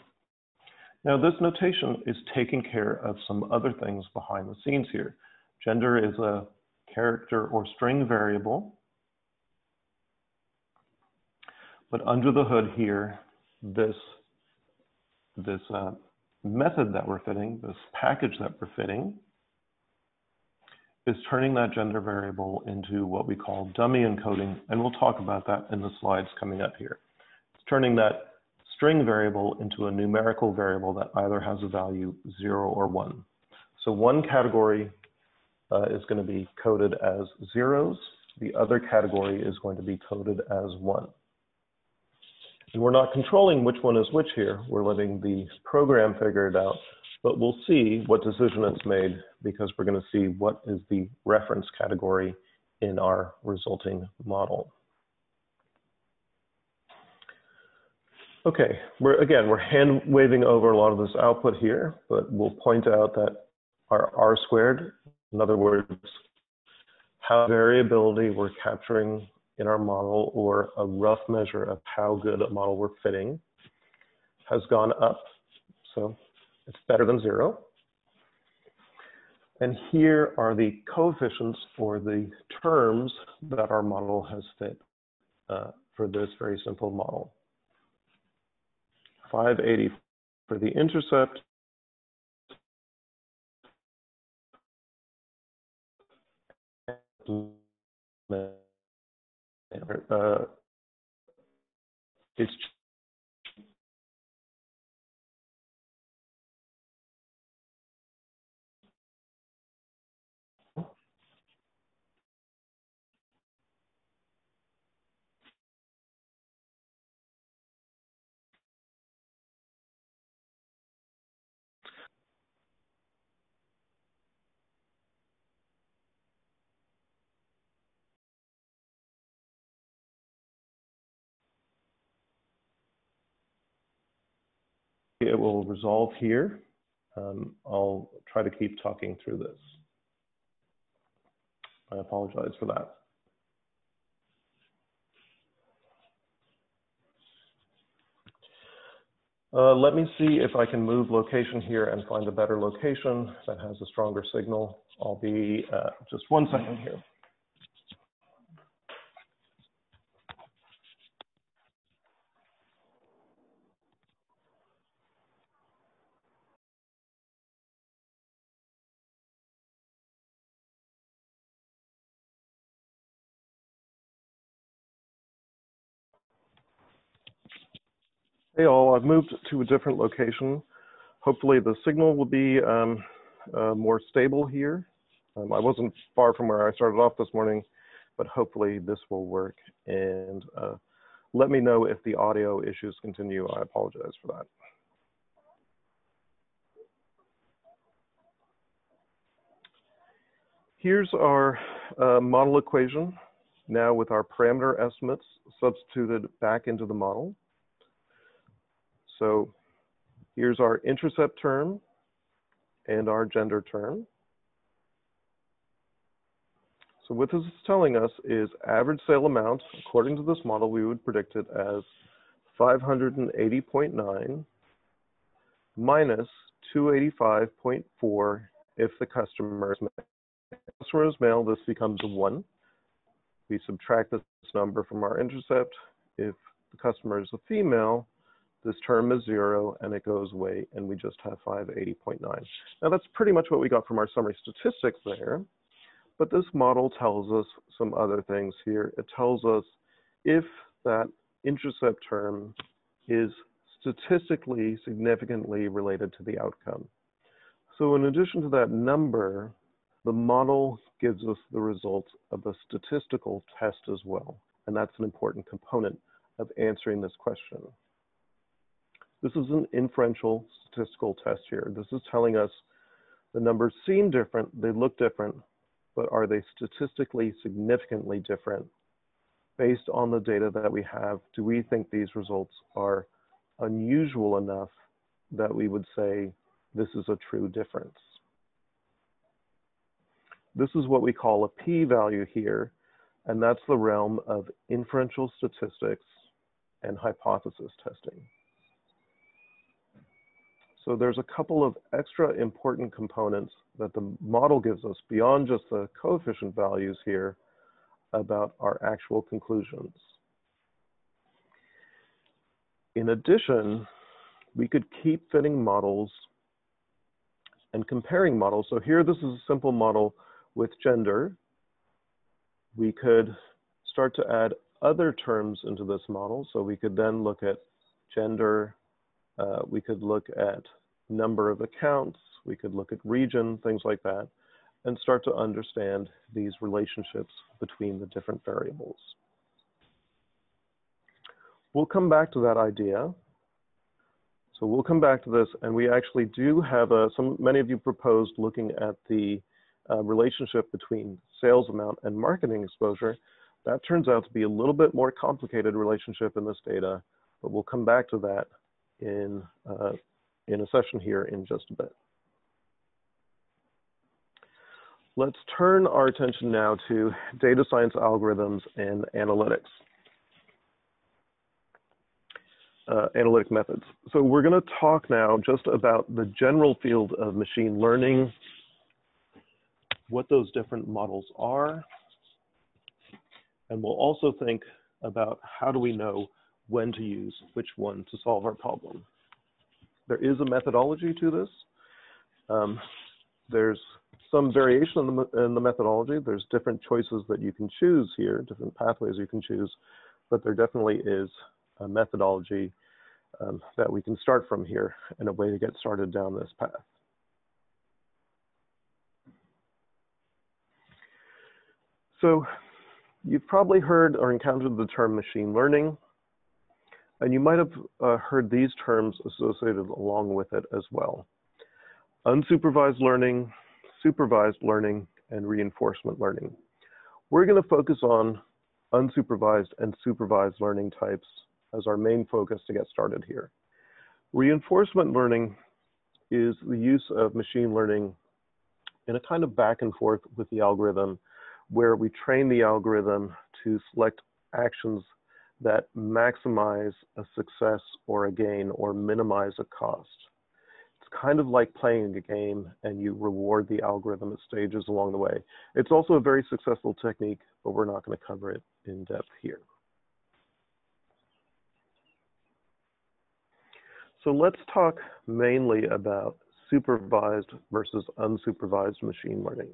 B: Now this notation is taking care of some other things behind the scenes here. Gender is a character or string variable But under the hood here, this, this uh, method that we're fitting, this package that we're fitting, is turning that gender variable into what we call dummy encoding, and we'll talk about that in the slides coming up here. It's turning that string variable into a numerical variable that either has a value zero or one. So one category uh, is going to be coded as zeros. The other category is going to be coded as one. And we're not controlling which one is which here. We're letting the program figure it out, but we'll see what decision it's made because we're going to see what is the reference category in our resulting model. Okay, we're again, we're hand waving over a lot of this output here, but we'll point out that our R squared, in other words, how variability we're capturing in our model or a rough measure of how good a model we're fitting has gone up. So it's better than zero. And here are the coefficients or the terms that our model has fit uh, for this very simple model. 580 for the intercept, uh, it's it will resolve here. Um, I'll try to keep talking through this. I apologize for that. Uh, let me see if I can move location here and find a better location that has a stronger signal. I'll be uh, just one second here. Hey all, I've moved to a different location. Hopefully the signal will be um, uh, more stable here. Um, I wasn't far from where I started off this morning, but hopefully this will work. And uh, let me know if the audio issues continue. I apologize for that. Here's our uh, model equation now with our parameter estimates substituted back into the model. So here's our intercept term and our gender term. So what this is telling us is average sale amount, according to this model, we would predict it as 580.9 minus 285.4 if the customer is male. If the customer is male, this becomes 1. We subtract this number from our intercept. If the customer is a female, this term is zero and it goes away and we just have 580.9. Now that's pretty much what we got from our summary statistics there, but this model tells us some other things here. It tells us if that intercept term is statistically significantly related to the outcome. So in addition to that number, the model gives us the results of a statistical test as well. And that's an important component of answering this question. This is an inferential statistical test here. This is telling us the numbers seem different, they look different, but are they statistically significantly different? Based on the data that we have, do we think these results are unusual enough that we would say this is a true difference? This is what we call a p-value here, and that's the realm of inferential statistics and hypothesis testing. So there's a couple of extra important components that the model gives us beyond just the coefficient values here about our actual conclusions. In addition, we could keep fitting models and comparing models. So here, this is a simple model with gender. We could start to add other terms into this model. So we could then look at gender, uh, we could look at number of accounts, we could look at region, things like that, and start to understand these relationships between the different variables. We'll come back to that idea. So we'll come back to this, and we actually do have a, some, many of you proposed looking at the uh, relationship between sales amount and marketing exposure. That turns out to be a little bit more complicated relationship in this data, but we'll come back to that in, uh, in a session here in just a bit. Let's turn our attention now to data science algorithms and analytics. Uh, analytic methods. So we're going to talk now just about the general field of machine learning, what those different models are, and we'll also think about how do we know when to use which one to solve our problem. There is a methodology to this. Um, there's some variation in the, in the methodology. There's different choices that you can choose here, different pathways you can choose, but there definitely is a methodology um, that we can start from here and a way to get started down this path. So you've probably heard or encountered the term machine learning. And you might have uh, heard these terms associated along with it as well. Unsupervised learning, supervised learning, and reinforcement learning. We're going to focus on unsupervised and supervised learning types as our main focus to get started here. Reinforcement learning is the use of machine learning in a kind of back and forth with the algorithm where we train the algorithm to select actions that maximize a success or a gain or minimize a cost. It's kind of like playing a game and you reward the algorithm at stages along the way. It's also a very successful technique, but we're not going to cover it in depth here. So let's talk mainly about supervised versus unsupervised machine learning.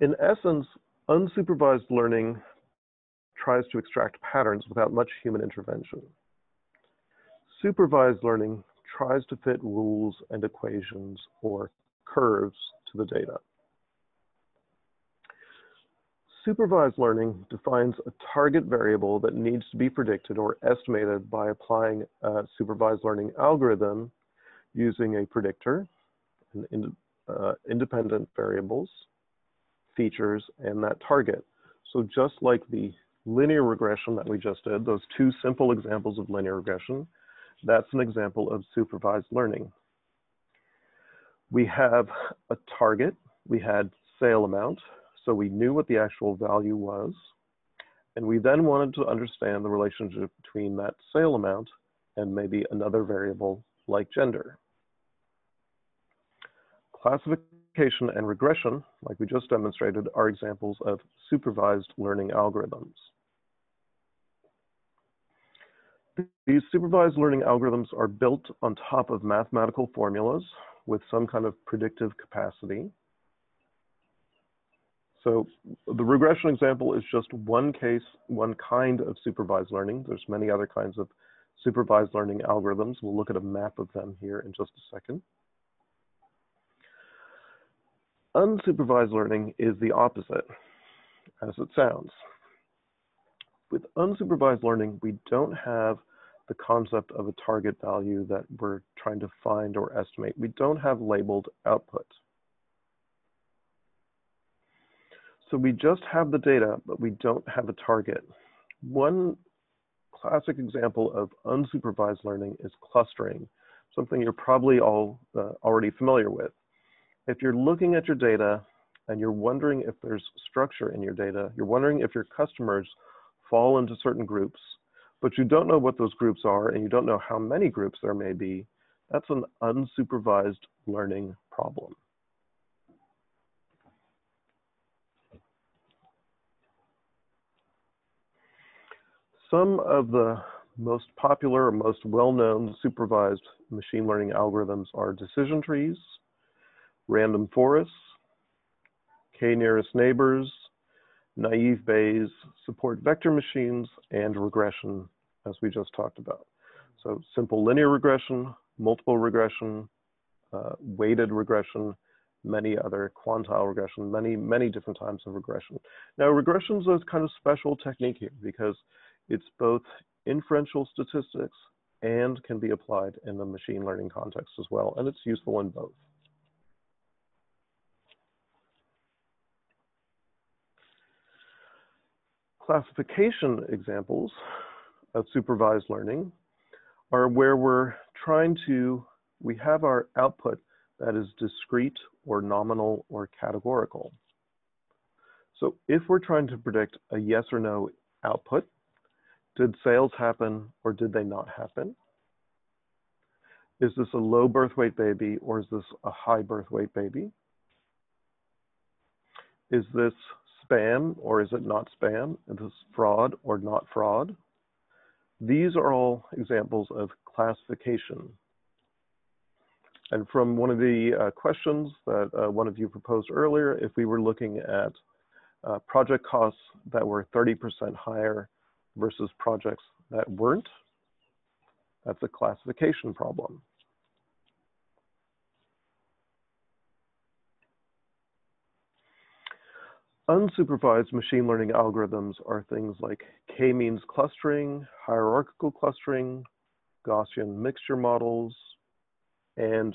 B: In essence, unsupervised learning tries to extract patterns without much human intervention. Supervised learning tries to fit rules and equations or curves to the data. Supervised learning defines a target variable that needs to be predicted or estimated by applying a supervised learning algorithm using a predictor, and uh, independent variables, features, and that target. So just like the linear regression that we just did, those two simple examples of linear regression, that's an example of supervised learning. We have a target, we had sale amount, so we knew what the actual value was. And we then wanted to understand the relationship between that sale amount and maybe another variable like gender. Classification and regression, like we just demonstrated, are examples of supervised learning algorithms. These supervised learning algorithms are built on top of mathematical formulas with some kind of predictive capacity. So the regression example is just one case, one kind of supervised learning. There's many other kinds of supervised learning algorithms. We'll look at a map of them here in just a second. Unsupervised learning is the opposite, as it sounds. With unsupervised learning, we don't have the concept of a target value that we're trying to find or estimate. We don't have labeled output. So we just have the data, but we don't have a target. One classic example of unsupervised learning is clustering, something you're probably all uh, already familiar with. If you're looking at your data and you're wondering if there's structure in your data, you're wondering if your customers fall into certain groups, but you don't know what those groups are and you don't know how many groups there may be, that's an unsupervised learning problem. Some of the most popular or most well-known supervised machine learning algorithms are decision trees, random forests, k-nearest neighbors, naive Bayes, support vector machines, and regression, as we just talked about. So simple linear regression, multiple regression, uh, weighted regression, many other quantile regression, many, many different types of regression. Now, regression is a kind of special technique here because it's both inferential statistics and can be applied in the machine learning context as well, and it's useful in both. Classification examples of supervised learning are where we're trying to, we have our output that is discrete or nominal or categorical. So if we're trying to predict a yes or no output, did sales happen or did they not happen? Is this a low birth weight baby or is this a high birth weight baby? Is this spam or is it not spam? Is this fraud or not fraud? These are all examples of classification. And from one of the uh, questions that uh, one of you proposed earlier, if we were looking at uh, project costs that were 30% higher versus projects that weren't, that's a classification problem. Unsupervised machine learning algorithms are things like k-means clustering, hierarchical clustering, Gaussian mixture models, and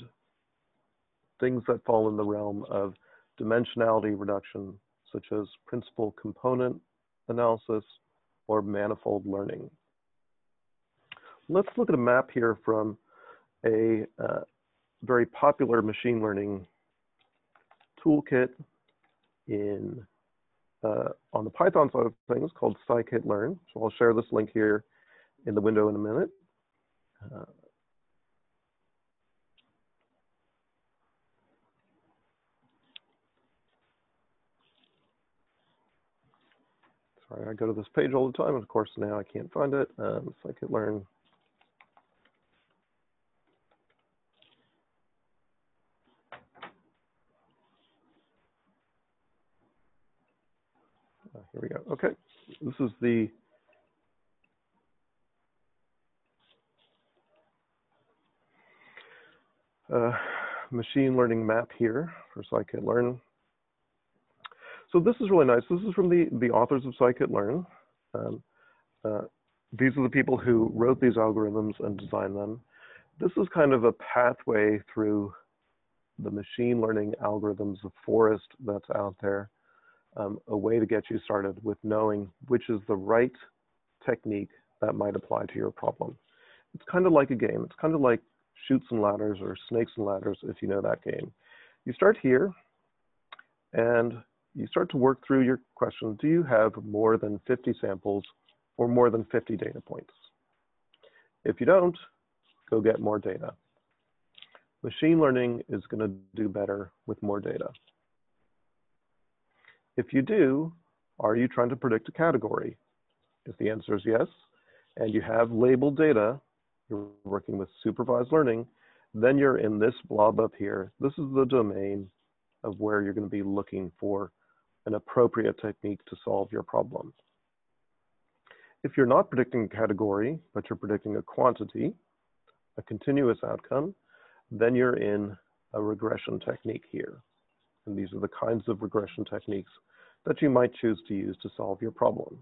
B: things that fall in the realm of dimensionality reduction, such as principal component analysis or manifold learning. let's look at a map here from a uh, very popular machine learning toolkit in uh, on the Python side of things called scikit-learn. So I'll share this link here in the window in a minute. Uh, sorry, I go to this page all the time, and of course now I can't find it. Um, scikit-learn Uh, here we go. Okay, this is the uh, machine learning map here for scikit-learn. So this is really nice. This is from the, the authors of scikit-learn. Um, uh, these are the people who wrote these algorithms and designed them. This is kind of a pathway through the machine learning algorithms, the forest that's out there um, a way to get you started with knowing which is the right technique that might apply to your problem. It's kind of like a game. It's kind of like Chutes and Ladders or Snakes and Ladders, if you know that game. You start here and you start to work through your question. Do you have more than 50 samples or more than 50 data points? If you don't, go get more data. Machine learning is going to do better with more data. If you do, are you trying to predict a category? If the answer is yes, and you have labeled data, you're working with supervised learning, then you're in this blob up here. This is the domain of where you're going to be looking for an appropriate technique to solve your problem. If you're not predicting a category, but you're predicting a quantity, a continuous outcome, then you're in a regression technique here. And these are the kinds of regression techniques that you might choose to use to solve your problem.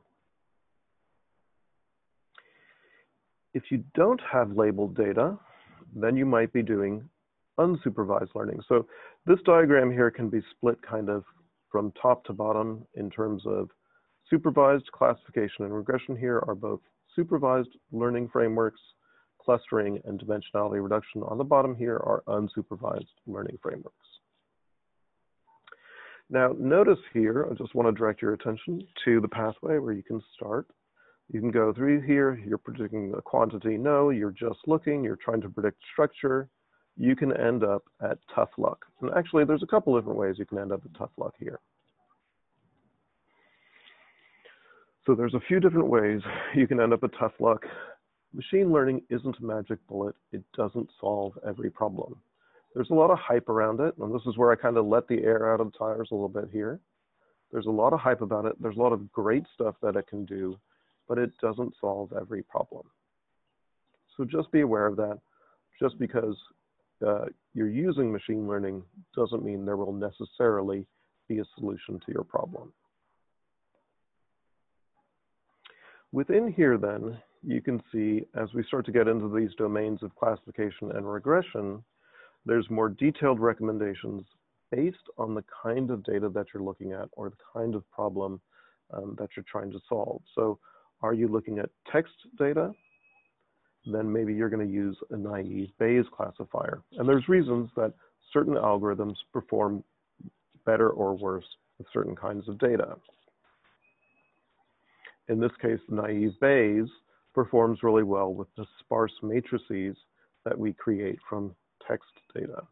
B: If you don't have labeled data, then you might be doing unsupervised learning. So this diagram here can be split kind of from top to bottom in terms of supervised classification and regression here are both supervised learning frameworks, clustering and dimensionality reduction on the bottom here are unsupervised learning frameworks. Now notice here, I just want to direct your attention to the pathway where you can start. You can go through here, you're predicting a quantity, no, you're just looking, you're trying to predict structure. You can end up at tough luck. And actually there's a couple different ways you can end up at tough luck here. So there's a few different ways you can end up at tough luck. Machine learning isn't a magic bullet. It doesn't solve every problem there's a lot of hype around it. And this is where I kind of let the air out of the tires a little bit here. There's a lot of hype about it. There's a lot of great stuff that it can do, but it doesn't solve every problem. So just be aware of that. Just because uh, you're using machine learning doesn't mean there will necessarily be a solution to your problem. Within here then, you can see as we start to get into these domains of classification and regression, there's more detailed recommendations based on the kind of data that you're looking at or the kind of problem um, that you're trying to solve. So are you looking at text data? Then maybe you're going to use a naive Bayes classifier. And there's reasons that certain algorithms perform better or worse with certain kinds of data. In this case, naive Bayes performs really well with the sparse matrices that we create from text data.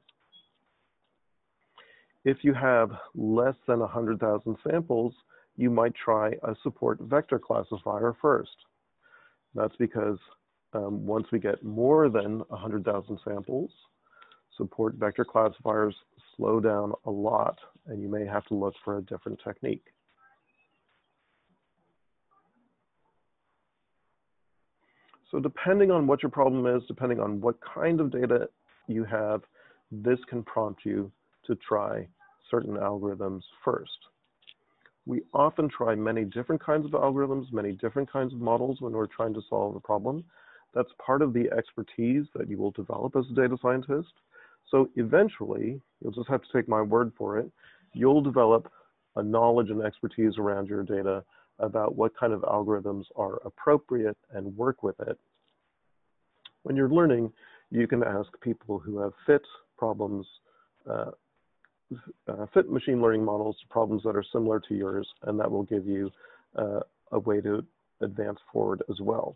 B: If you have less than 100,000 samples, you might try a support vector classifier first. That's because um, once we get more than 100,000 samples, support vector classifiers slow down a lot, and you may have to look for a different technique. So depending on what your problem is, depending on what kind of data you have, this can prompt you to try certain algorithms first. We often try many different kinds of algorithms, many different kinds of models when we're trying to solve a problem. That's part of the expertise that you will develop as a data scientist. So eventually, you'll just have to take my word for it, you'll develop a knowledge and expertise around your data about what kind of algorithms are appropriate and work with it when you're learning, you can ask people who have fit problems, uh, uh, fit machine learning models to problems that are similar to yours, and that will give you uh, a way to advance forward as well.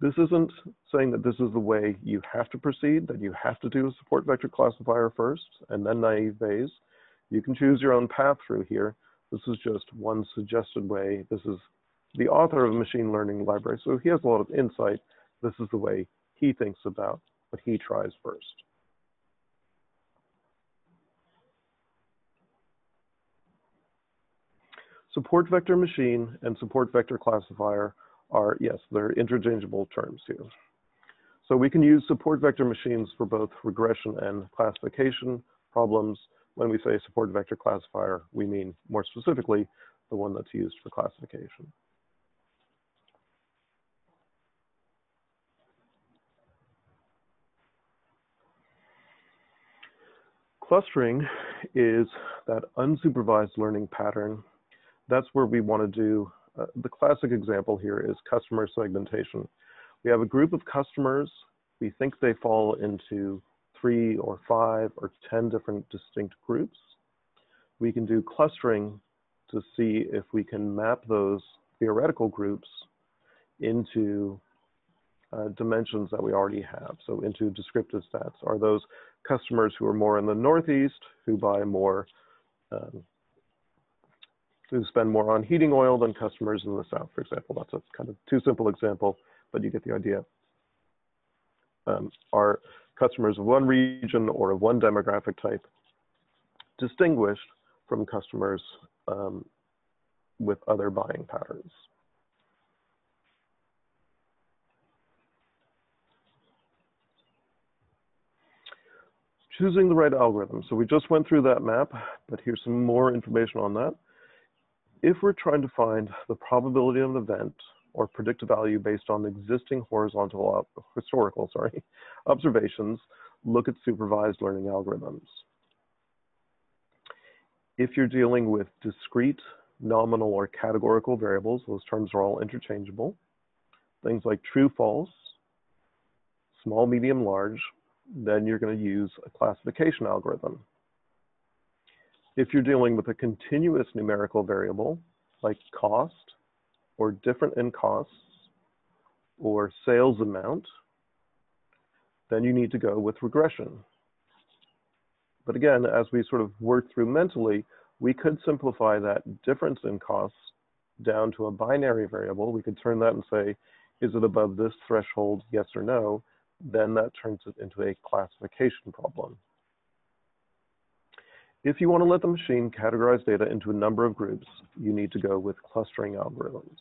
B: This isn't saying that this is the way you have to proceed, that you have to do a support vector classifier first and then naive Bayes. You can choose your own path through here. This is just one suggested way. This is the author of a machine learning library, so he has a lot of insight. This is the way he thinks about what he tries first. Support vector machine and support vector classifier are, yes, they're interchangeable terms here. So we can use support vector machines for both regression and classification problems. When we say support vector classifier, we mean more specifically the one that's used for classification. Clustering is that unsupervised learning pattern. That's where we want to do, uh, the classic example here is customer segmentation. We have a group of customers. We think they fall into three or five or 10 different distinct groups. We can do clustering to see if we can map those theoretical groups into uh, dimensions that we already have. So into descriptive stats are those customers who are more in the Northeast who buy more, um, who spend more on heating oil than customers in the South, for example. That's a kind of too simple example, but you get the idea. Um, are customers of one region or of one demographic type distinguished from customers um, with other buying patterns? Choosing the right algorithm. So we just went through that map, but here's some more information on that. If we're trying to find the probability of an event or predict a value based on existing horizontal, historical, sorry, observations, look at supervised learning algorithms. If you're dealing with discrete, nominal, or categorical variables, those terms are all interchangeable. Things like true, false, small, medium, large, then you're going to use a classification algorithm. If you're dealing with a continuous numerical variable, like cost, or different in costs, or sales amount, then you need to go with regression. But again, as we sort of work through mentally, we could simplify that difference in costs down to a binary variable. We could turn that and say, is it above this threshold, yes or no? Then that turns it into a classification problem. If you want to let the machine categorize data into a number of groups, you need to go with clustering algorithms.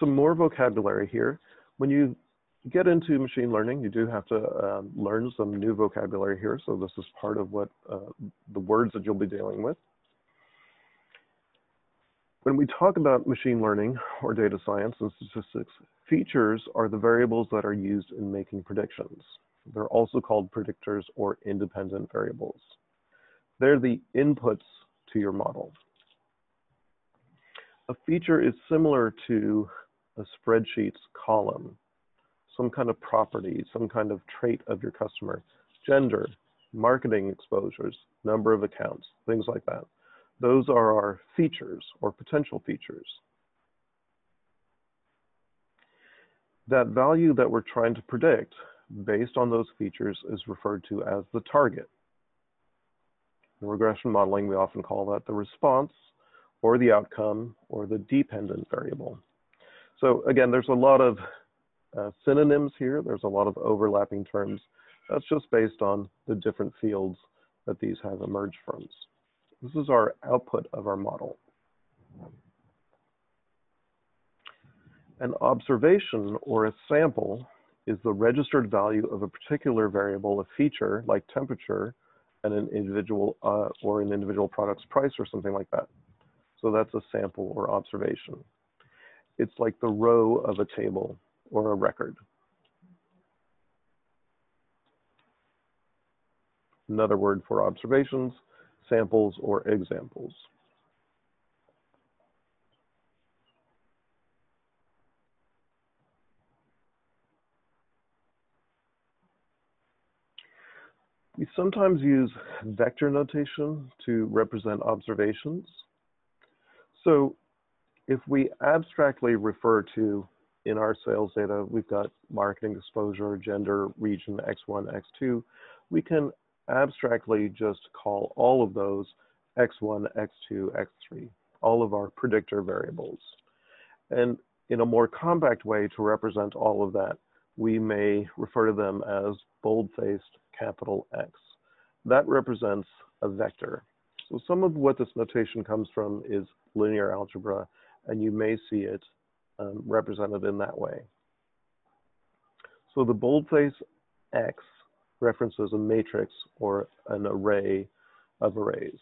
B: Some more vocabulary here. When you get into machine learning, you do have to um, learn some new vocabulary here. So this is part of what uh, the words that you'll be dealing with. When we talk about machine learning or data science and statistics, features are the variables that are used in making predictions. They're also called predictors or independent variables. They're the inputs to your model. A feature is similar to a spreadsheet's column some kind of property, some kind of trait of your customer, gender, marketing exposures, number of accounts, things like that. Those are our features or potential features. That value that we're trying to predict based on those features is referred to as the target. In regression modeling, we often call that the response or the outcome or the dependent variable. So again, there's a lot of uh, synonyms here. There's a lot of overlapping terms. That's just based on the different fields that these have emerged from. This is our output of our model. An observation or a sample is the registered value of a particular variable, a feature like temperature, and an individual uh, or an individual product's price or something like that. So that's a sample or observation. It's like the row of a table or a record. Another word for observations, samples, or examples. We sometimes use vector notation to represent observations. So if we abstractly refer to in our sales data, we've got marketing exposure, gender, region, X1, X2, we can abstractly just call all of those X1, X2, X3, all of our predictor variables. And in a more compact way to represent all of that, we may refer to them as bold-faced capital X. That represents a vector. So some of what this notation comes from is linear algebra, and you may see it um, represented in that way. So the boldface X references a matrix or an array of arrays.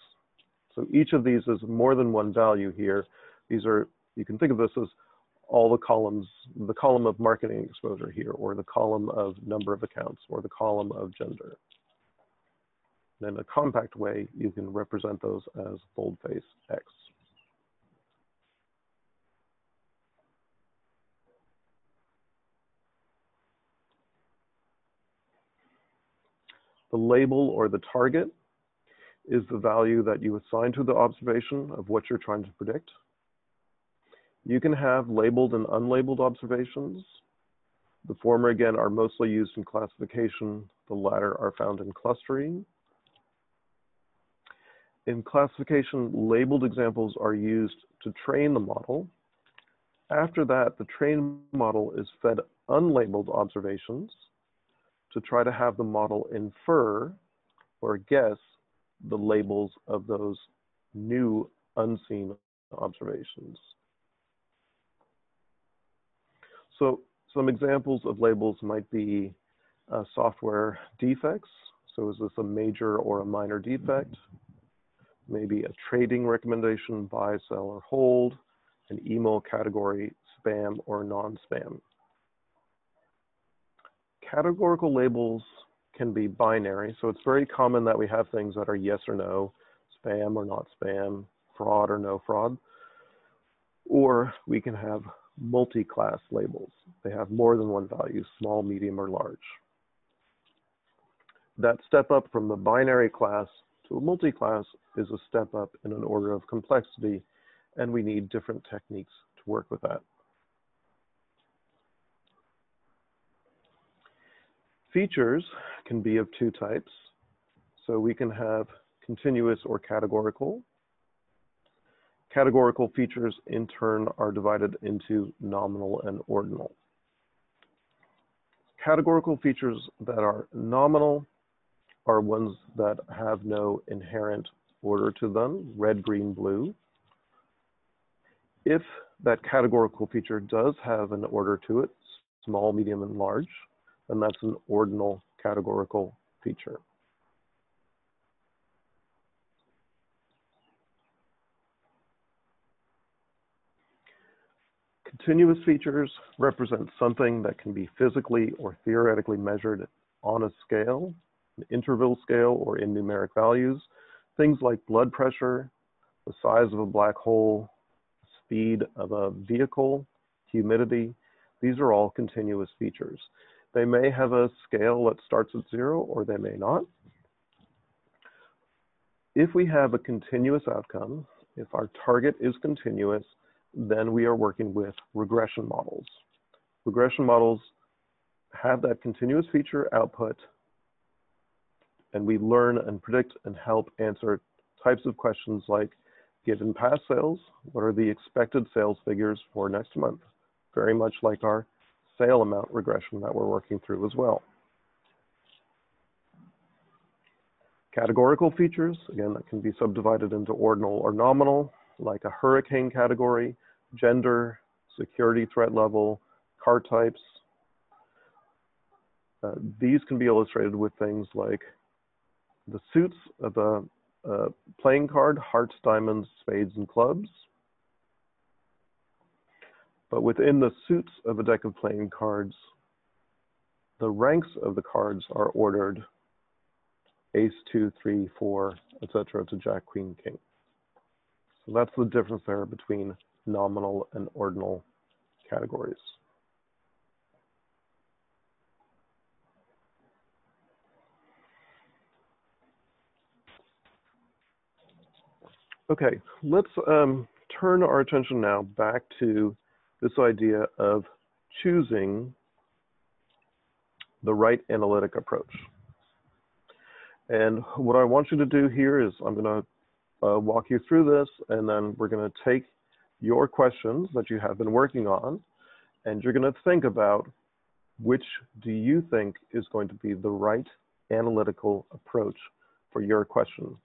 B: So each of these is more than one value here. These are, you can think of this as all the columns, the column of marketing exposure here, or the column of number of accounts, or the column of gender. And in a compact way, you can represent those as boldface X. The label or the target is the value that you assign to the observation of what you're trying to predict. You can have labeled and unlabeled observations. The former, again, are mostly used in classification. The latter are found in clustering. In classification, labeled examples are used to train the model. After that, the trained model is fed unlabeled observations to try to have the model infer or guess the labels of those new unseen observations. So some examples of labels might be uh, software defects. So is this a major or a minor defect? Maybe a trading recommendation, buy, sell, or hold, an email category, spam or non-spam categorical labels can be binary. So it's very common that we have things that are yes or no, spam or not spam, fraud or no fraud. Or we can have multi-class labels. They have more than one value, small, medium, or large. That step up from the binary class to a multi-class is a step up in an order of complexity, and we need different techniques to work with that. Features can be of two types. So we can have continuous or categorical. Categorical features in turn are divided into nominal and ordinal. Categorical features that are nominal are ones that have no inherent order to them, red, green, blue. If that categorical feature does have an order to it, small, medium, and large, and that's an ordinal categorical feature. Continuous features represent something that can be physically or theoretically measured on a scale, an interval scale, or in numeric values. Things like blood pressure, the size of a black hole, speed of a vehicle, humidity. These are all continuous features. They may have a scale that starts at zero or they may not. If we have a continuous outcome, if our target is continuous, then we are working with regression models. Regression models have that continuous feature output and we learn and predict and help answer types of questions like given past sales, what are the expected sales figures for next month? Very much like our sale amount regression that we're working through as well. Categorical features, again, that can be subdivided into ordinal or nominal, like a hurricane category, gender, security threat level, car types. Uh, these can be illustrated with things like the suits of a, a playing card, hearts, diamonds, spades, and clubs, but within the suits of a deck of playing cards, the ranks of the cards are ordered ace, two, three, four, etc. to jack, queen, king. So that's the difference there between nominal and ordinal categories. Okay, let's um, turn our attention now back to this idea of choosing the right analytic approach. And what I want you to do here is I'm going to uh, walk you through this, and then we're going to take your questions that you have been working on, and you're going to think about which do you think is going to be the right analytical approach for your question.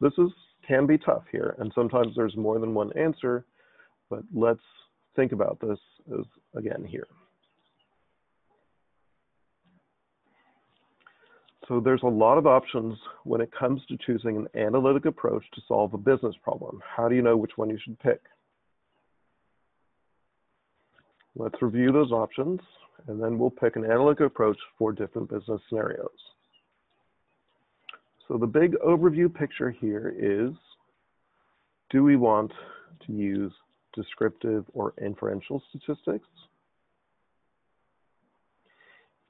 B: This is can be tough here, and sometimes there's more than one answer, but let's think about this is again here. So there's a lot of options when it comes to choosing an analytic approach to solve a business problem. How do you know which one you should pick? Let's review those options, and then we'll pick an analytic approach for different business scenarios. So the big overview picture here is, do we want to use descriptive or inferential statistics?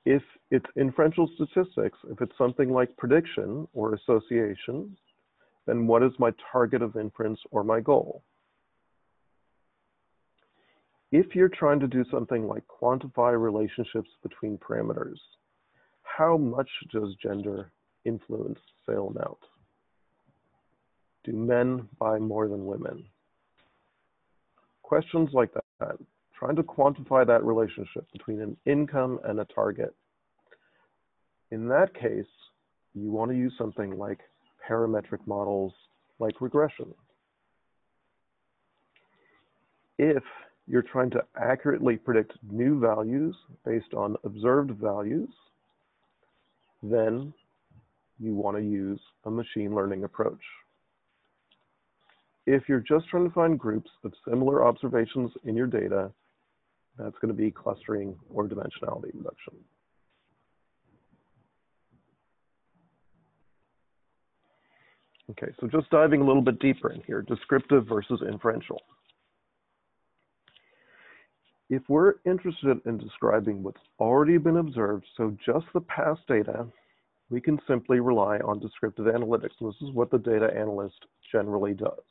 B: If it's inferential statistics, if it's something like prediction or association, then what is my target of inference or my goal? If you're trying to do something like quantify relationships between parameters, how much does gender influence sale amount? Do men buy more than women? Questions like that, trying to quantify that relationship between an income and a target. In that case, you want to use something like parametric models like regression. If you're trying to accurately predict new values based on observed values, then you want to use a machine learning approach. If you're just trying to find groups of similar observations in your data, that's going to be clustering or dimensionality reduction. Okay, so just diving a little bit deeper in here, descriptive versus inferential. If we're interested in describing what's already been observed, so just the past data, we can simply rely on descriptive analytics. This is what the data analyst generally does.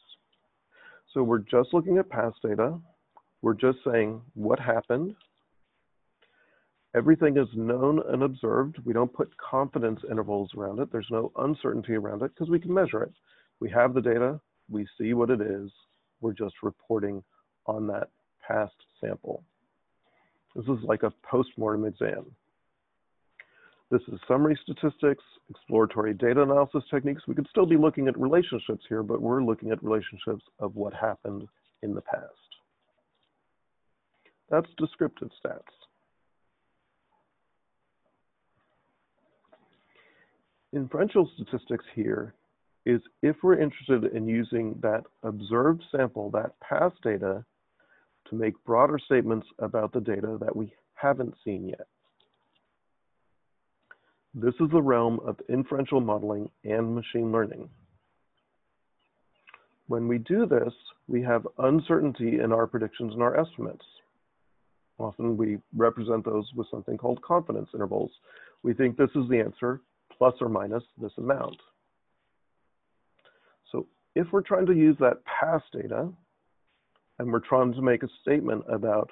B: So we're just looking at past data. We're just saying what happened. Everything is known and observed. We don't put confidence intervals around it. There's no uncertainty around it because we can measure it. We have the data. We see what it is. We're just reporting on that past sample. This is like a postmortem exam. This is summary statistics, exploratory data analysis techniques. We could still be looking at relationships here, but we're looking at relationships of what happened in the past. That's descriptive stats. Inferential statistics here is if we're interested in using that observed sample, that past data, to make broader statements about the data that we haven't seen yet. This is the realm of inferential modeling and machine learning. When we do this, we have uncertainty in our predictions and our estimates. Often we represent those with something called confidence intervals. We think this is the answer, plus or minus this amount. So if we're trying to use that past data, and we're trying to make a statement about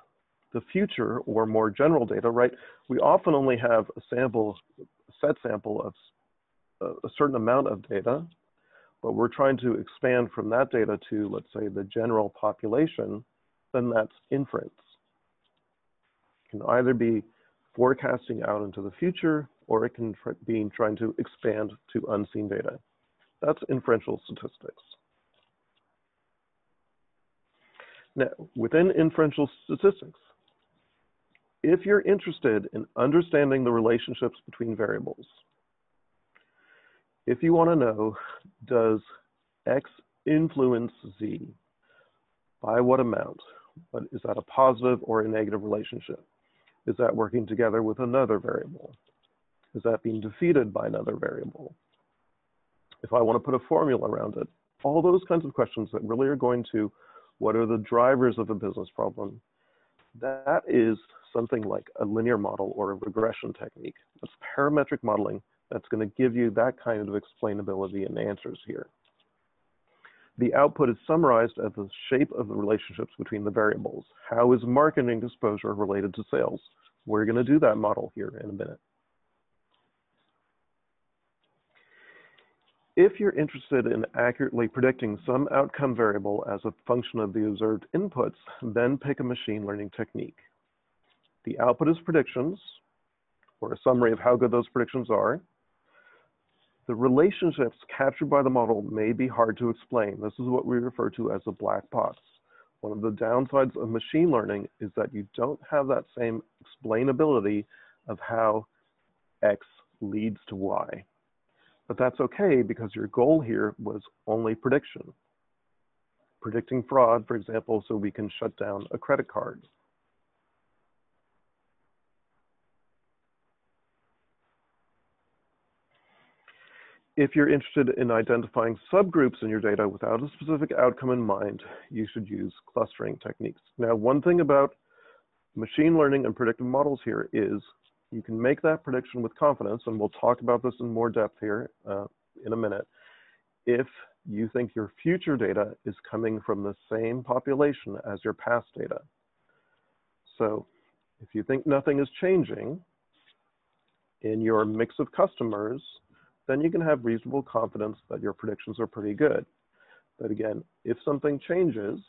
B: the future or more general data, right? We often only have a sample set sample of uh, a certain amount of data, but we're trying to expand from that data to, let's say, the general population, then that's inference. It can either be forecasting out into the future, or it can be trying to expand to unseen data. That's inferential statistics. Now, within inferential statistics, if you're interested in understanding the relationships between variables, if you want to know, does X influence Z? By what amount? But is that a positive or a negative relationship? Is that working together with another variable? Is that being defeated by another variable? if I want to put a formula around it, all those kinds of questions that really are going to what are the drivers of a business problem? That is something like a linear model or a regression technique. That's parametric modeling that's going to give you that kind of explainability and answers here. The output is summarized as the shape of the relationships between the variables. How is marketing exposure related to sales? We're going to do that model here in a minute. If you're interested in accurately predicting some outcome variable as a function of the observed inputs, then pick a machine learning technique. The output is predictions, or a summary of how good those predictions are. The relationships captured by the model may be hard to explain. This is what we refer to as a black box. One of the downsides of machine learning is that you don't have that same explainability of how X leads to Y. But that's okay because your goal here was only prediction. Predicting fraud, for example, so we can shut down a credit card. If you're interested in identifying subgroups in your data without a specific outcome in mind, you should use clustering techniques. Now, one thing about machine learning and predictive models here is you can make that prediction with confidence, and we'll talk about this in more depth here uh, in a minute, if you think your future data is coming from the same population as your past data. So if you think nothing is changing in your mix of customers, then you can have reasonable confidence that your predictions are pretty good. But again, if something changes,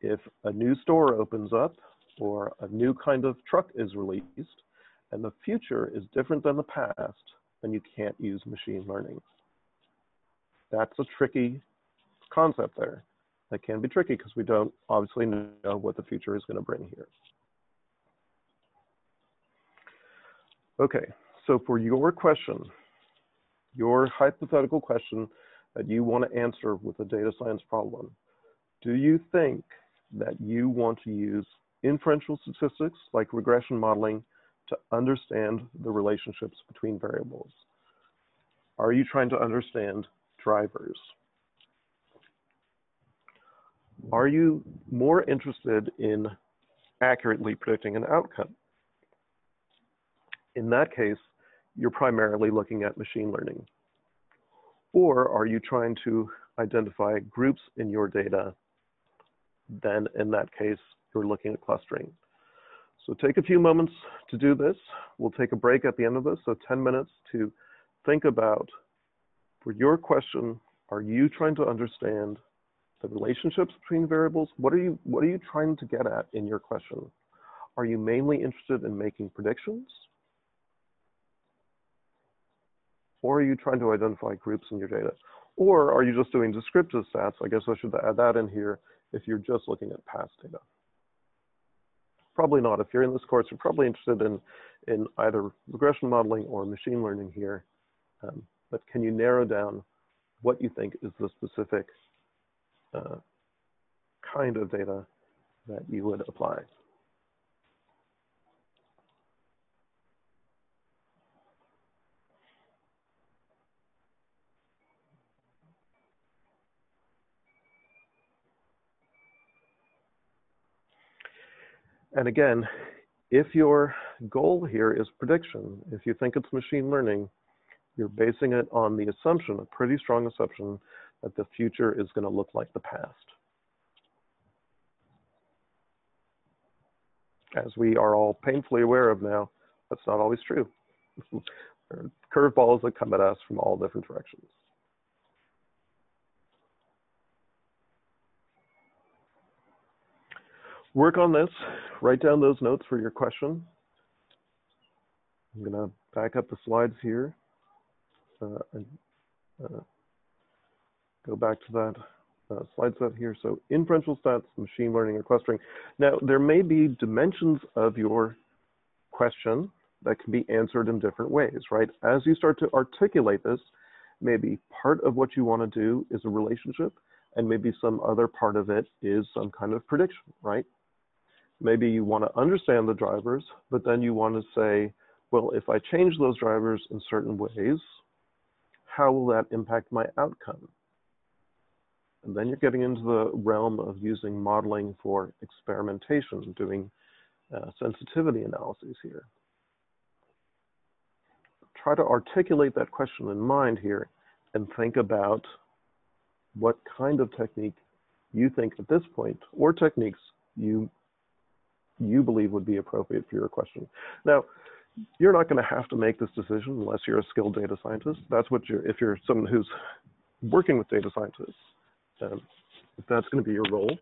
B: if a new store opens up or a new kind of truck is released and the future is different than the past, then you can't use machine learning. That's a tricky concept there. That can be tricky because we don't obviously know what the future is going to bring here. Okay, so for your question, your hypothetical question that you want to answer with a data science problem, do you think that you want to use inferential statistics like regression modeling to understand the relationships between variables? Are you trying to understand drivers? Are you more interested in accurately predicting an outcome? In that case, you're primarily looking at machine learning. Or are you trying to identify groups in your data? Then in that case, you're looking at clustering. So take a few moments to do this. We'll take a break at the end of this, so 10 minutes to think about, for your question, are you trying to understand the relationships between variables? What are you, what are you trying to get at in your question? Are you mainly interested in making predictions? Or are you trying to identify groups in your data? Or are you just doing descriptive stats? I guess I should add that in here if you're just looking at past data probably not. If you're in this course, you're probably interested in, in either regression modeling or machine learning here. Um, but can you narrow down what you think is the specific uh, kind of data that you would apply? And again, if your goal here is prediction, if you think it's machine learning, you're basing it on the assumption, a pretty strong assumption, that the future is going to look like the past. As we are all painfully aware of now, that's not always true. there are curveballs that come at us from all different directions. Work on this, write down those notes for your question. I'm gonna back up the slides here. Uh, and, uh, go back to that uh, slide set here. So inferential stats, machine learning, or clustering. Now, there may be dimensions of your question that can be answered in different ways, right? As you start to articulate this, maybe part of what you want to do is a relationship, and maybe some other part of it is some kind of prediction, right? Maybe you want to understand the drivers, but then you want to say, well, if I change those drivers in certain ways, how will that impact my outcome? And then you're getting into the realm of using modeling for experimentation, doing uh, sensitivity analyses here. Try to articulate that question in mind here and think about what kind of technique you think at this point, or techniques you you believe would be appropriate for your question. Now, you're not going to have to make this decision unless you're a skilled data scientist. That's what you're, if you're someone who's working with data scientists, um, if that's going to be your role,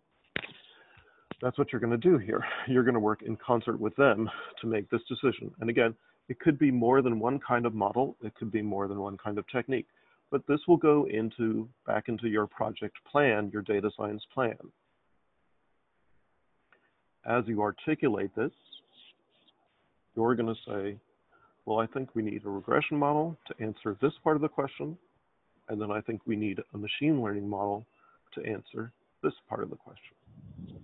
B: that's what you're going to do here. You're going to work in concert with them to make this decision. And again, it could be more than one kind of model. It could be more than one kind of technique. But this will go into back into your project plan, your data science plan. As you articulate this, you're going to say, well, I think we need a regression model to answer this part of the question. And then I think we need a machine learning model to answer this part of the question.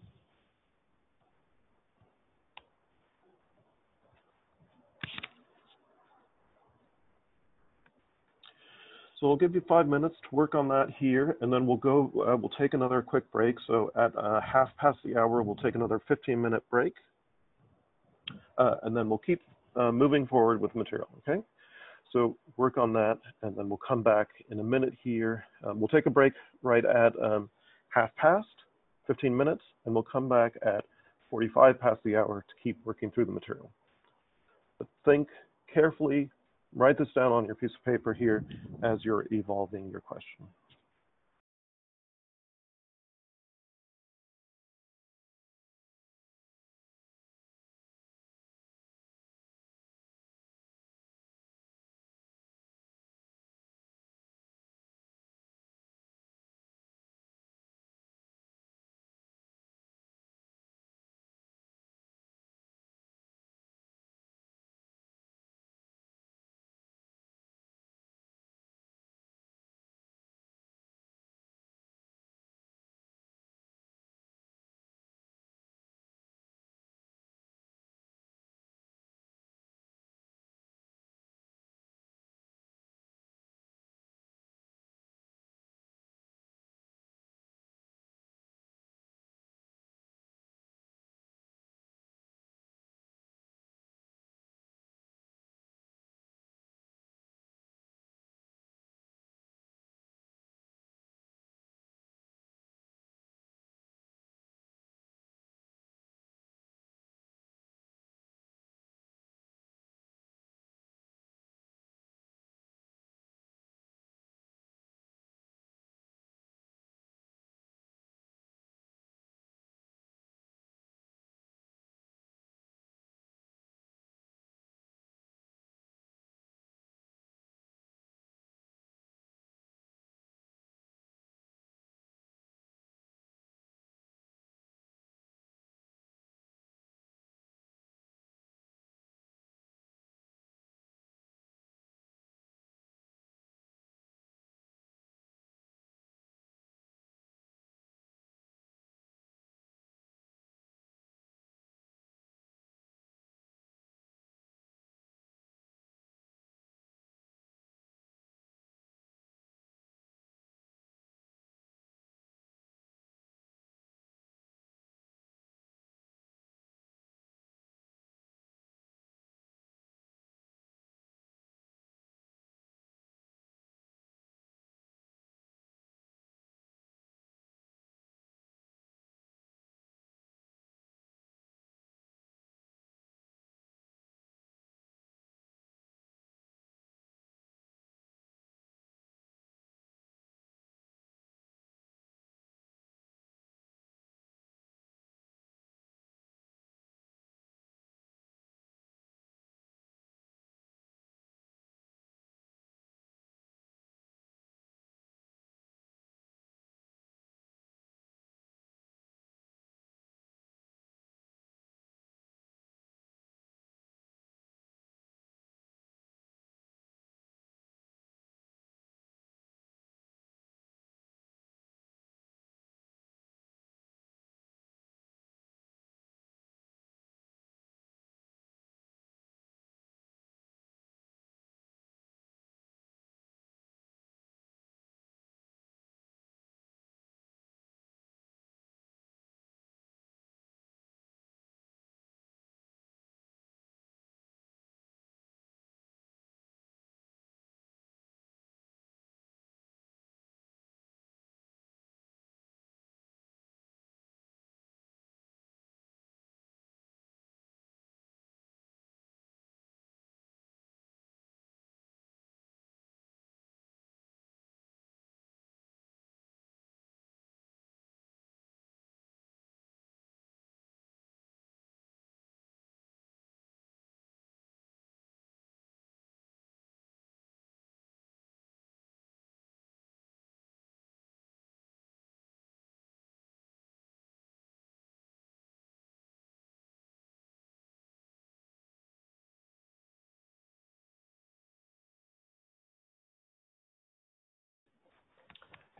B: So we'll give you five minutes to work on that here, and then we'll go, uh, we'll take another quick break. So at uh, half past the hour, we'll take another 15 minute break. Uh, and then we'll keep uh, moving forward with material, okay? So work on that, and then we'll come back in a minute here. Um, we'll take a break right at um, half past, 15 minutes, and we'll come back at 45 past the hour to keep working through the material. But think carefully, write this down on your piece of paper here as you're evolving your question.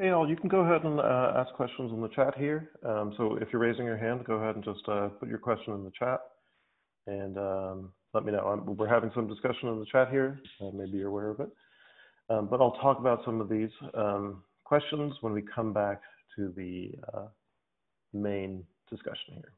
B: Hey, all, you can go ahead and uh, ask questions in the chat here. Um, so if you're raising your hand, go ahead and just uh, put your question in the chat and um, let me know. I'm, we're having some discussion in the chat here. Uh, maybe you're aware of it. Um, but I'll talk about some of these um, questions when we come back to the uh, main discussion here.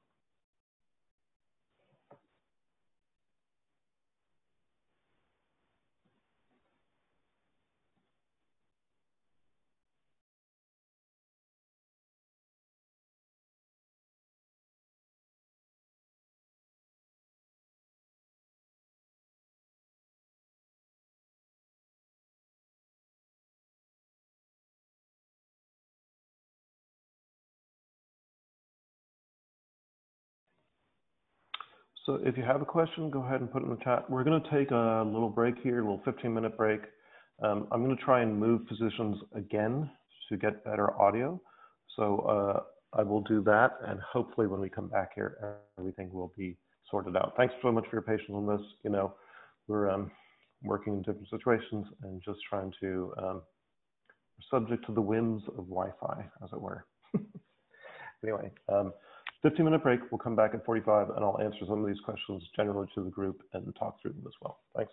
B: So if you have a question, go ahead and put it in the chat. We're going to take a little break here, a little 15 minute break. Um, I'm going to try and move positions again to get better audio. So uh, I will do that, and hopefully when we come back here, everything will be sorted out. Thanks so much for your patience on this. You know, we're um, working in different situations and just trying to, um, subject to the whims of Wi-Fi, as it were. anyway, um, 15 minute break. We'll come back at 45 and I'll answer some of these questions generally to the group and talk through them as well. Thanks.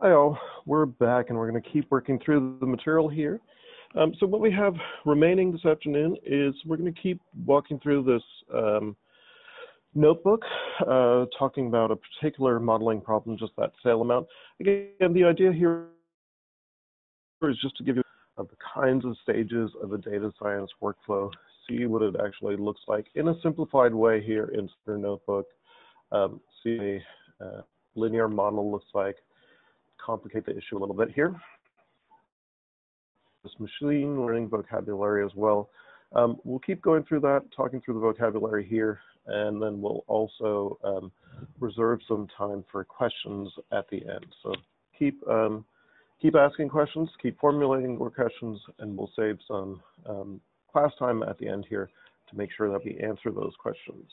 B: Hi all, we're back and we're going to keep working through the material here. Um, so what we have remaining this afternoon is we're going to keep walking through this um, notebook, uh, talking about a particular modeling problem, just that sale amount. Again, the idea here is just to give you of the kinds of stages of a data science workflow, see what it actually looks like in a simplified way here in your notebook, um, see a uh, linear model looks like, complicate the issue a little bit here. This machine learning vocabulary as well. Um, we'll keep going through that, talking through the vocabulary here, and then we'll also um, reserve some time for questions at the end. So keep um, keep asking questions, keep formulating more questions, and we'll save some um, class time at the end here to make sure that we answer those questions.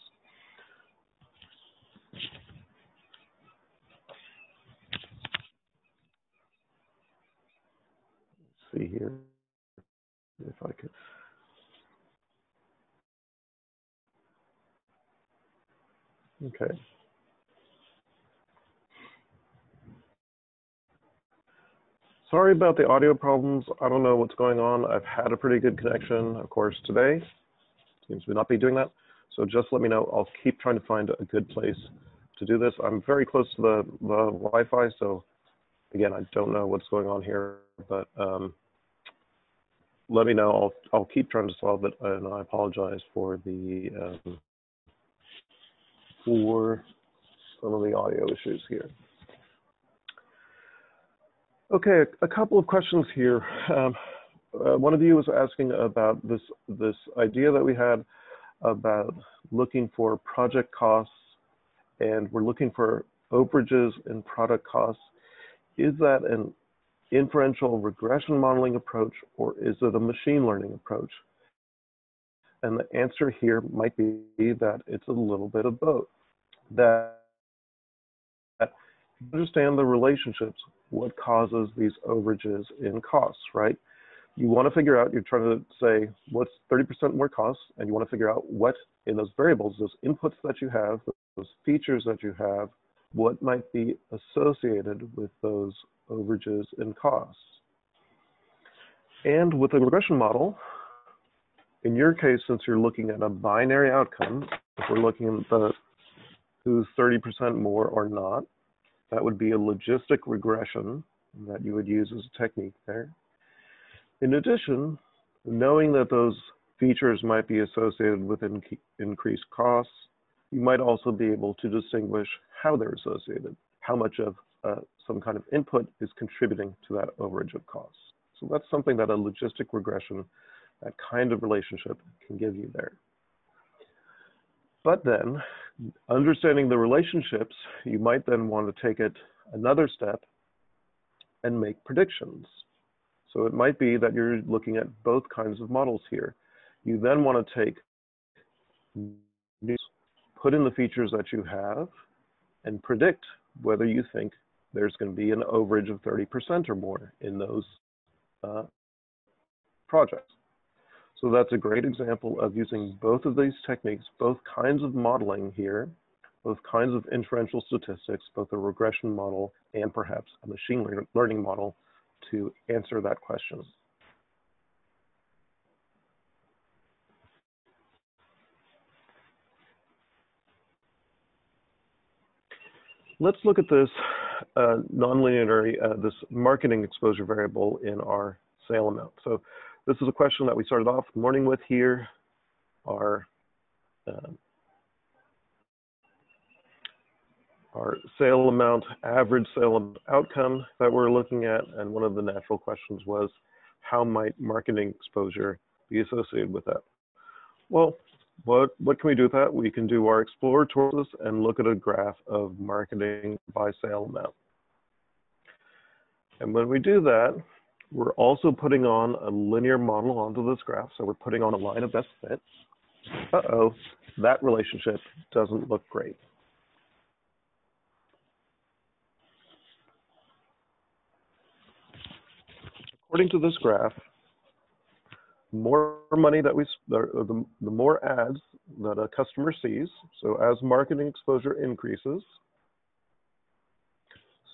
B: See here if I could. Okay. Sorry about the audio problems. I don't know what's going on. I've had a pretty good connection, of course, today. Seems to not be doing that. So just let me know. I'll keep trying to find a good place to do this. I'm very close to the, the Wi-Fi, so again, I don't know what's going on here, but um, let me know. I'll I'll keep trying to solve it, and I apologize for the um, for some of the audio issues here. Okay, a, couple of questions here. Um, uh, one of you was asking about this this idea that we had about looking for project costs, and we're looking for overages in product costs. Is that an inferential regression modeling approach or is it a machine learning approach? And the answer here might be that it's a little bit of both. That understand the relationships, what causes these overages in costs, right? You want to figure out, you're trying to say what's 30% more costs, and you want to figure out what in those variables, those inputs that you have, those features that you have, what might be associated with those overages and costs. And with a regression model, in your case, since you're looking at a binary outcome, if we're looking at the who's 30% more or not, that would be a logistic regression that you would use as a technique there. In addition, knowing that those features might be associated with in increased costs, you might also be able to distinguish how they're associated, how much of uh, some kind of input is contributing to that overage of costs. So that's something that a logistic regression, that kind of relationship can give you there. But then, understanding the relationships, you might then want to take it another step and make predictions. So it might be that you're looking at both kinds of models here. You then want to take, put in the features that you have, and predict whether you think there's going to be an overage of 30% or more in those uh, projects. So that's a great example of using both of these techniques, both kinds of modeling here, both kinds of inferential statistics, both a regression model and perhaps a machine learning model to answer that question. Let's look at this uh, nonlinearity, uh, this marketing exposure variable in our sale amount. So this is a question that we started off the morning with here. Our uh, our sale amount, average sale outcome that we're looking at, and one of the natural questions was, how might marketing exposure be associated with that? Well, what, what can we do with that? We can do our explore towards and look at a graph of marketing by sale amount. And when we do that, we're also putting on a linear model onto this graph. So we're putting on a line of best fit. Uh-oh, that relationship doesn't look great. According to this graph, more money that we, the, the more ads that a customer sees, so as marketing exposure increases,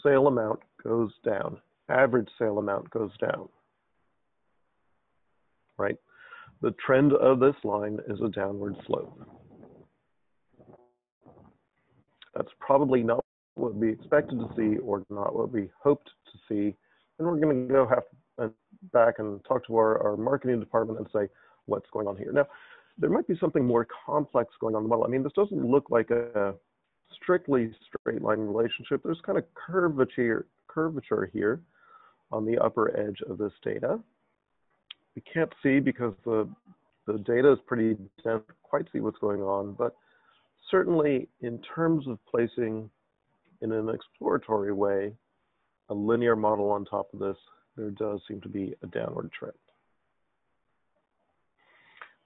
B: sale amount goes down. Average sale amount goes down, right? The trend of this line is a downward slope. That's probably not what we expected to see or not what we hoped to see. And we're going to go have uh, back and talk to our, our marketing department and say, what's going on here? Now, there might be something more complex going on in the model. I mean, this doesn't look like a strictly straight line relationship. There's kind of curvature, curvature here on the upper edge of this data. We can't see because the, the data is pretty dense, quite see what's going on, but certainly in terms of placing in an exploratory way a linear model on top of this, there does seem to be a downward trend.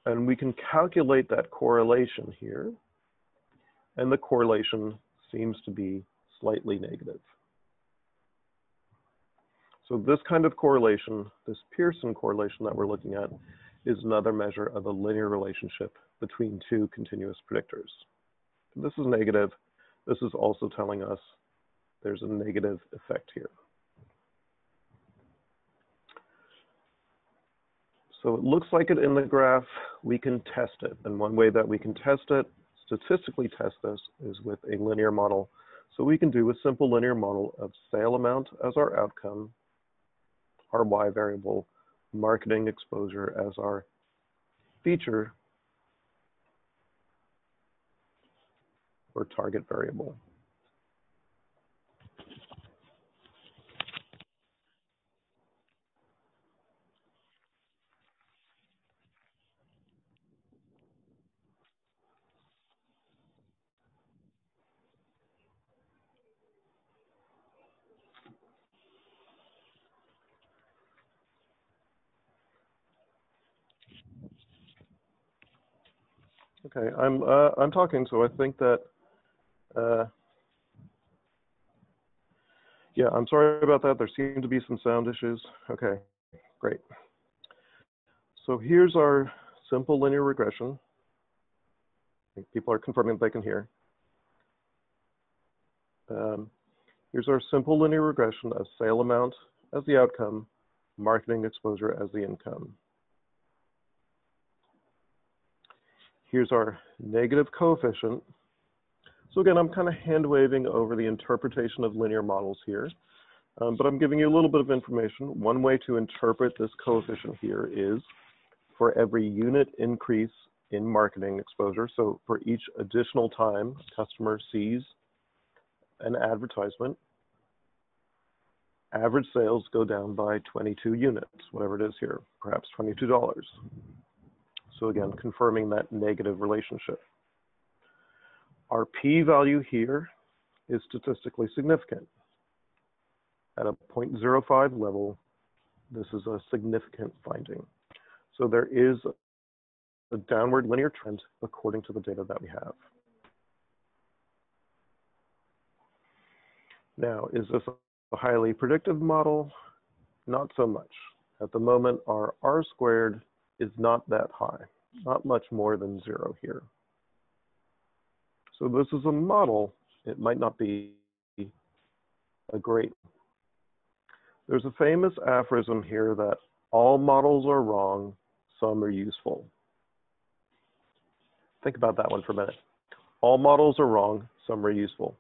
B: And we can calculate that correlation here. And the correlation seems to be slightly negative. So this kind of correlation, this Pearson correlation that we're looking at, is another measure of a linear relationship between two continuous predictors. This is negative. This is also telling us there's a negative effect here. So it looks like it in the graph. We can test it. And one way that we can test it, statistically test this, is with a linear model. So we can do a simple linear model of sale amount as our outcome, our Y variable, marketing exposure as our feature or target variable. Okay, I'm uh, I'm talking, so I think that. Uh, yeah, I'm sorry about that. There seem to be some sound issues. Okay, great. So here's our simple linear regression. people are confirming they can hear. Um, here's our simple linear regression of sale amount as the outcome, marketing exposure as the income. Here's our negative coefficient. So again, I'm kind of hand waving over the interpretation of linear models here, um, but I'm giving you a little bit of information. One way to interpret this coefficient here is for every unit increase in marketing exposure, so for each additional time customer sees an advertisement, average sales go down by 22 units, whatever it is here, perhaps $22. So again, confirming that negative relationship. Our p-value here is statistically significant. At a 0.05 level, this is a significant finding. So there is a downward linear trend according to the data that we have. Now, is this a highly predictive model? Not so much. At the moment, our R squared is not that high, not much more than zero here. So this is a model. It might not be a great. There's a famous aphorism here that all models are wrong, some are useful. Think about that one for a minute. All models are wrong, some are useful.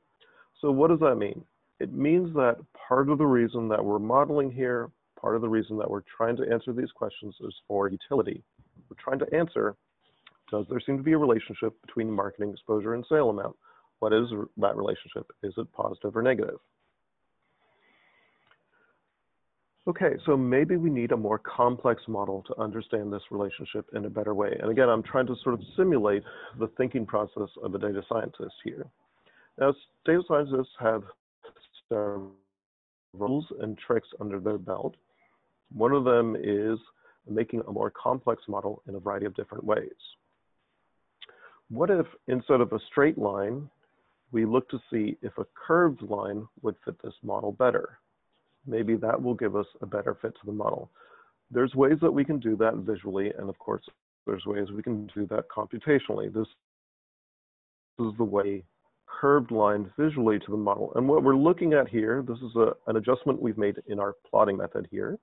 B: So what does that mean? It means that part of the reason that we're modeling here part of the reason that we're trying to answer these questions is for utility. We're trying to answer, does there seem to be a relationship between marketing exposure and sale amount? What is that relationship? Is it positive or negative? Okay, so maybe we need a more complex model to understand this relationship in a better way. And again, I'm trying to sort of simulate the thinking process of a data scientist here. Now, data scientists have rules and tricks under their belt one of them is making a more complex model in a variety of different ways. What if instead of a straight line, we look to see if a curved line would fit this model better? Maybe that will give us a better fit to the model. There's ways that we can do that visually, and of course, there's ways we can do that computationally. This is the way curved line visually to the model. And what we're looking at here, this is a, an adjustment we've made in our plotting method here.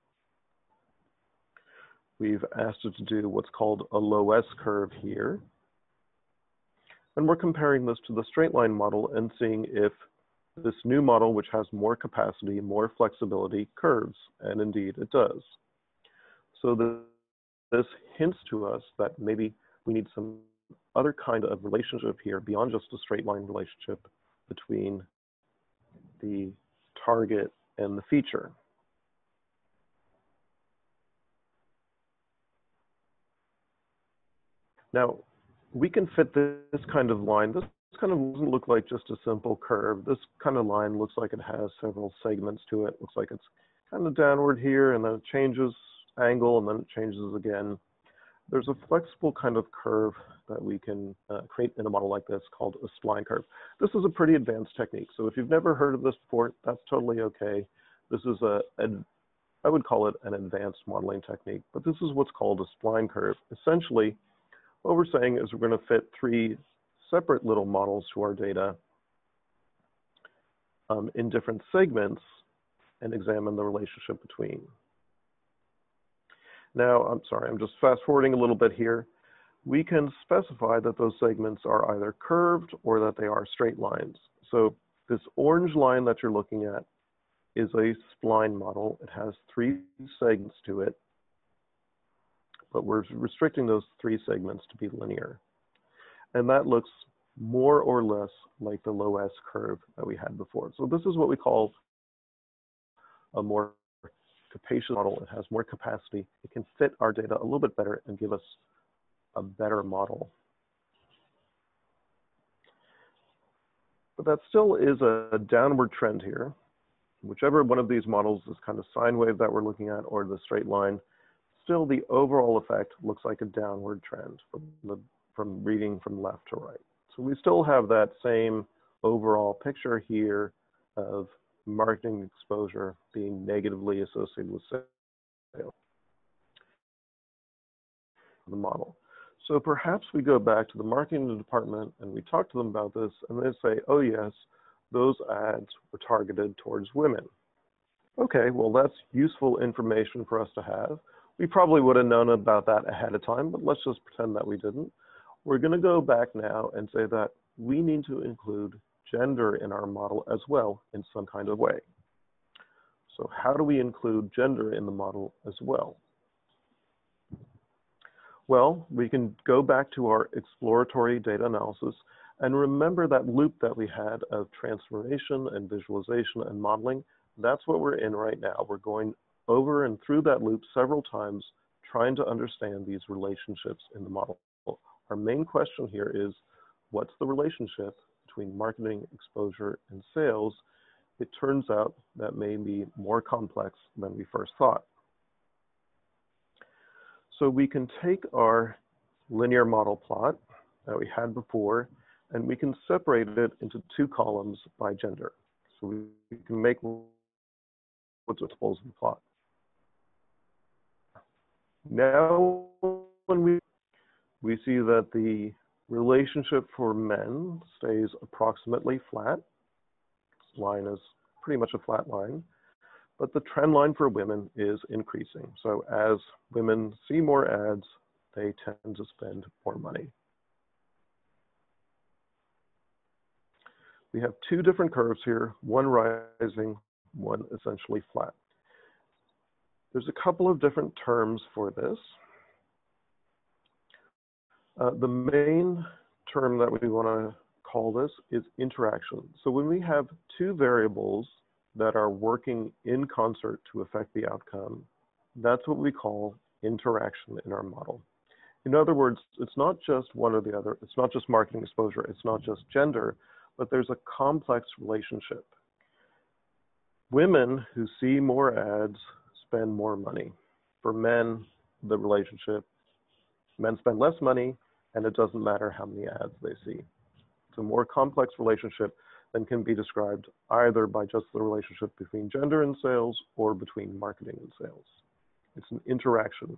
B: We've asked it to do what's called a LOWESS curve here. And we're comparing this to the straight line model and seeing if this new model, which has more capacity, more flexibility, curves, and indeed it does. So the, this hints to us that maybe we need some other kind of relationship here beyond just a straight line relationship between the target and the feature. Now, we can fit this kind of line. This kind of doesn't look like just a simple curve. This kind of line looks like it has several segments to it. Looks like it's kind of downward here, and then it changes angle, and then it changes again. There's a flexible kind of curve that we can uh, create in a model like this called a spline curve. This is a pretty advanced technique. So if you've never heard of this before, that's totally okay. This is a, a I would call it an advanced modeling technique, but this is what's called a spline curve. Essentially, what we're saying is we're going to fit three separate little models to our data um, in different segments and examine the relationship between. Now, I'm sorry, I'm just fast forwarding a little bit here. We can specify that those segments are either curved or that they are straight lines. So this orange line that you're looking at is a spline model. It has three segments to it but we're restricting those three segments to be linear. And that looks more or less like the LOWESS curve that we had before. So this is what we call a more capacious model. It has more capacity. It can fit our data a little bit better and give us a better model. But that still is a downward trend here. Whichever one of these models is kind of sine wave that we're looking at or the straight line, still the overall effect looks like a downward trend from, the, from reading from left to right. So we still have that same overall picture here of marketing exposure being negatively associated with sales. The model. So perhaps we go back to the marketing department and we talk to them about this and they say, oh yes, those ads were targeted towards women. Okay, well that's useful information for us to have. We probably would have known about that ahead of time, but let's just pretend that we didn't. We're going to go back now and say that we need to include gender in our model as well in some kind of way. So how do we include gender in the model as well? Well, we can go back to our exploratory data analysis and remember that loop that we had of transformation and visualization and modeling. That's what we're in right now. We're going over and through that loop several times, trying to understand these relationships in the model. Our main question here is, what's the relationship between marketing, exposure, and sales? It turns out that may be more complex than we first thought. So we can take our linear model plot that we had before, and we can separate it into two columns by gender. So we can make what's of the plot. Now, when we, we see that the relationship for men stays approximately flat. This line is pretty much a flat line, but the trend line for women is increasing. So as women see more ads, they tend to spend more money. We have two different curves here, one rising, one essentially flat. There's a couple of different terms for this. Uh, the main term that we want to call this is interaction. So when we have two variables that are working in concert to affect the outcome, that's what we call interaction in our model. In other words, it's not just one or the other. It's not just marketing exposure. It's not just gender, but there's a complex relationship. Women who see more ads spend more money. For men, the relationship, men spend less money, and it doesn't matter how many ads they see. It's a more complex relationship than can be described either by just the relationship between gender and sales or between marketing and sales. It's an interaction.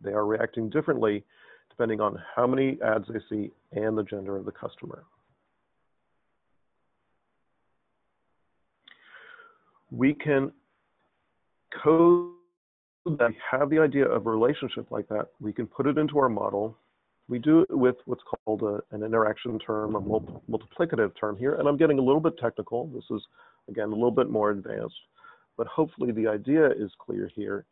B: They are reacting differently depending on how many ads they see and the gender of the customer. We can code that have the idea of a relationship like that. We can put it into our model. We do it with what's called a, an interaction term, a multiplicative term here. And I'm getting a little bit technical. This is, again, a little bit more advanced. But hopefully the idea is clear here,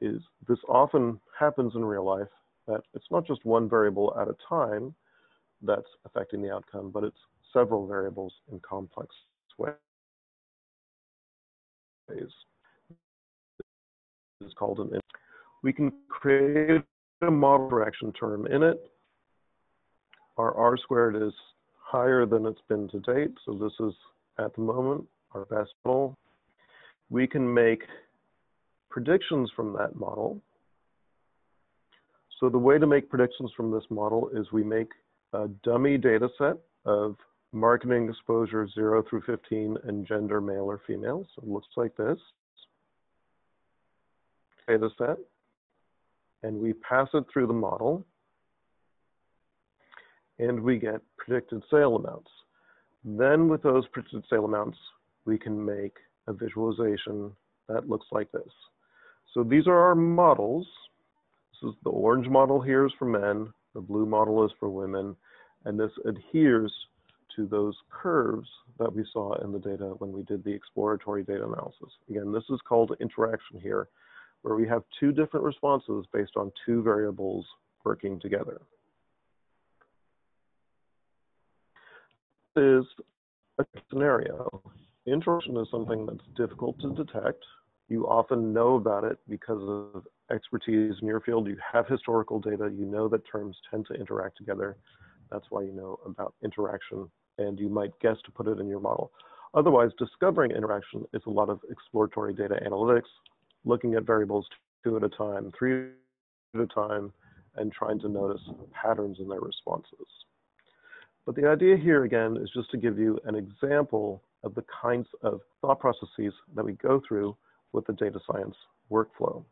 B: is this often happens in real life, that it's not just one variable at a time that's affecting the outcome, but it's several variables in complex ways. It's called an. We can create a model interaction term in it. Our R squared is higher than it's been to date, so this is at the moment our best model. We can make predictions from that model. So the way to make predictions from this model is we make a dummy data set of marketing exposure 0 through 15 and gender male or female. So it looks like this data set. And we pass it through the model. And we get predicted sale amounts. Then with those predicted sale amounts, we can make a visualization that looks like this. So these are our models. This is the orange model here is for men. The blue model is for women. And this adheres to those curves that we saw in the data when we did the exploratory data analysis. Again, this is called interaction here, where we have two different responses based on two variables working together. This is a scenario. Interaction is something that's difficult to detect. You often know about it because of expertise in your field. You have historical data. You know that terms tend to interact together. That's why you know about interaction, and you might guess to put it in your model. Otherwise, discovering interaction is a lot of exploratory data analytics, looking at variables two at a time, three at a time, and trying to notice patterns in their responses. But the idea here, again, is just to give you an example of the kinds of thought processes that we go through with the data science workflow.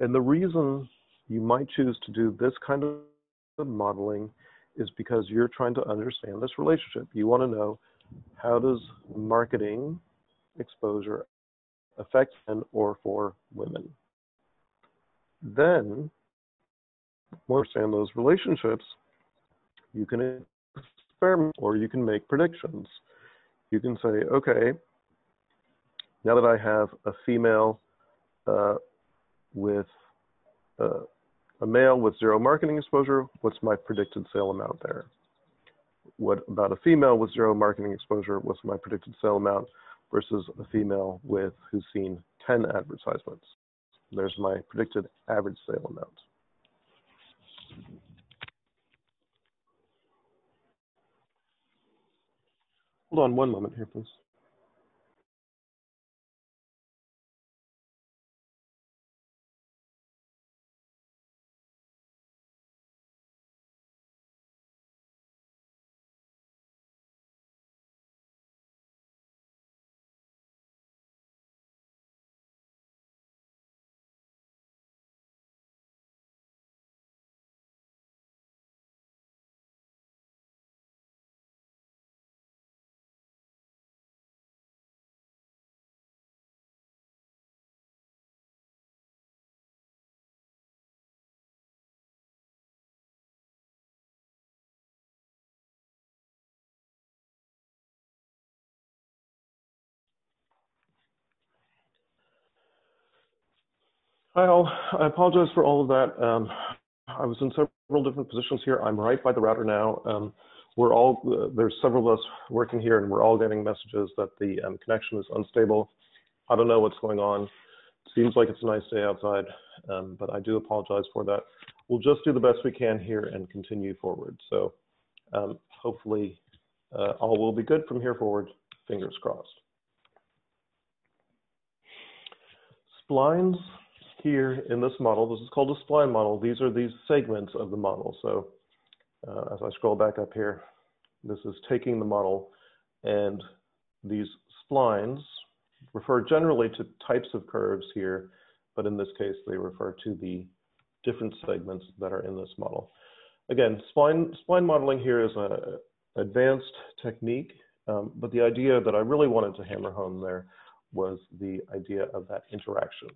B: And the reason you might choose to do this kind of modeling is because you're trying to understand this relationship. You want to know how does marketing exposure affect men or for women? Then, understand those relationships, you can experiment or you can make predictions. You can say, okay, now that I have a female uh, with uh, a male with zero marketing exposure, what's my predicted sale amount there? What about a female with zero marketing exposure? What's my predicted sale amount versus a female with who's seen 10 advertisements? There's my predicted average sale amount. Hold on one moment here, please. Hi all, I apologize for all of that. Um, I was in several different positions here. I'm right by the router now. Um, we're all, uh, there's several of us working here and we're all getting messages that the um, connection is unstable. I don't know what's going on. Seems like it's a nice day outside, um, but I do apologize for that. We'll just do the best we can here and continue forward. So um, hopefully uh, all will be good from here forward, fingers crossed. Splines here in this model, this is called a spline model. These are these segments of the model. So uh, as I scroll back up here, this is taking the model and these splines refer generally to types of curves here, but in this case, they refer to the different segments that are in this model. Again, spline, spline modeling here is an advanced technique Um, but the idea that I really wanted to hammer home there was the idea of that interaction.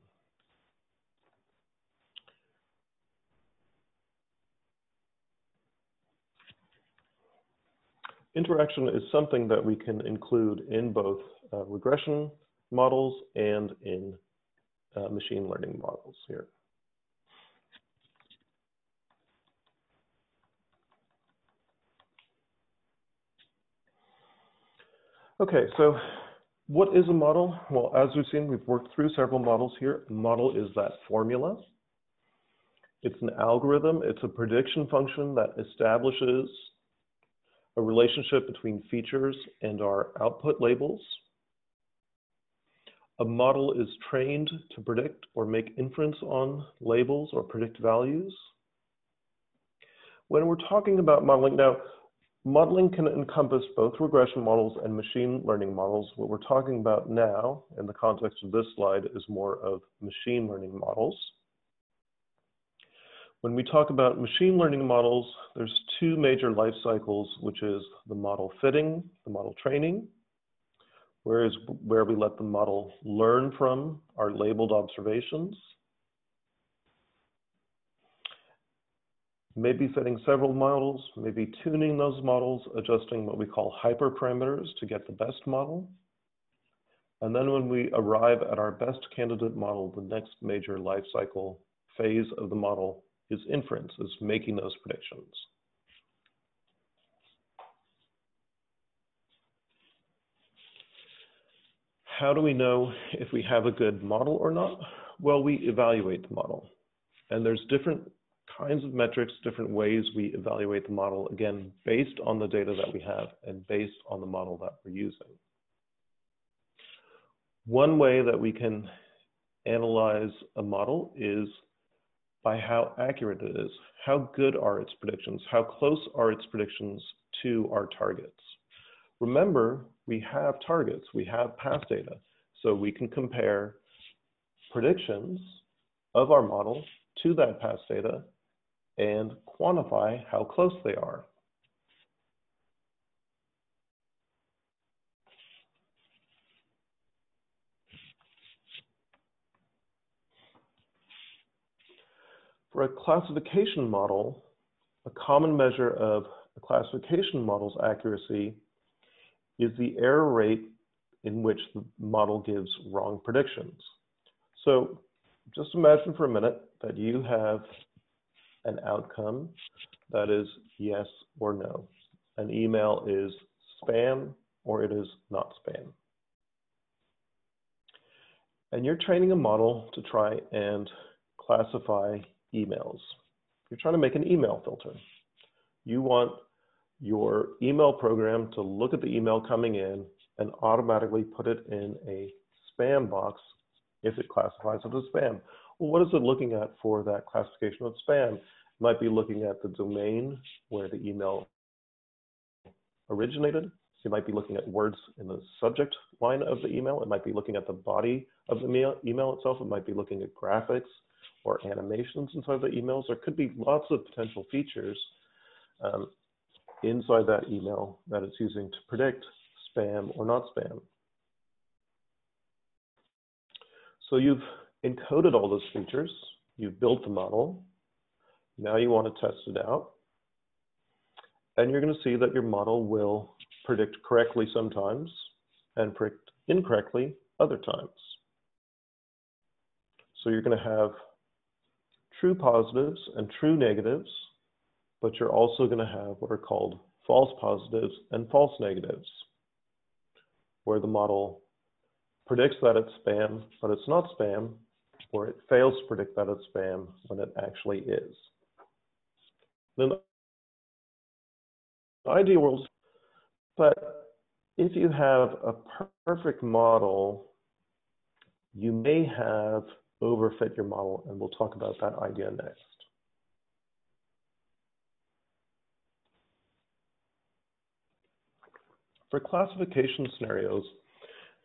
B: Interaction is something that we can include in both uh, regression models and in uh, machine learning models here. Okay, so what is a model? Well, as we've seen, we've worked through several models here. A model is that formula. It's an algorithm. It's a prediction function that establishes a relationship between features and our output labels. A model is trained to predict or make inference on labels or predict values. When we're talking about modeling, now Modeling can encompass both regression models and machine learning models. What we're talking about now, in the context of this slide, is more of machine learning models. When we talk about machine learning models, there's two major life cycles, which is the model fitting, the model training, whereas where we let the model learn from our labeled observations, maybe fitting several models, maybe tuning those models, adjusting what we call hyperparameters to get the best model. And then when we arrive at our best candidate model, the next major life cycle phase of the model is inference, is making those predictions. How do we know if we have a good model or not? Well, we evaluate the model. And there's different kinds of metrics, different ways we evaluate the model, again, based on the data that we have and based on the model that we're using. One way that we can analyze a model is by how accurate it is. How good are its predictions? How close are its predictions to our targets? Remember, we have targets, we have past data, so we can compare predictions of our model to that past data and quantify how close they are. For a classification model, a common measure of a classification model's accuracy is the error rate in which the model gives wrong predictions. So just imagine for a minute that you have an outcome that is yes or no. An email is spam or it is not spam. And you're training a model to try and classify emails. You're trying to make an email filter. You want your email program to look at the email coming in and automatically put it in a spam box if it classifies it as spam. Well, what is it looking at for that classification of spam? It might be looking at the domain where the email originated. It might be looking at words in the subject line of the email. It might be looking at the body of the email itself. It might be looking at graphics or animations inside the emails. There could be lots of potential features um, inside that email that it's using to predict spam or not spam. So you've encoded all those features, you've built the model, now you want to test it out, and you're going to see that your model will predict correctly sometimes and predict incorrectly other times. So you're going to have true positives and true negatives, but you're also going to have what are called false positives and false negatives, where the model predicts that it's spam, but it's not spam, or it fails to predict that it's spam when it actually is. Then the ideal world, but if you have a perfect model, you may have overfit your model, and we'll talk about that idea next. For classification scenarios,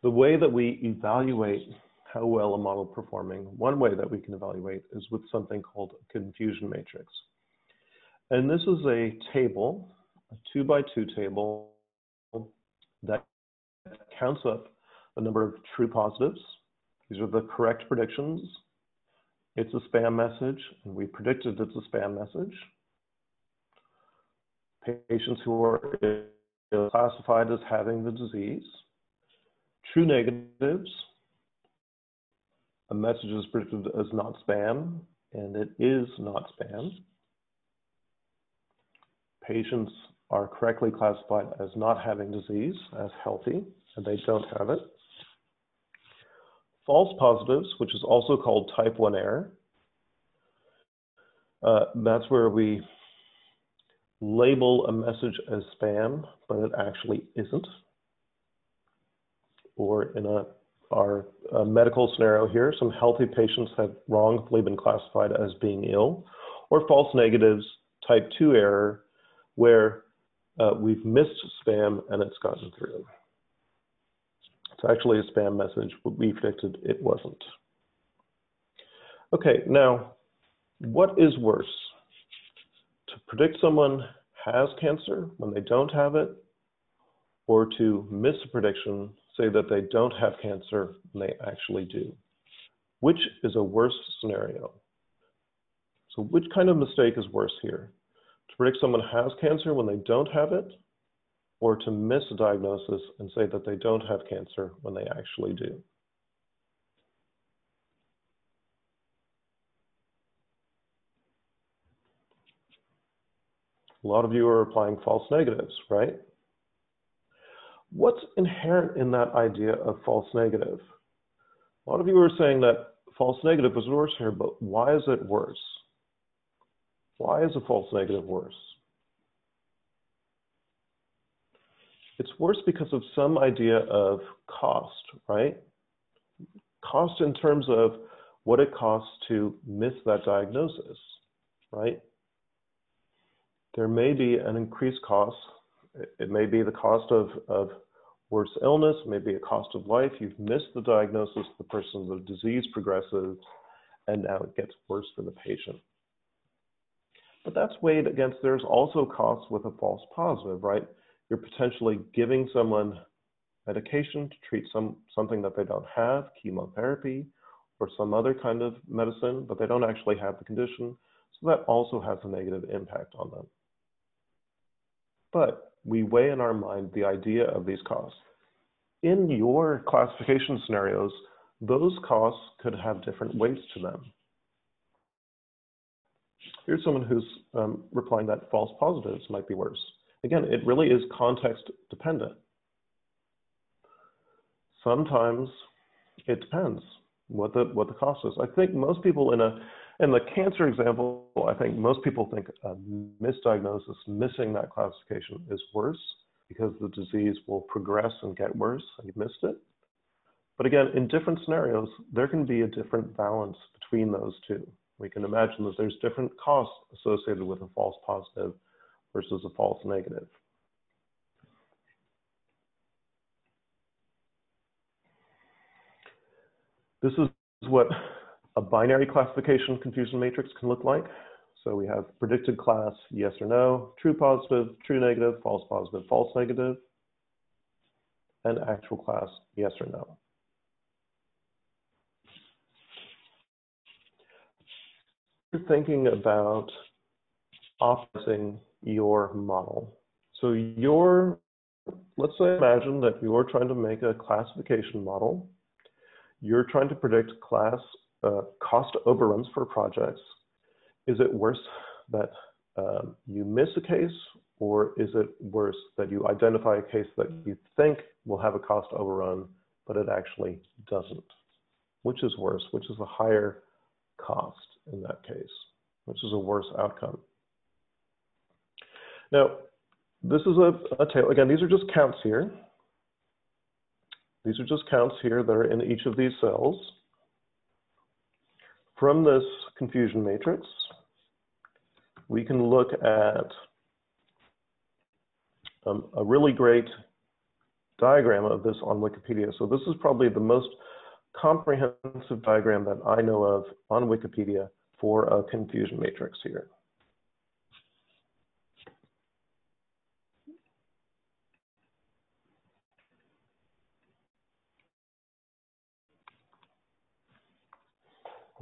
B: the way that we evaluate how well a model performing, one way that we can evaluate is with something called a confusion matrix. And this is a table, a two by two table that counts up the number of true positives. These are the correct predictions. It's a spam message, and we predicted it's a spam message. Patients who are classified as having the disease. True negatives, a message is predicted as not spam, and it is not spam. Patients are correctly classified as not having disease, as healthy, and they don't have it. False positives, which is also called type 1 error, uh, that's where we label a message as spam, but it actually isn't. Or in a, our uh, medical scenario here, some healthy patients have wrongfully been classified as being ill, or false negatives, type 2 error, where uh, we've missed spam and it's gotten through. It's actually a spam message, but we predicted it wasn't. Okay, now, what is worse? To predict someone has cancer when they don't have it, or to miss a prediction, say that they don't have cancer when they actually do? Which is a worse scenario? So which kind of mistake is worse here? To predict someone has cancer when they don't have it, or to miss a diagnosis and say that they don't have cancer when they actually do. A lot of you are applying false negatives, right? What's inherent in that idea of false negative? A lot of you are saying that false negative is worse here, but why is it worse? Why is a false negative worse? It's worse because of some idea of cost, right? Cost in terms of what it costs to miss that diagnosis, right? There may be an increased cost. It may be the cost of, of worse illness, maybe a cost of life. You've missed the diagnosis, the person, the disease progresses, and now it gets worse for the patient. But that's weighed against there's also costs with a false positive, right? You're potentially giving someone medication to treat some something that they don't have, chemotherapy, or some other kind of medicine, but they don't actually have the condition. So that also has a negative impact on them. But we weigh in our mind the idea of these costs. In your classification scenarios, those costs could have different weights to them. Here's someone who's um, replying that false positives might be worse. Again, it really is context dependent. Sometimes it depends what the what the cost is. I think most people in a in the cancer example, I think most people think a misdiagnosis, missing that classification is worse because the disease will progress and get worse and you missed it. But again, in different scenarios, there can be a different balance between those two. We can imagine that there's different costs associated with a false positive versus a false negative. This is what a binary classification confusion matrix can look like. So we have predicted class, yes or no, true positive, true negative, false positive, false negative, and actual class, yes or no. You're thinking about optimizing your model. So you're, let's say imagine that you're trying to make a classification model. You're trying to predict class uh, cost overruns for projects. Is it worse that um, you miss a case or is it worse that you identify a case that you think will have a cost overrun, but it actually doesn't? Which is worse? Which is a higher cost in that case? Which is a worse outcome? Now, this is a, a. Again, these are just counts here. These are just counts here that are in each of these cells. From this confusion matrix, we can look at um, a really great diagram of this on Wikipedia. So this is probably the most comprehensive diagram that I know of on Wikipedia for a confusion matrix here.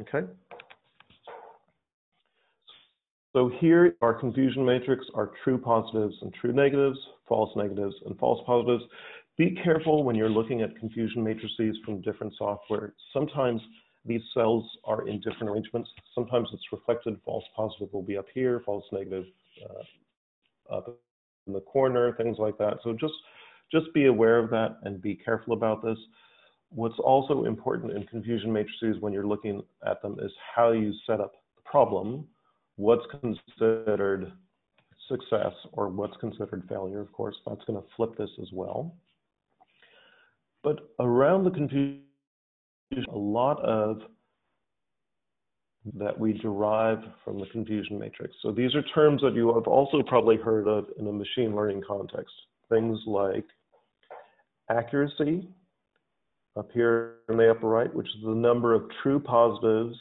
B: Okay. So here our confusion matrix are true positives and true negatives, false negatives and false positives. Be careful when you're looking at confusion matrices from different software. Sometimes these cells are in different arrangements. Sometimes it's reflected, false positive will be up here, false negative uh, up in the corner, things like that. So just, just be aware of that and be careful about this. What's also important in confusion matrices when you're looking at them is how you set up the problem, what's considered success or what's considered failure. Of course, that's going to flip this as well. But around the confusion, a lot of that we derive from the confusion matrix. So these are terms that you have also probably heard of in a machine learning context. Things like accuracy, up here in the upper right, which is the number of true positives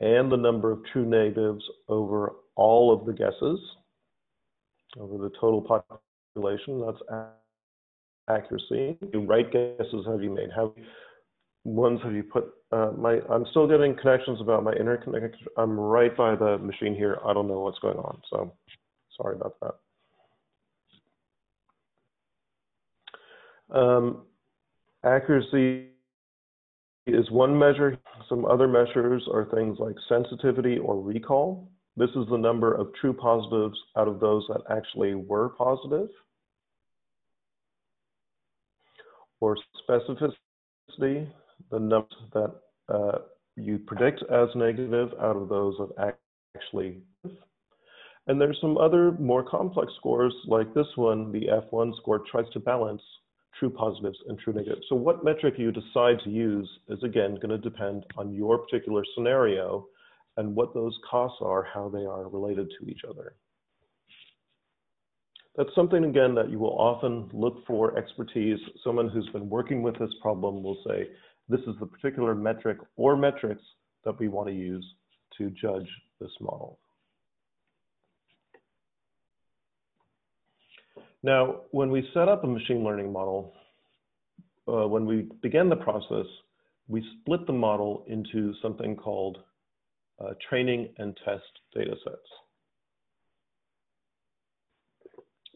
B: and the number of true negatives over all of the guesses, over the total population. That's accuracy. You right guesses have you made? How ones have you put? Uh, my I'm still getting connections about my interconnect. I'm right by the machine here. I don't know what's going on, so sorry about that. Um, accuracy is one measure. Some other measures are things like sensitivity or recall. This is the number of true positives out of those that actually were positive. Or specificity, the number that uh, you predict as negative out of those that actually and there's some other more complex scores like this one, the F1 score tries to balance true positives and true negatives. So what metric you decide to use is again going to depend on your particular scenario and what those costs are, how they are related to each other. That's something again that you will often look for expertise. Someone who's been working with this problem will say, this is the particular metric or metrics that we want to use to judge this model. Now, when we set up a machine learning model, uh, when we began the process, we split the model into something called uh, training and test data sets.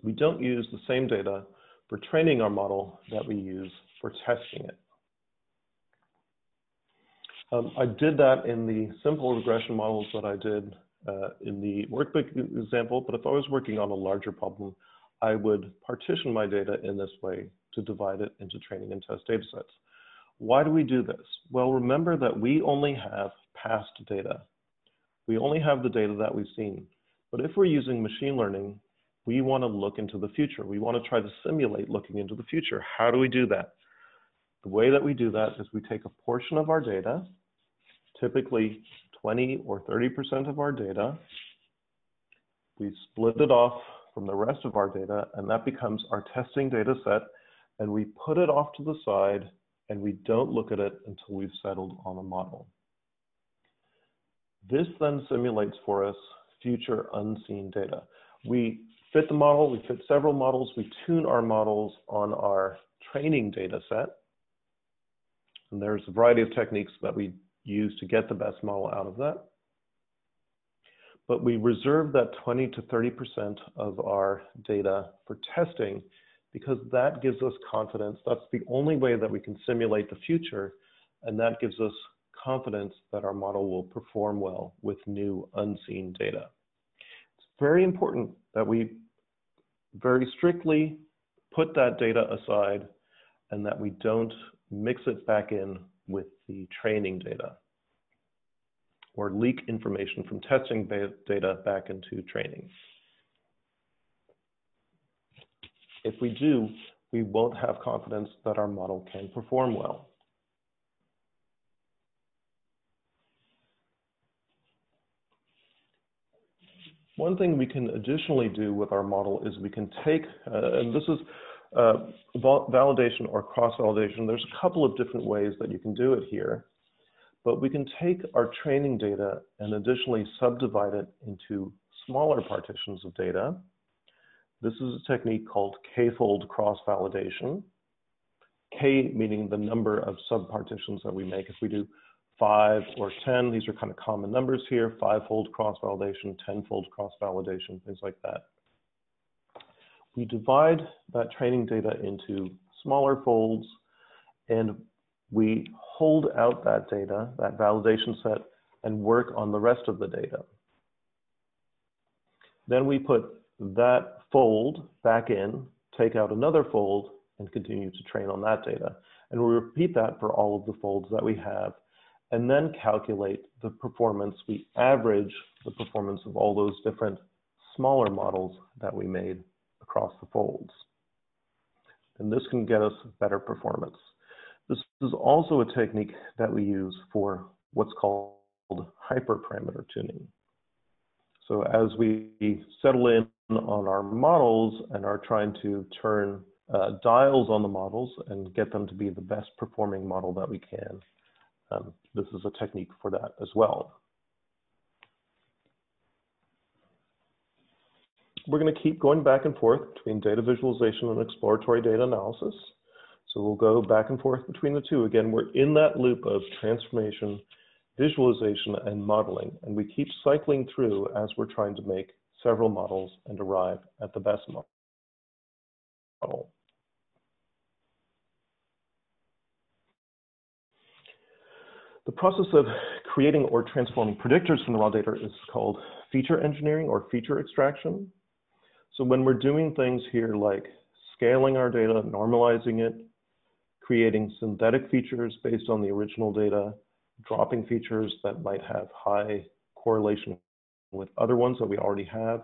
B: We don't use the same data for training our model that we use for testing it. Um, I did that in the simple regression models that I did uh, in the workbook example, but if I was working on a larger problem, I would partition my data in this way to divide it into training and test data sets. Why do we do this? Well, remember that we only have past data. We only have the data that we've seen. But if we're using machine learning, we want to look into the future. We want to try to simulate looking into the future. How do we do that? The way that we do that is we take a portion of our data, typically 20 or 30% of our data, we split it off from the rest of our data, and that becomes our testing data set, and we put it off to the side, and we don't look at it until we've settled on a model. This then simulates for us future unseen data. We fit the model, we fit several models, we tune our models on our training data set. And there's a variety of techniques that we use to get the best model out of that but we reserve that 20 to 30% of our data for testing because that gives us confidence. That's the only way that we can simulate the future, and that gives us confidence that our model will perform well with new unseen data. It's very important that we very strictly put that data aside and that we don't mix it back in with the training data or leak information from testing data back into training. If we do, we won't have confidence that our model can perform well. One thing we can additionally do with our model is we can take, uh, and this is uh, validation or cross-validation. There's a couple of different ways that you can do it here. But we can take our training data and additionally subdivide it into smaller partitions of data. This is a technique called k-fold cross-validation. K meaning the number of subpartitions that we make. If we do five or 10. These are kind of common numbers here, five-fold cross-validation, 10-fold cross-validation, things like that. We divide that training data into smaller folds and we hold out that data, that validation set, and work on the rest of the data. Then we put that fold back in, take out another fold, and continue to train on that data. And we repeat that for all of the folds that we have, and then calculate the performance. We average the performance of all those different smaller models that we made across the folds. And this can get us better performance. This is also a technique that we use for what's called hyperparameter tuning. So as we settle in on our models and are trying to turn uh, dials on the models and get them to be the best performing model that we can, um, this is a technique for that as well. We're going to keep going back and forth between data visualization and exploratory data analysis. So we'll go back and forth between the two. Again, we're in that loop of transformation, visualization, and modeling, and we keep cycling through as we're trying to make several models and arrive at the best model. The process of creating or transforming predictors from the raw data is called feature engineering or feature extraction. So when we're doing things here like scaling our data, normalizing it, creating synthetic features based on the original data, dropping features that might have high correlation with other ones that we already have.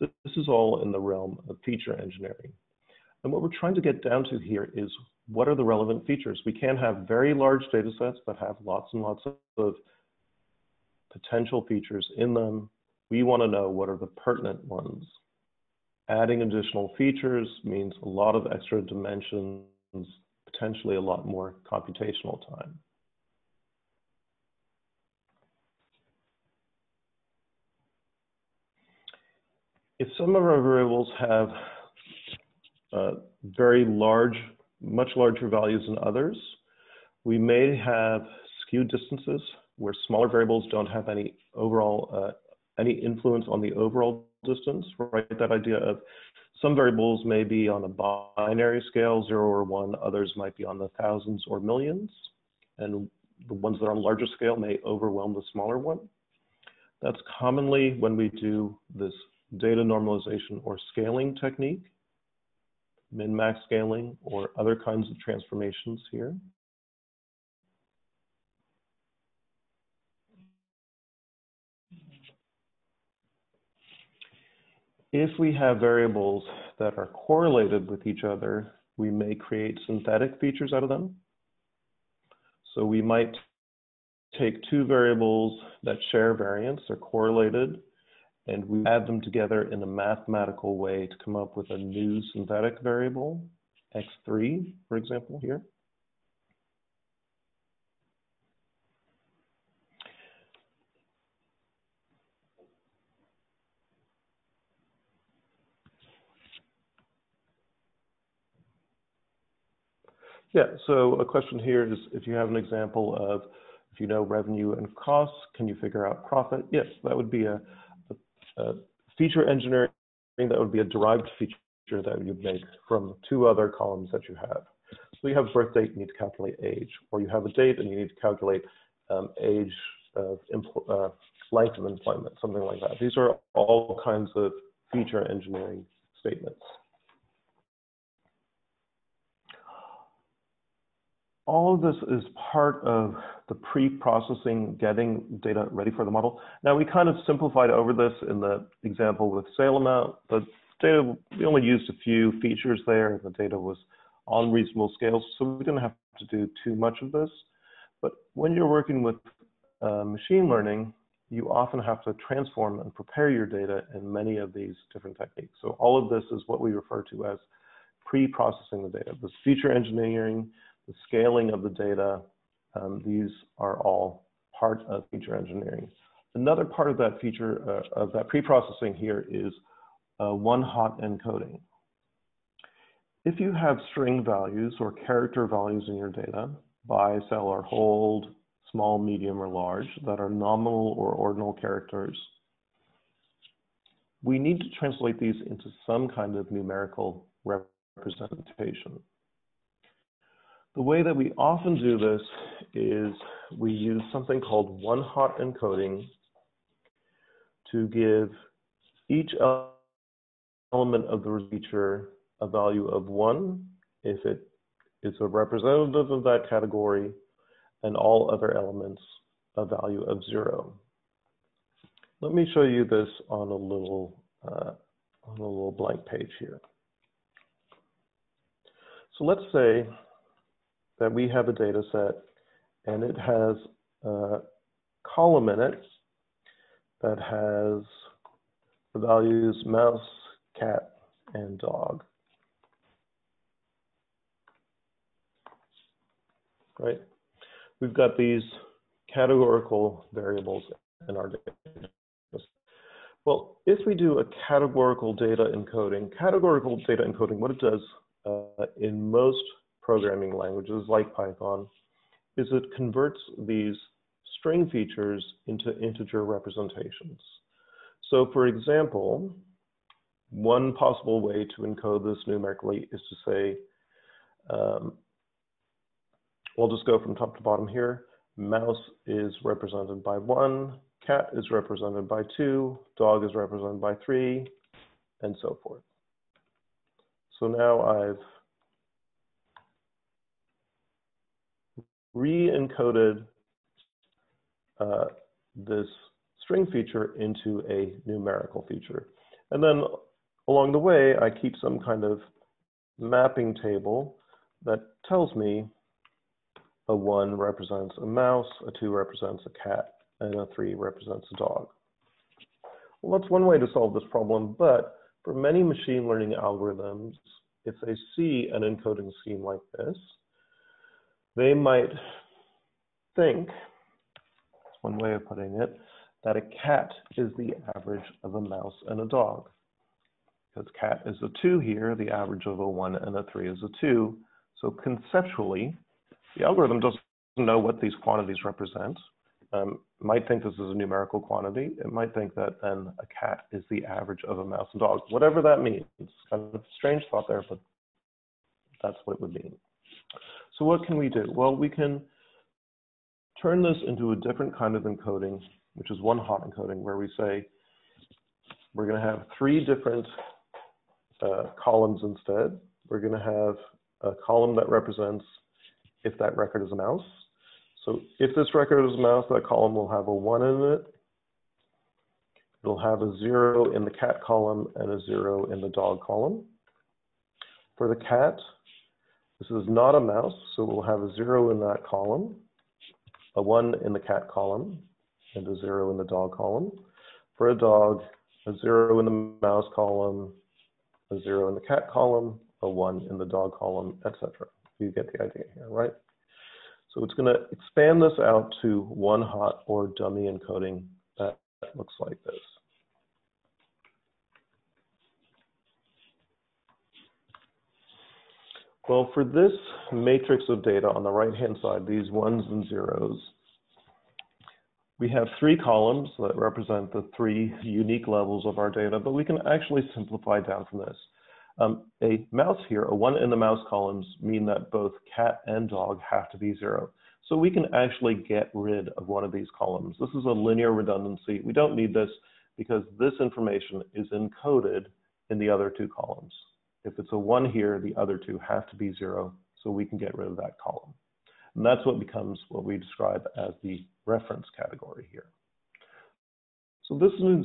B: This is all in the realm of feature engineering. And what we're trying to get down to here is what are the relevant features? We can have very large data sets that have lots and lots of potential features in them. We want to know what are the pertinent ones. Adding additional features means a lot of extra dimensions potentially a lot more computational time. If some of our variables have uh, very large, much larger values than others, we may have skewed distances where smaller variables don't have any overall, uh, any influence on the overall distance, right? That idea of some variables may be on a binary scale, zero or one, others might be on the thousands or millions, and the ones that are on larger scale may overwhelm the smaller one. That's commonly when we do this data normalization or scaling technique, min-max scaling, or other kinds of transformations here. If we have variables that are correlated with each other, we may create synthetic features out of them. So we might take two variables that share variance, are correlated, and we add them together in a mathematical way to come up with a new synthetic variable, x3, for example, here. Yeah, so a question here is if you have an example of, if you know revenue and costs, can you figure out profit? Yes, that would be a, a, a feature engineering, that would be a derived feature that you'd make from two other columns that you have. So you have birth date, you need to calculate age, or you have a date and you need to calculate um, age of uh, length of employment, something like that. These are all kinds of feature engineering statements. All of this is part of the pre-processing, getting data ready for the model. Now we kind of simplified over this in the example with sale amount. The data, we only used a few features there. And the data was on reasonable scales, so we didn't have to do too much of this. But when you're working with uh, machine learning, you often have to transform and prepare your data in many of these different techniques. So all of this is what we refer to as pre-processing the data. This feature engineering, the scaling of the data, um, these are all part of feature engineering. Another part of that feature, uh, of that pre-processing here is uh, one-hot encoding. If you have string values or character values in your data, buy, sell, or hold, small, medium, or large, that are nominal or ordinal characters, we need to translate these into some kind of numerical representation. The way that we often do this is we use something called one-hot encoding to give each element of the feature a value of one if it is a representative of that category and all other elements a value of zero. Let me show you this on a little uh, on a little blank page here. So let's say that we have a data set and it has a column in it that has the values mouse, cat, and dog. Right? We've got these categorical variables in our data. Well, if we do a categorical data encoding, categorical data encoding, what it does uh, in most programming languages like Python is it converts these string features into integer representations. So for example, one possible way to encode this numerically is to say, um, we'll just go from top to bottom here. Mouse is represented by one, cat is represented by two, dog is represented by three, and so forth. So now I've re-encoded uh, this string feature into a numerical feature. And then along the way, I keep some kind of mapping table that tells me a one represents a mouse, a two represents a cat, and a three represents a dog. Well, that's one way to solve this problem, but for many machine learning algorithms, if they see an encoding scheme like this, they might think, that's one way of putting it, that a cat is the average of a mouse and a dog. Because cat is a two here, the average of a one and a three is a two. So conceptually, the algorithm doesn't know what these quantities represent. Um, might think this is a numerical quantity. It might think that then a cat is the average of a mouse and dog, whatever that means. Kind of a strange thought there, but that's what it would mean. So what can we do? Well, we can turn this into a different kind of encoding, which is one hot encoding, where we say we're going to have three different uh, columns instead. We're going to have a column that represents if that record is a mouse. So if this record is a mouse, that column will have a one in it. It'll have a zero in the cat column and a zero in the dog column. For the cat, this is not a mouse, so we'll have a zero in that column, a one in the cat column, and a zero in the dog column. For a dog, a zero in the mouse column, a zero in the cat column, a one in the dog column, etc. You get the idea here, right? So it's going to expand this out to one hot or dummy encoding that looks like this. Well, for this matrix of data on the right-hand side, these ones and zeros, we have three columns that represent the three unique levels of our data, but we can actually simplify down from this. Um, a mouse here, a one in the mouse columns mean that both cat and dog have to be zero. So we can actually get rid of one of these columns. This is a linear redundancy. We don't need this because this information is encoded in the other two columns. If it's a one here, the other two have to be zero, so we can get rid of that column. And that's what becomes what we describe as the reference category here. So this is an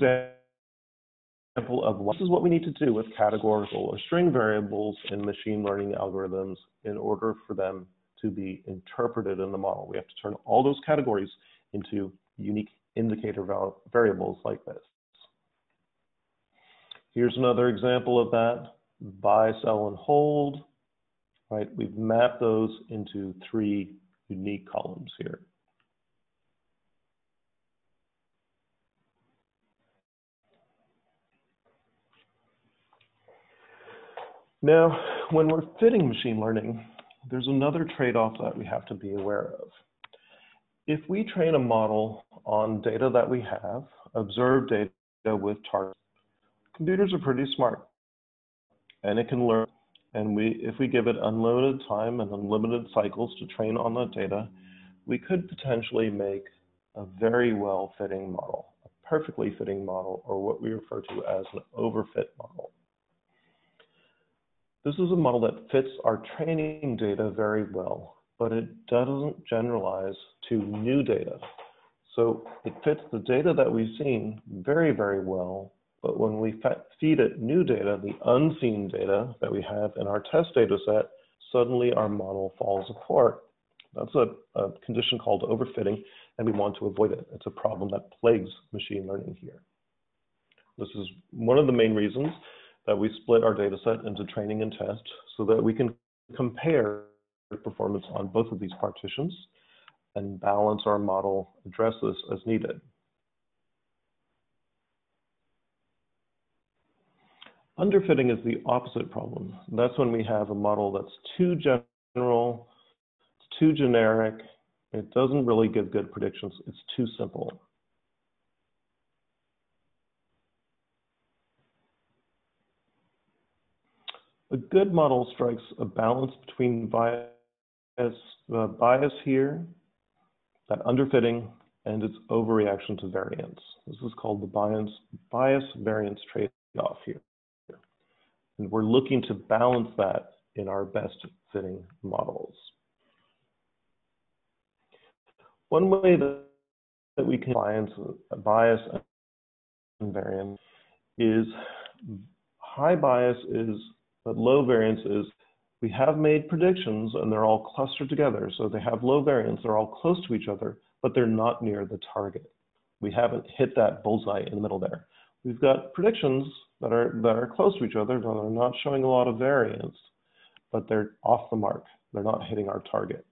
B: example of what, this is what we need to do with categorical or string variables in machine learning algorithms in order for them to be interpreted in the model. We have to turn all those categories into unique indicator variables like this. Here's another example of that buy, sell, and hold, right? We've mapped those into three unique columns here. Now, when we're fitting machine learning, there's another trade-off that we have to be aware of. if we train a model on data that we have, observed data with targets, computers are pretty smart and it can learn. And we, if we give it unlimited time and unlimited cycles to train on that data, we could potentially make a very well fitting model, a perfectly fitting model, or what we refer to as an overfit model. This is a model that fits our training data very well, but it doesn't generalize to new data. So it fits the data that we've seen very, very well, but when we feed it new data, the unseen data that we have in our test data set, suddenly our model falls apart. That's a, a condition called overfitting, and we want to avoid it. It's a problem that plagues machine learning here. This is one of the main reasons that we split our data set into training and test so that we can compare performance on both of these partitions and balance our model, address this as needed. Underfitting is the opposite problem. That's when we have a model that's too general, too generic, it doesn't really give good predictions, it's too simple. A good model strikes a balance between bias, uh, bias here, that underfitting, and its overreaction to variance. This is called the bias, bias variance trade-off here. And we're looking to balance that in our best fitting models. One way that, we can balance bias and variance is high bias is but low variance is we have made predictions and they're all clustered together. So they have low variance, they're all close to each other, but they're not near the target. We haven't hit that bullseye in the middle there. We've got predictions that are, that are close to each other, that are not showing a lot of variance, but they're off the mark. They're not hitting our target.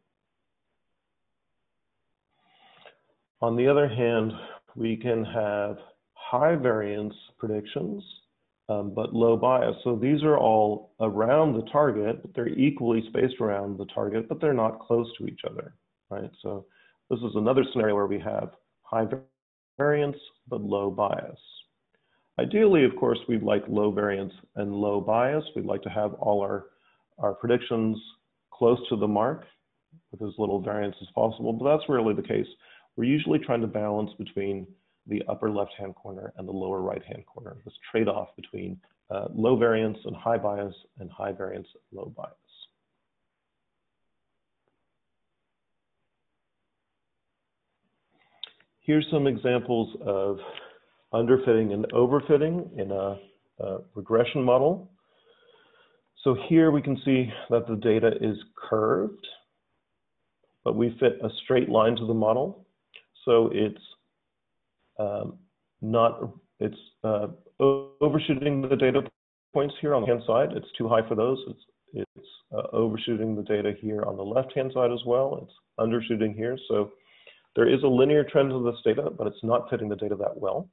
B: On the other hand, we can have high variance predictions um, but low bias. So these are all around the target, but they're equally spaced around the target, but they're not close to each other, right? So this is another scenario where we have high variance, but low bias. Ideally, of course, we'd like low variance and low bias. We'd like to have all our, our predictions close to the mark with as little variance as possible, but that's rarely the case. We're usually trying to balance between the upper left-hand corner and the lower right-hand corner, this trade-off between uh, low variance and high bias and high variance and low bias. Here's some examples of underfitting and overfitting in a, a regression model. So here we can see that the data is curved, but we fit a straight line to the model. So it's um, not, it's uh, overshooting the data points here on the hand side. It's too high for those. It's, it's uh, overshooting the data here on the left-hand side as well. It's undershooting here. So there is a linear trend to this data, but it's not fitting the data that well.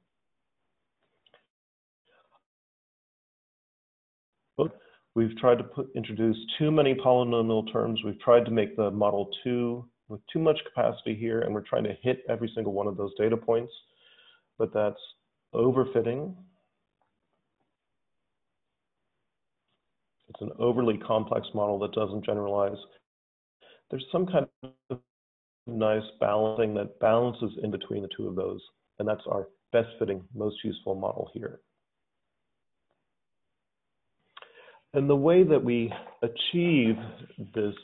B: We've tried to put, introduce too many polynomial terms. We've tried to make the model too, with too much capacity here, and we're trying to hit every single one of those data points but that's overfitting. It's an overly complex model that doesn't generalize. There's some kind of nice balancing that balances in between the two of those, and that's our best fitting, most useful model here. And the way that we achieve this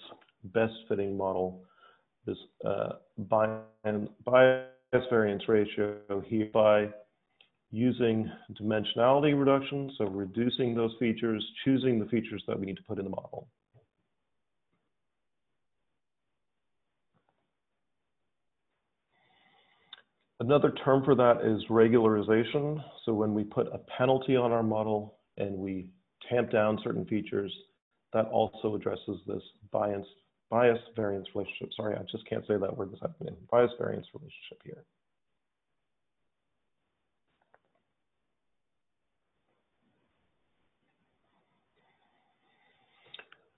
B: best fitting model is uh, by, by variance ratio here by using dimensionality reduction, so reducing those features, choosing the features that we need to put in the model. Another term for that is regularization. So when we put a penalty on our model and we tamp down certain features, that also addresses this bias bias variance relationship. Sorry, I just can't say that word this afternoon. Bias variance relationship here.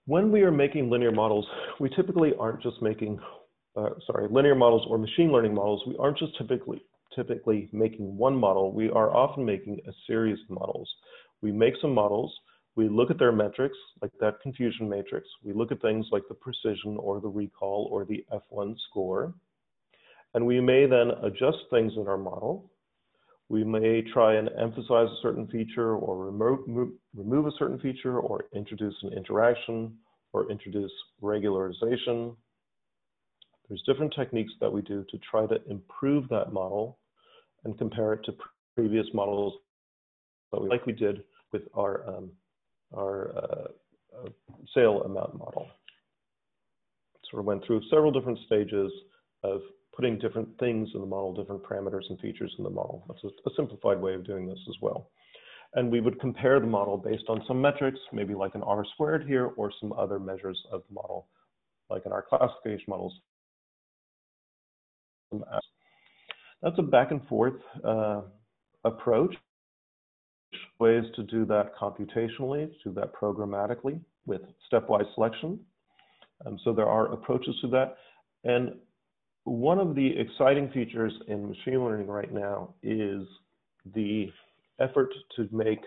B: When we are making linear models, we typically aren't just making uh, sorry, linear models or machine learning models, we aren't just typically typically making one model. We are often making a series of models. We make some models, we look at their metrics, like that confusion matrix. We look at things like the precision or the recall or the F1 score. And we may then adjust things in our model. We may try and emphasize a certain feature or remove, remove a certain feature or introduce an interaction or introduce regularization. There's different techniques that we do to try to improve that model and compare it to previous models like we did with our, um, our uh, uh, sale amount model. Sort of went through several different stages of putting different things in the model, different parameters and features in the model. That's a, a simplified way of doing this as well. And we would compare the model based on some metrics, maybe like an R squared here, or some other measures of the model, like in our classification models. That's a back and forth uh, approach. Ways to do that computationally, to do that programmatically with stepwise selection. Um, so there are approaches to that. And one of the exciting features in machine learning right now is the effort to make,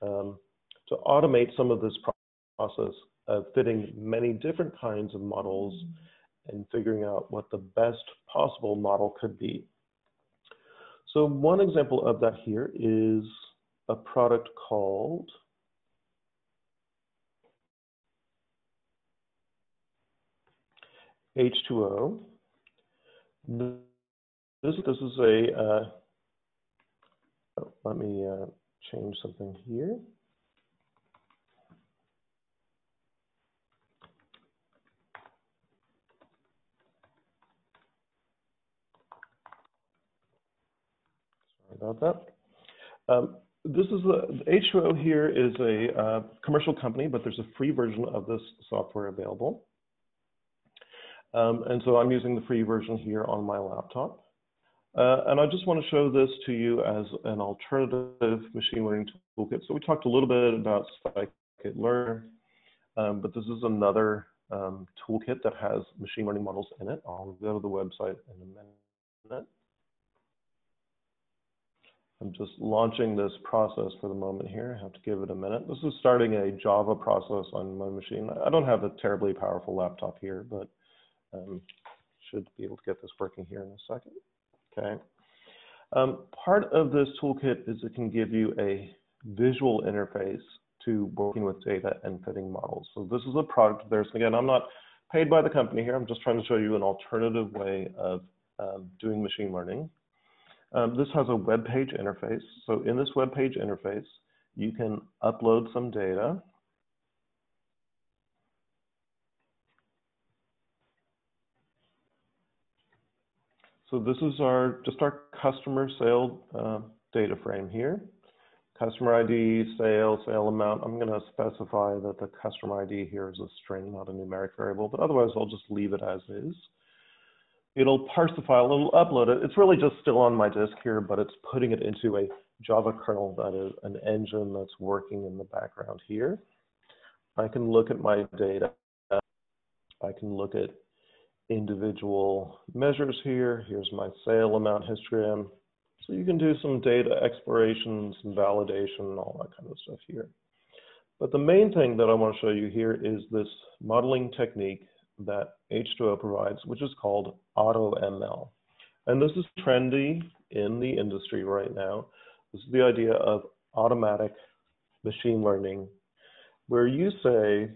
B: um, to automate some of this process of fitting many different kinds of models and figuring out what the best possible model could be. So one example of that here is a product called H2O. This, this is a, uh, oh, let me uh, change something here. Sorry about that. Um, this is the H2O here is a uh, commercial company, but there's a free version of this software available. Um, and so I'm using the free version here on my laptop. Uh, and I just want to show this to you as an alternative machine learning toolkit. So we talked a little bit about scikit-learn, um, but this is another um, toolkit that has machine learning models in it. I'll go to the website in a minute. I'm just launching this process for the moment here. I have to give it a minute. This is starting a Java process on my machine. I don't have a terribly powerful laptop here, but um, should be able to get this working here in a second. Okay. Um, part of this toolkit is it can give you a visual interface to working with data and fitting models. So this is a product of theirs. Again, I'm not paid by the company here. I'm just trying to show you an alternative way of um, doing machine learning. Um, this has a web page interface. So in this web page interface, you can upload some data So this is our just our customer sale uh, data frame here. Customer ID, sale, sale amount. I'm going to specify that the customer ID here is a string, not a numeric variable, but otherwise I'll just leave it as is. It'll parse the file, it'll upload it. It's really just still on my disk here, but it's putting it into a Java kernel that is an engine that's working in the background here. I can look at my data. I can look at individual measures here. Here's my sale amount histogram. So you can do some data exploration, some validation, all that kind of stuff here. But the main thing that I want to show you here is this modeling technique that H2O provides, which is called AutoML. And this is trendy in the industry right now. This is the idea of automatic machine learning, where you say,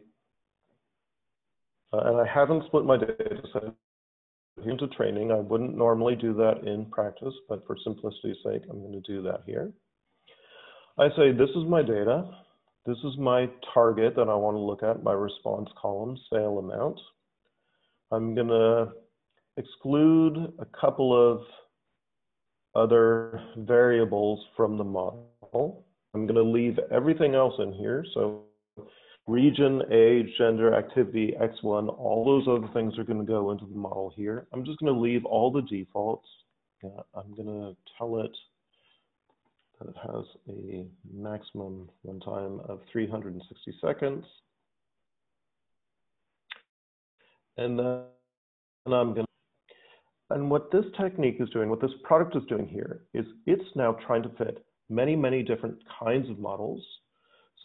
B: uh, and I haven't split my data set into training. I wouldn't normally do that in practice, but for simplicity's sake, I'm going to do that here. I say, this is my data. This is my target that I want to look at, my response column, sale amount. I'm going to exclude a couple of other variables from the model. I'm going to leave everything else in here. So region, age, gender, activity, X1, all those other things are going to go into the model here. I'm just going to leave all the defaults. I'm going to tell it that it has a maximum runtime of 360 seconds. And then I'm going to, And what this technique is doing, what this product is doing here, is it's now trying to fit many, many different kinds of models.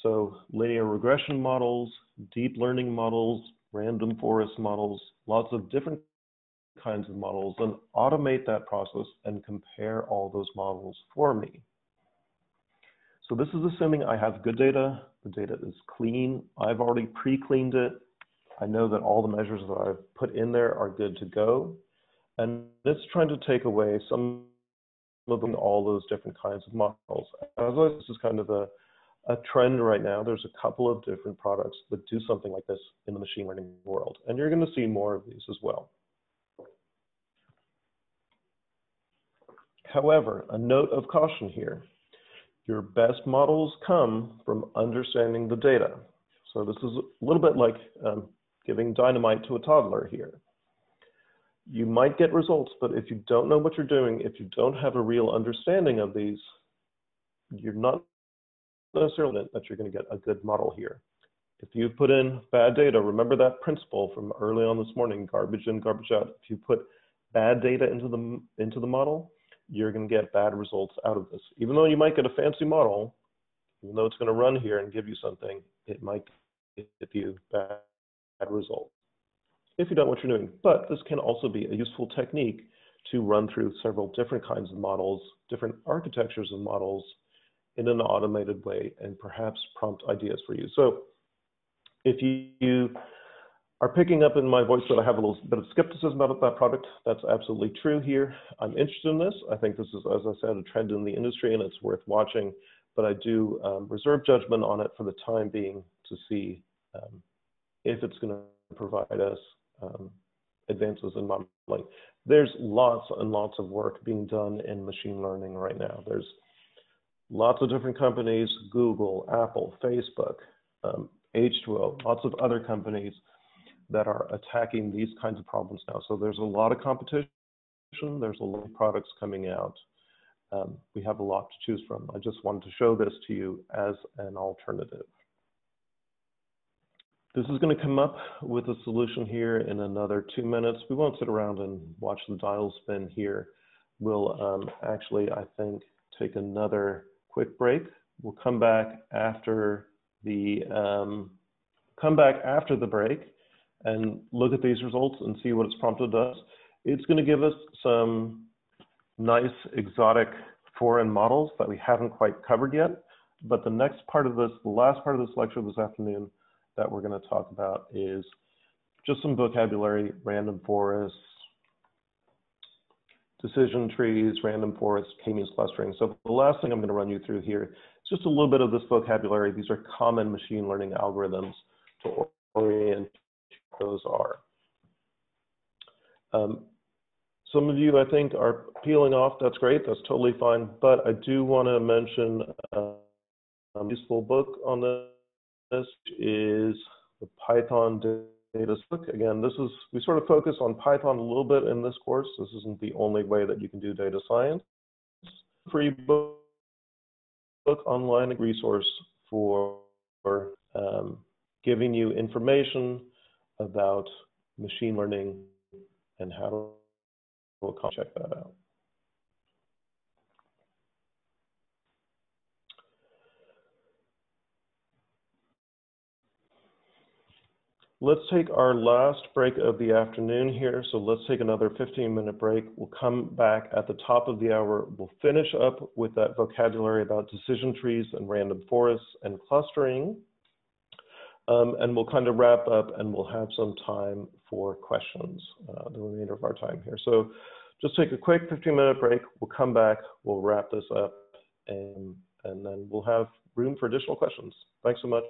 B: So linear regression models, deep learning models, random forest models, lots of different kinds of models, and automate that process and compare all those models for me. So this is assuming I have good data, the data is clean, I've already pre-cleaned it, I know that all the measures that I've put in there are good to go, and it's trying to take away some of all those different kinds of models. As this is kind of a, a trend right now. There's a couple of different products that do something like this in the machine learning world, and you're going to see more of these as well. However, a note of caution here. Your best models come from understanding the data. So this is a little bit like um, giving dynamite to a toddler here. You might get results, but if you don't know what you're doing, if you don't have a real understanding of these, you're not necessarily that you're going to get a good model here. If you put in bad data, remember that principle from early on this morning, garbage in, garbage out. If you put bad data into the, into the model, you're going to get bad results out of this. Even though you might get a fancy model, even though it's going to run here and give you something, it might give you bad, bad results if you don't know what you're doing. But this can also be a useful technique to run through several different kinds of models, different architectures of models in an automated way and perhaps prompt ideas for you. So if you are picking up in my voice that I have a little bit of skepticism about that product. That's absolutely true here. I'm interested in this. I think this is, as I said, a trend in the industry and it's worth watching, but I do um, reserve judgment on it for the time being to see um, if it's going to provide us um, advances in modeling. There's lots and lots of work being done in machine learning right now. There's lots of different companies, Google, Apple, Facebook, um, H2O, lots of other companies that are attacking these kinds of problems now. So there's a lot of competition. There's a lot of products coming out. Um, we have a lot to choose from. I just wanted to show this to you as an alternative. This is going to come up with a solution here in another two minutes. We won't sit around and watch the dial spin here. We'll um, actually, I think, take another quick break. We'll come back after the um, come back after the break and look at these results and see what it's prompted us, it's going to give us some nice exotic foreign models that we haven't quite covered yet. But the next part of this, the last part of this lecture this afternoon that we're going to talk about is just some vocabulary, random forests, decision trees, random forests, k-means clustering. So the last thing I'm going to run you through here is just a little bit of this vocabulary. These are common machine learning algorithms to orient those are. Um, some of you, I think, are peeling off. That's great. That's totally fine. But I do want to mention uh, a useful book on this is the Python data book. Again, this is, we sort of focus on Python a little bit in this course. This isn't the only way that you can do data science. Free book, book online resource for um, giving you information about machine learning and how to check that out. Let's take our last break of the afternoon here. So let's take another 15 minute break. We'll come back at the top of the hour. We'll finish up with that vocabulary about decision trees and random forests and clustering. Um, and we'll kind of wrap up and we'll have some time for questions, uh, the remainder of our time here. So just take a quick 15 minute break. We'll come back, we'll wrap this up, and, and then we'll have room for additional questions. Thanks so much.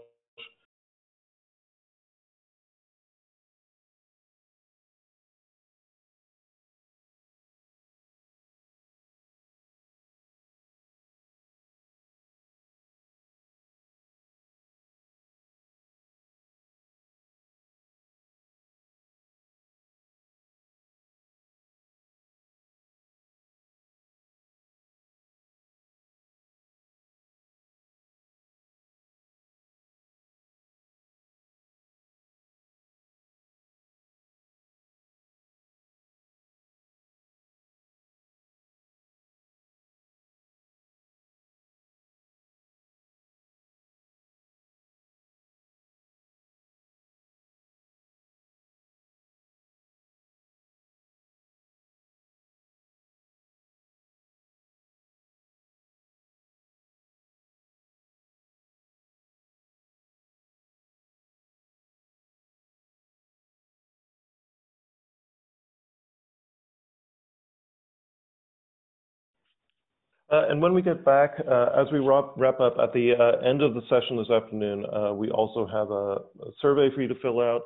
B: Uh, and when we get back, uh, as we wrap, wrap up at the uh, end of the session this afternoon, uh, we also have a, a, survey for you to fill out,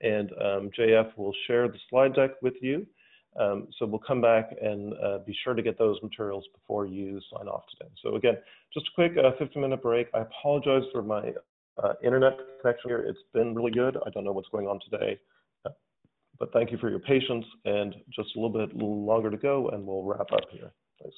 B: and um, JF will share the slide deck with you. Um, so we'll come back and uh, be sure to get those materials before you sign off today. So again, just a quick 15-minute break. I apologize for my internet connection here. It's been really good. I don't know what's going on today. But thank you for your patience and just a little bit longer to go and we'll wrap up here. Thanks.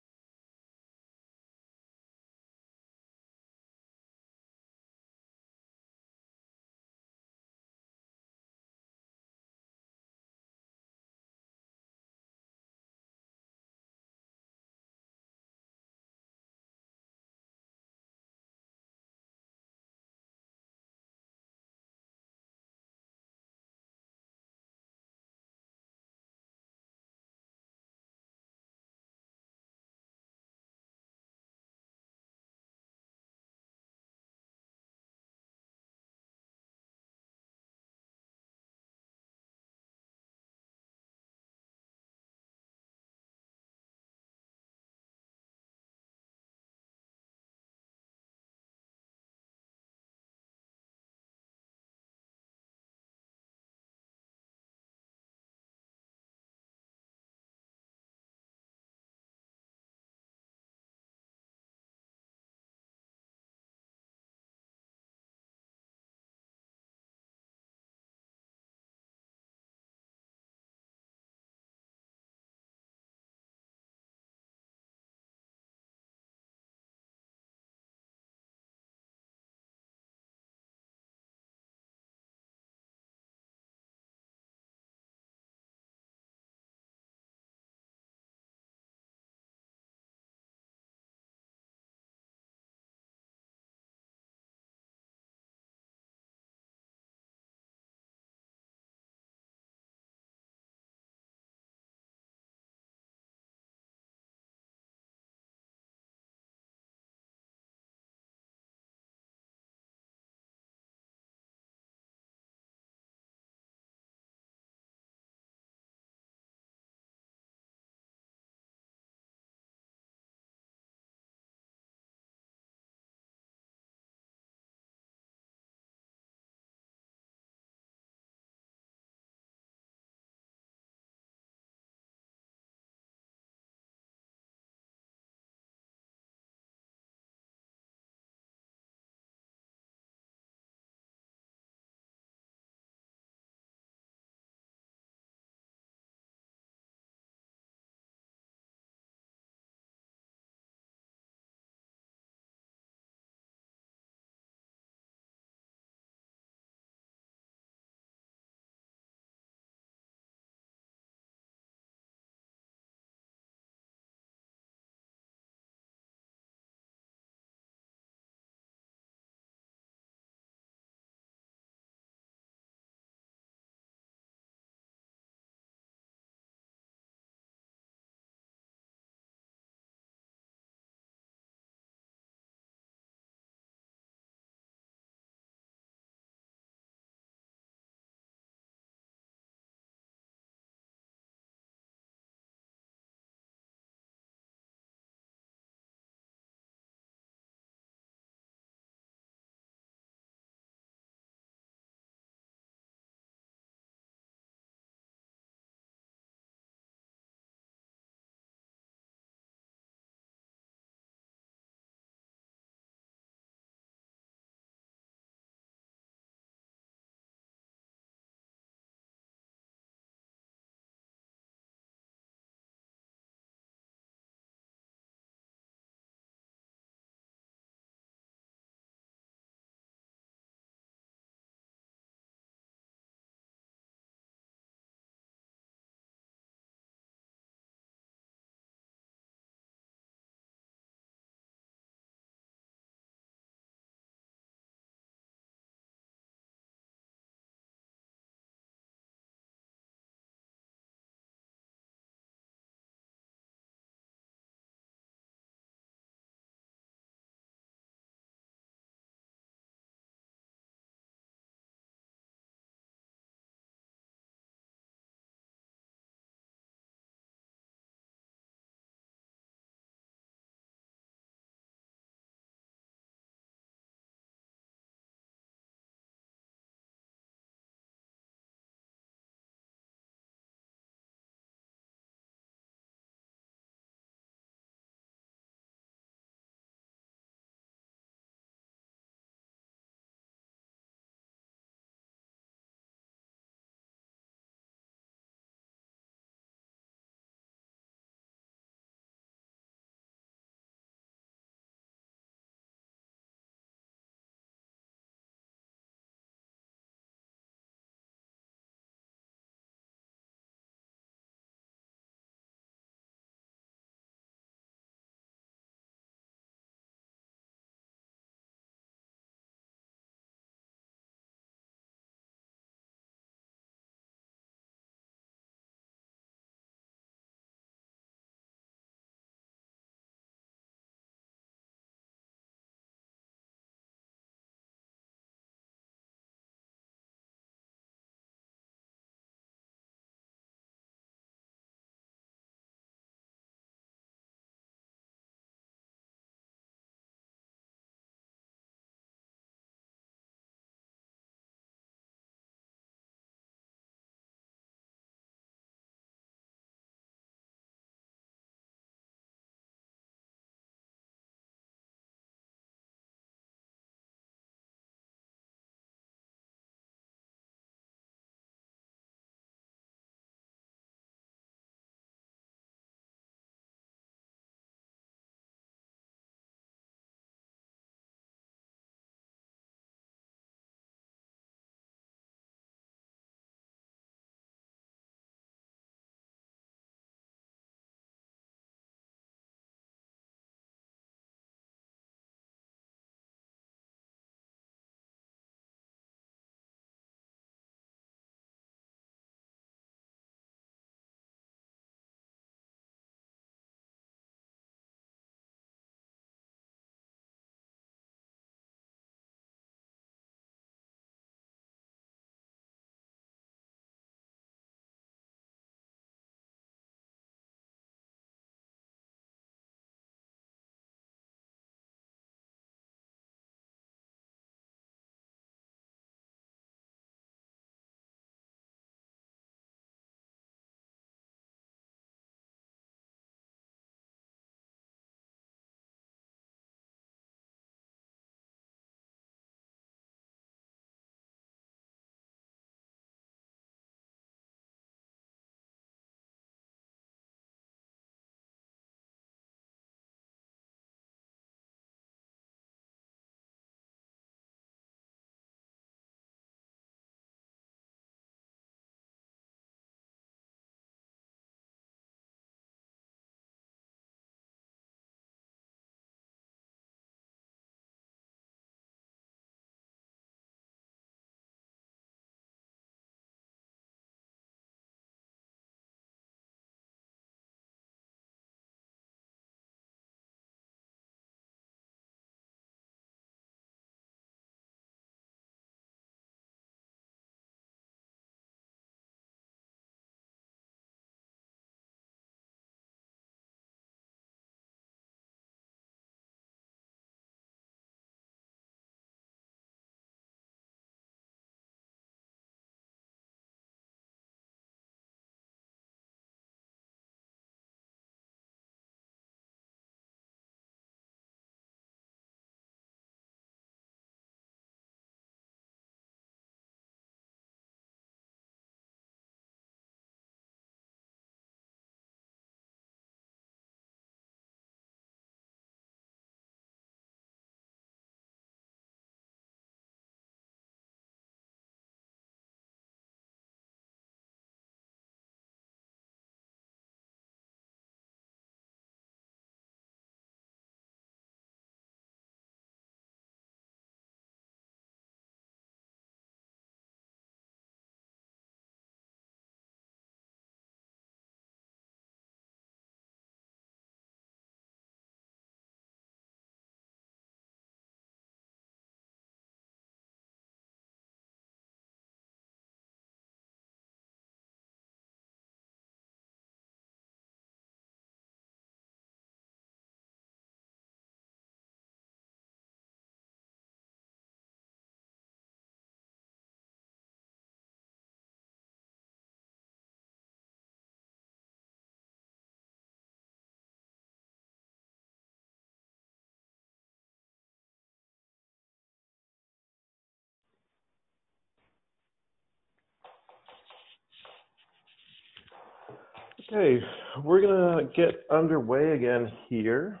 B: Okay, we're gonna get underway again here,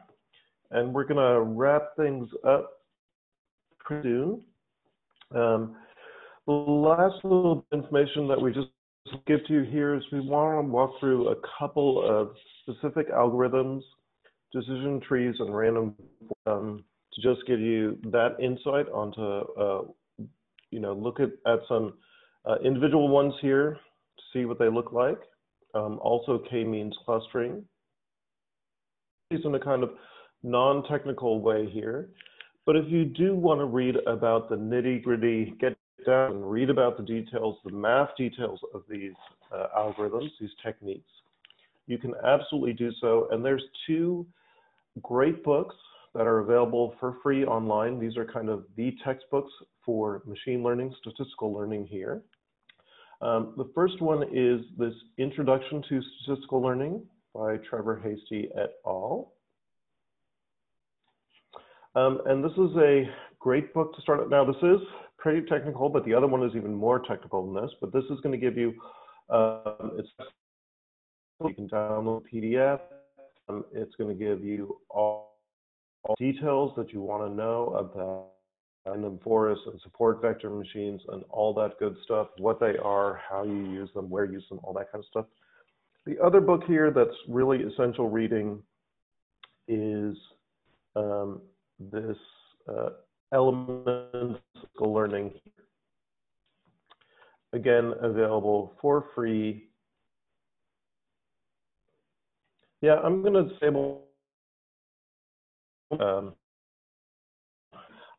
B: and we're gonna wrap things up pretty soon. Um, the last little information that we just give to you here is we want to walk through a couple of specific algorithms, decision trees, and random um, to just give you that insight onto, uh, you know, look at, at some uh, individual ones here to see what they look like. Um, also k-means clustering. These in a kind of non-technical way here. But if you do want to read about the nitty gritty, get down and read about the details, the math details of these uh, algorithms, these techniques, you can absolutely do so. And there's two great books that are available for free online. These are kind of the textbooks for machine learning, statistical learning here. Um, the first one is this Introduction to Statistical Learning by Trevor Hastie et al. Um, and this is a great book to start. Now, this is pretty technical, but the other one is even more technical than this. But this is going to give you, um, it's you can download PDF. Um, it's going to give you all, all details that you want to know about random forests and support vector machines and all that good stuff, what they are, how you use them, where you use them, all that kind of stuff. The other book here that's really essential reading is um, this uh, elements learning. Again, available for free. Yeah, I'm going to disable um,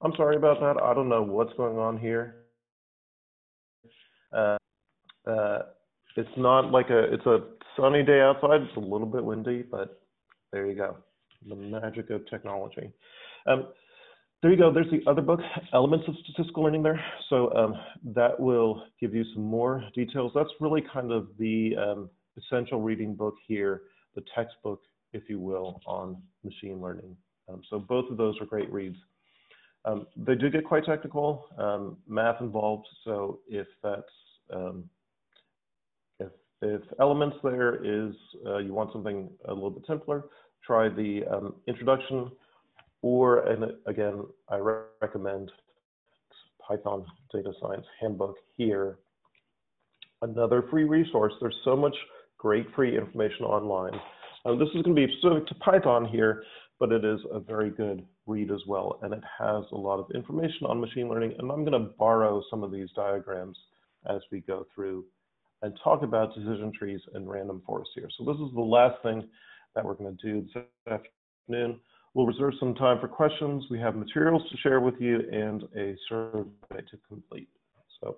B: I'm sorry about that. I don't know what's going on here. Uh, uh, it's not like a, it's a sunny day outside. It's a little bit windy, but there you go. The magic of technology. Um, there you go. There's the other book, Elements of Statistical Learning there. So um, that will give you some more details. That's really kind of the um, essential reading book here, the textbook, if you will, on machine learning. Um, so both of those are great reads. Um, they do get quite technical, um, math involved. So if that's um, if if elements there is uh, you want something a little bit simpler, try the um, introduction, or and again I re recommend Python Data Science Handbook here. Another free resource. There's so much great free information online. Um, this is going to be specific to Python here, but it is a very good read as well. And it has a lot of information on machine learning. And I'm going to borrow some of these diagrams as we go through and talk about decision trees and random forests here. So this is the last thing that we're going to do this afternoon. We'll reserve some time for questions. We have materials to share with you and a survey to complete. So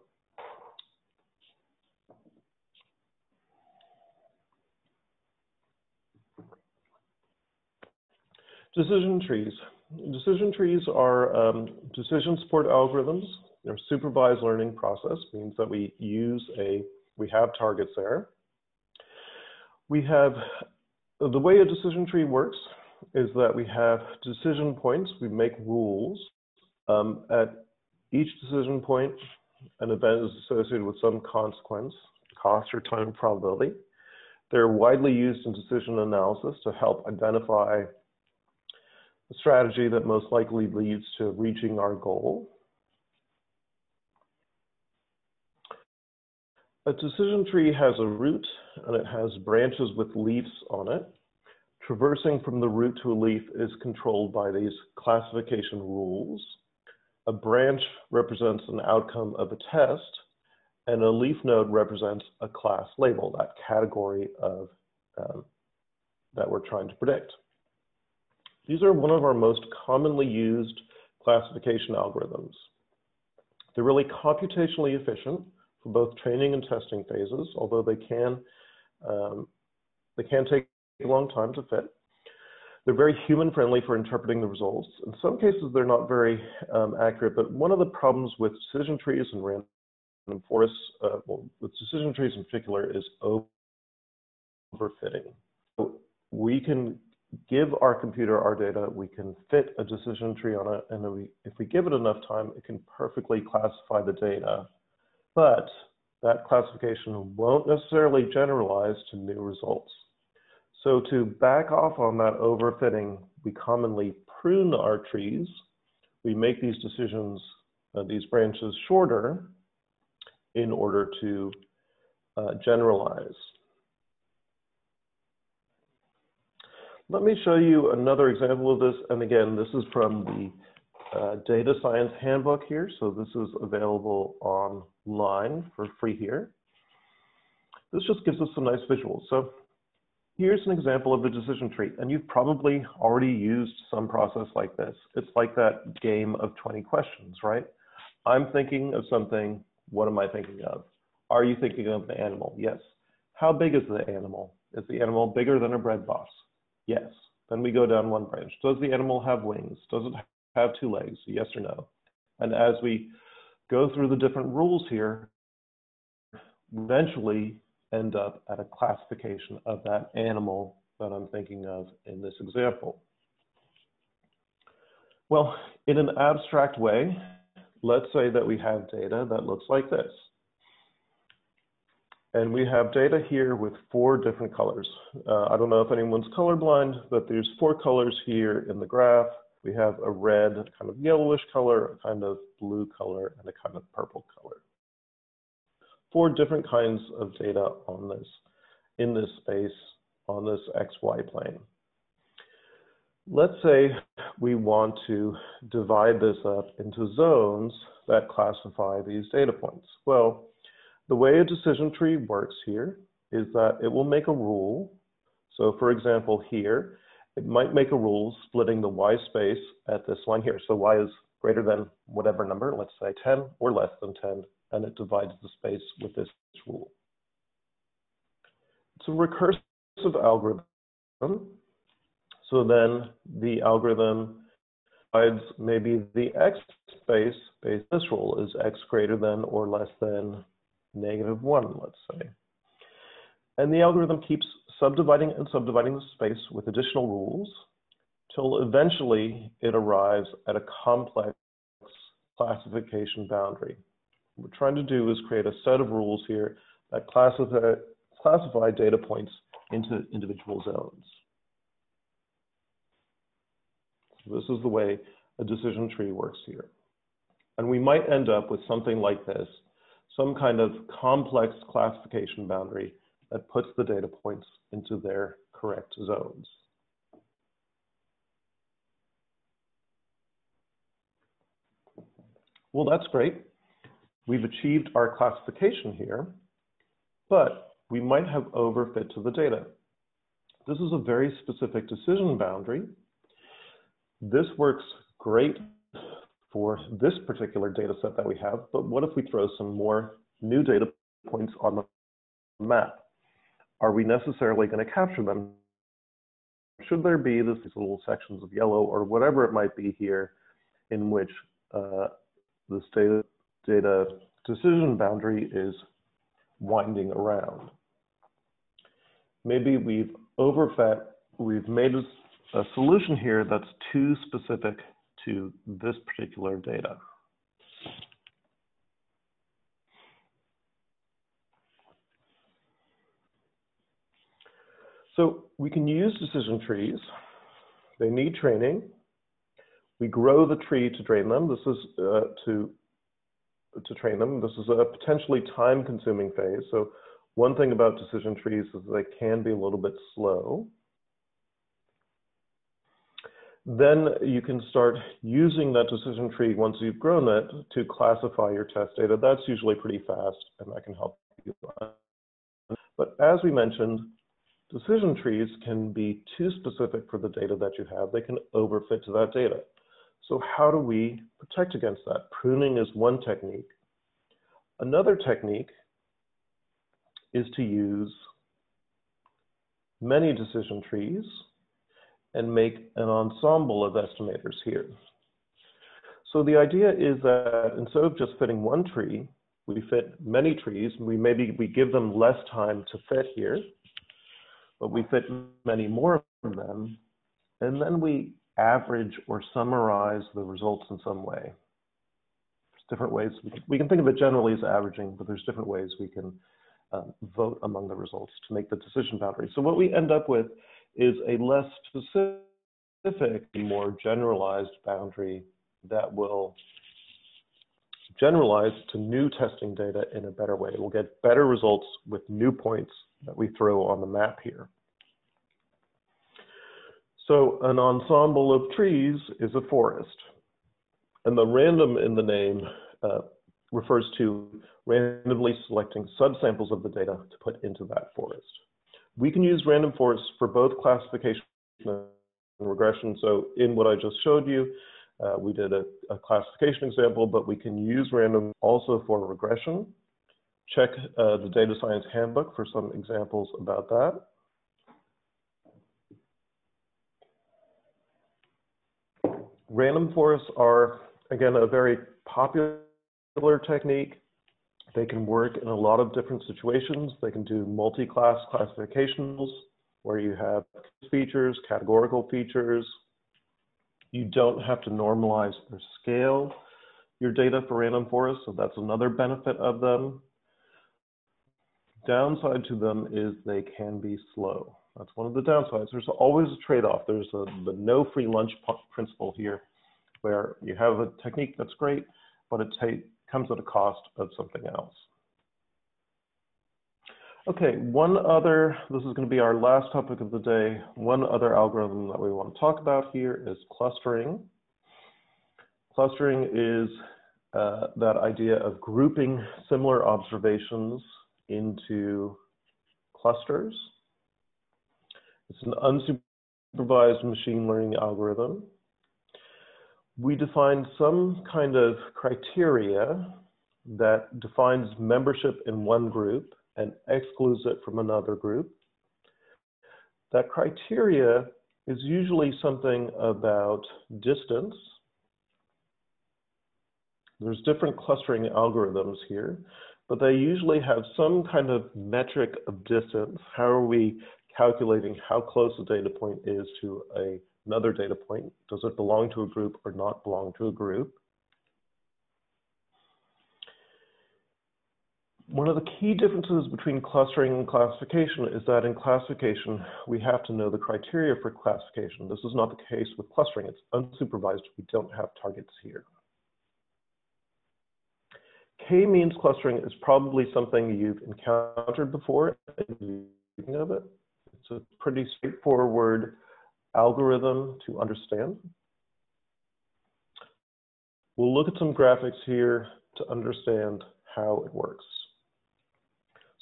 B: Decision trees. Decision trees are um, decision support algorithms. They're supervised learning process, means that we use a, we have targets there. We have, the way a decision tree works is that we have decision points, we make rules. Um, at each decision point, an event is associated with some consequence, cost or time probability. They're widely used in decision analysis to help identify a strategy that most likely leads to reaching our goal. A decision tree has a root and it has branches with leaves on it. Traversing from the root to a leaf is controlled by these classification rules. A branch represents an outcome of a test and a leaf node represents a class label, that category of um, that we're trying to predict. These are one of our most commonly used classification algorithms. They're really computationally efficient for both training and testing phases, although they can, um, they can take a long time to fit. They're very human friendly for interpreting the results. In some cases, they're not very um, accurate, but one of the problems with decision trees and random forests, uh, well, with decision trees in particular, is overfitting. So we can give our computer our data, we can fit a decision tree on it, and we, if we give it enough time, it can perfectly classify the data. But that classification won't necessarily generalize to new results. So to back off on that overfitting, we commonly prune our trees. We make these decisions, uh, these branches shorter in order to uh, generalize. Let me show you another example of this. And again, this is from the uh, data science handbook here. So this is available online for free here. This just gives us some nice visuals. So here's an example of a decision tree. And you've probably already used some process like this. It's like that game of 20 questions, right? I'm thinking of something. What am I thinking of? Are you thinking of the animal? Yes. How big is the animal? Is the animal bigger than a bread box? Yes. Then we go down one branch. Does the animal have wings? Does it have two legs? Yes or no? And as we go through the different rules here, eventually end up at a classification of that animal that I'm thinking of in this example. Well, in an abstract way, let's say that we have data that looks like this. And we have data here with four different colors. Uh, I don't know if anyone's colorblind, but there's four colors here in the graph. We have a red, kind of yellowish color, a kind of blue color, and a kind of purple color. Four different kinds of data on this, in this space, on this XY plane. Let's say we want to divide this up into zones that classify these data points. Well, the way a decision tree works here is that it will make a rule. So for example, here, it might make a rule splitting the y space at this line here. So y is greater than whatever number, let's say 10 or less than 10, and it divides the space with this rule. It's a recursive algorithm. So then the algorithm divides maybe the x space based this rule is x greater than or less than negative 1, let's say. And the algorithm keeps subdividing and subdividing the space with additional rules till eventually it arrives at a complex classification boundary. What we're trying to do is create a set of rules here that classify, classify data points into individual zones. So this is the way a decision tree works here. And we might end up with something like this some kind of complex classification boundary that puts the data points into their correct zones. Well, that's great. We've achieved our classification here, but we might have overfit to the data. This is a very specific decision boundary. This works great for this particular data set that we have, but what if we throw some more new data points on the map? Are we necessarily going to capture them? Should there be these little sections of yellow or whatever it might be here in which uh, this data, data decision boundary is winding around? Maybe we've overfed, we've made a solution here that's too specific to this particular data. So we can use decision trees. They need training. We grow the tree to train them. This is uh, to to train them. This is a potentially time-consuming phase. So one thing about decision trees is they can be a little bit slow. Then you can start using that decision tree once you've grown it to classify your test data. That's usually pretty fast and that can help you. But as we mentioned, decision trees can be too specific for the data that you have. They can overfit to that data. So how do we protect against that? Pruning is one technique. Another technique is to use many decision trees and make an ensemble of estimators here. So the idea is that instead of just fitting one tree, we fit many trees. We maybe we give them less time to fit here, but we fit many more of them, and then we average or summarize the results in some way. There's different ways we can, think of it generally as averaging, but there's different ways we can um, vote among the results to make the decision boundary. So what we end up with is a less specific, more generalized boundary that will generalize to new testing data in a better way. We'll get better results with new points that we throw on the map here. So an ensemble of trees is a forest. And the random in the name uh, refers to randomly selecting subsamples of the data to put into that forest. We can use random forests for both classification and regression. So in what I just showed you, uh, we did a, a, classification example, but we can use random also for regression. Check uh, the data science handbook for some examples about that. Random forests are, again, a very popular technique. They can work in a lot of different situations. They can do multi-class classifications where you have features, categorical features, you don't have to normalize or scale your data for random forests, so that's another benefit of them. Downside to them is they can be slow. That's one of the downsides. There's always a trade-off. There's a, the no free lunch principle here, where you have a technique that's great, but it comes at a cost of something else. Okay, one other, this is going to be our last topic of the day. One other algorithm that we want to talk about here is clustering. Clustering is uh, that idea of grouping similar observations into clusters. It's an unsupervised machine learning algorithm. We define some kind of criteria that defines membership in one group and excludes it from another group. That criteria is usually something about distance. There's different clustering algorithms here, but they usually have some kind of metric of distance. How are we calculating how close a data point is to a, another data point? Does it belong to a group or not belong to a group? One of the key differences between clustering and classification is that in classification, we have to know the criteria for classification. This is not the case with clustering. It's unsupervised. We don't have targets here. K-means clustering is probably something you've encountered before of it. It's a pretty straightforward algorithm to understand. We'll look at some graphics here to understand how it works.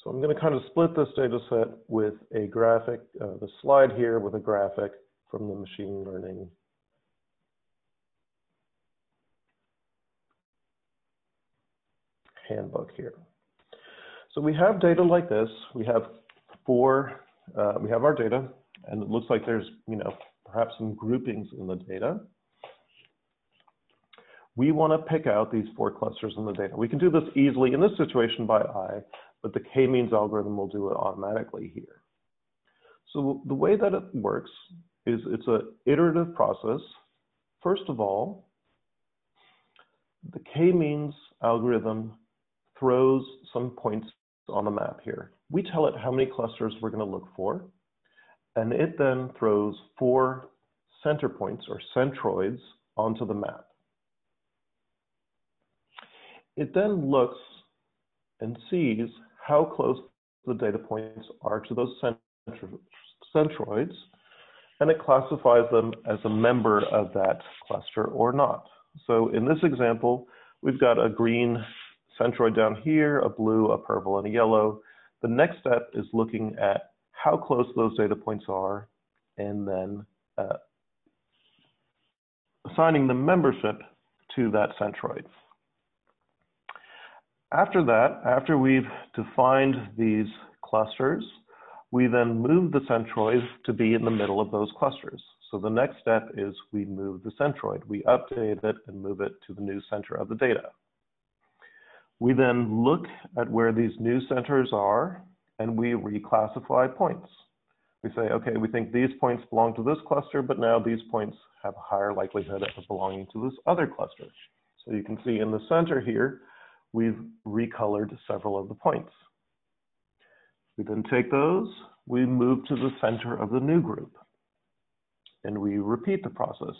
B: So I'm going to kind of split this data set with a graphic, uh, the slide here with a graphic from the machine learning handbook here. So we have data like this. We have four, uh, we have our data, and it looks like there's, you know, perhaps some groupings in the data. We want to pick out these four clusters in the data. We can do this easily in this situation by eye, but the k-means algorithm will do it automatically here. So the way that it works is it's an iterative process. First of all, the k-means algorithm throws some points on the map here. We tell it how many clusters we're going to look for, and it then throws four center points or centroids onto the map. It then looks and sees how close the data points are to those centroids, and it classifies them as a member of that cluster or not. So in this example, we've got a green centroid down here, a blue, a purple, and a yellow. The next step is looking at how close those data points are, and then uh, assigning the membership to that centroid. After that, after we've defined these clusters, we then move the centroid to be in the middle of those clusters. So the next step is we move the centroid. We update it and move it to the new center of the data. We then look at where these new centers are and we reclassify points. We say, okay, we think these points belong to this cluster, but now these points have a higher likelihood of belonging to this other cluster. So you can see in the center here, we've recolored several of the points. We then take those, we move to the center of the new group and we repeat the process.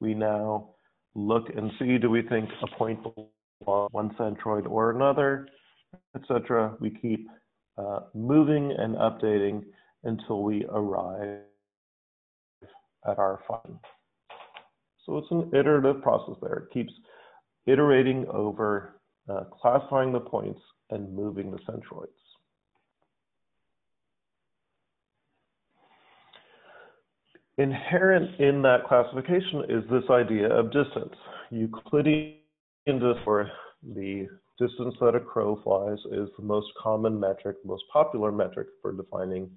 B: We now look and see, do we think a point belongs to one centroid or another, etc. We keep uh, moving and updating until we arrive at our fun. So it's an iterative process there. It keeps iterating over uh, classifying the points and moving the centroids. Inherent in that classification is this idea of distance. Euclidean distance, or the distance that a crow flies, is the most common metric, most popular metric for defining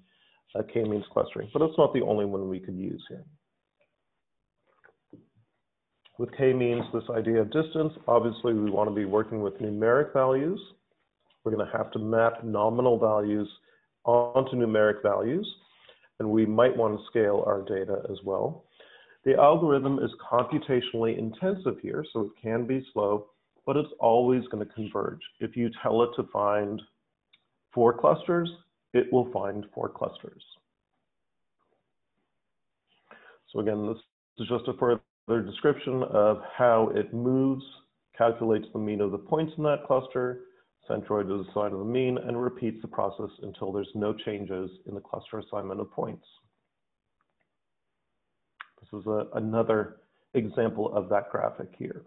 B: uh, k-means clustering, but it's not the only one we could use here. With k-means, this idea of distance, obviously we want to be working with numeric values. We're going to have to map nominal values onto numeric values and we might want to scale our data as well. The algorithm is computationally intensive here, so it can be slow, but it's always going to converge. If you tell it to find four clusters, it will find four clusters. So again, this is just a further description of how it moves, calculates the mean of the points in that cluster, centroid is side of the mean, and repeats the process until there's no changes in the cluster assignment of points. This is a, another example of that graphic here.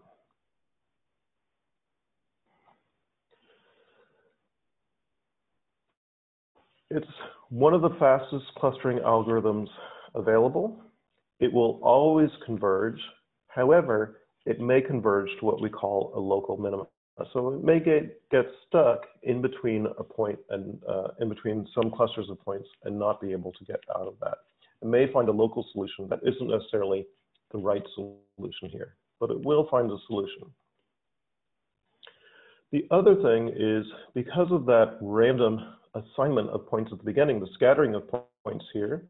B: It's one of the fastest clustering algorithms available. It will always converge. However, it may converge to what we call a local minimum. So it may get, get stuck in between a point and uh, in between some clusters of points and not be able to get out of that. It may find a local solution that isn't necessarily the right solution here, but it will find a solution. The other thing is because of that random assignment of points at the beginning, the scattering of points here,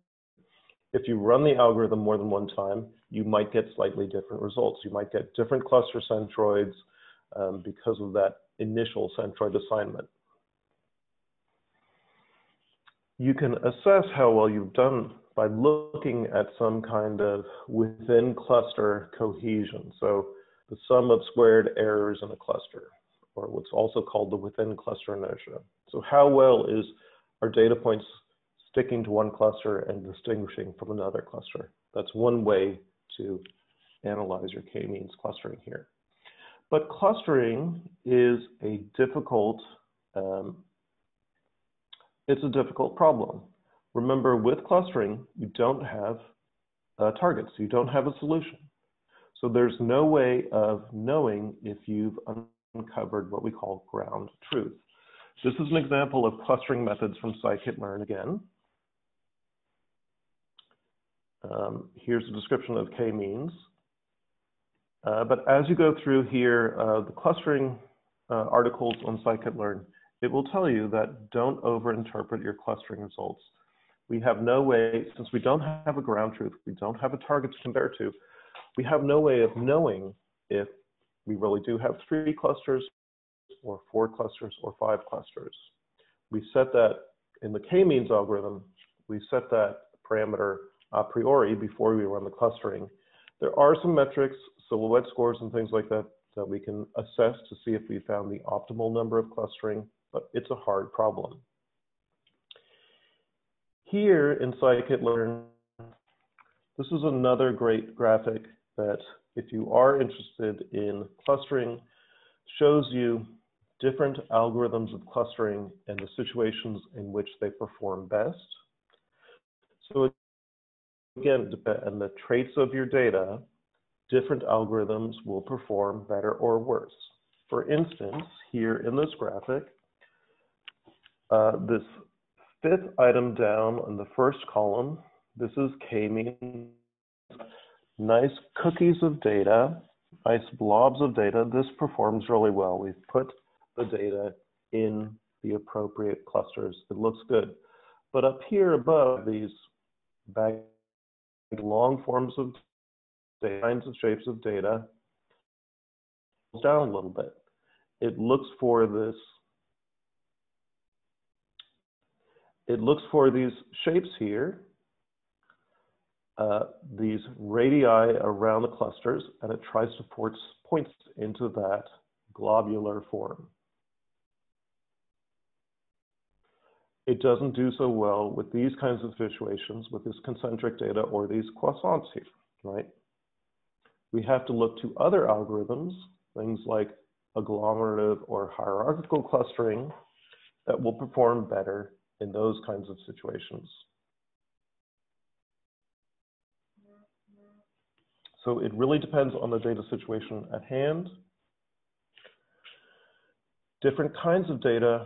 B: if you run the algorithm more than one time, you might get slightly different results. You might get different cluster centroids, um, because of that initial centroid assignment. You can assess how well you've done by looking at some kind of within cluster cohesion. So the sum of squared errors in a cluster, or what's also called the within cluster inertia. So how well is our data points sticking to one cluster and distinguishing from another cluster? That's one way to analyze your k-means clustering here. But clustering is a difficult, um, it's a difficult problem. Remember, with clustering, you don't have uh, targets, you don't have a solution. So there's no way of knowing if you've uncovered what we call ground truth. This is an example of clustering methods from scikit-learn again. Um, here's a description of k-means. Uh, but as you go through here, uh, the clustering uh, articles on scikit-learn, it will tell you that don't overinterpret your clustering results. We have no way, since we don't have a ground truth, we don't have a target to compare to, we have no way of knowing if we really do have three clusters or four clusters or five clusters. We set that in the k-means algorithm, we set that parameter a priori before we run the clustering. There are some metrics silhouette scores and things like that that we can assess to see if we found the optimal number of clustering, but it's a hard problem. Here in scikit-learn, this is another great graphic that if you are interested in clustering, shows you different algorithms of clustering and the situations in which they perform best. So again, and the traits of your data different algorithms will perform better or worse. For instance, here in this graphic, uh, this fifth item down on the first column, this is k-means, nice cookies of data, nice blobs of data. This performs really well. We've put the data in the appropriate clusters. It looks good. But up here above these long forms of kinds of shapes of data down a little bit. It looks for this it looks for these shapes here, uh, these radii around the clusters, and it tries to force points into that globular form. It doesn't do so well with these kinds of situations, with this concentric data or these croissants here, right? We have to look to other algorithms, things like agglomerative or hierarchical clustering, that will perform better in those kinds of situations. So it really depends on the data situation at hand. Different kinds of data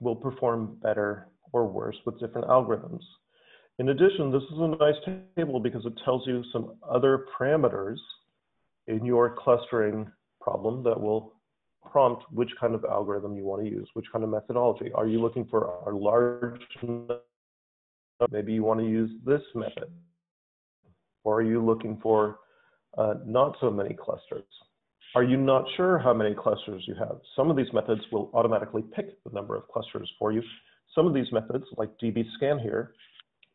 B: will perform better or worse with different algorithms. In addition, this is a nice table because it tells you some other parameters in your clustering problem that will prompt which kind of algorithm you want to use, which kind of methodology. Are you looking for a large, maybe you want to use this method? Or are you looking for uh, not so many clusters? Are you not sure how many clusters you have? Some of these methods will automatically pick the number of clusters for you. Some of these methods, like DBSCAN here,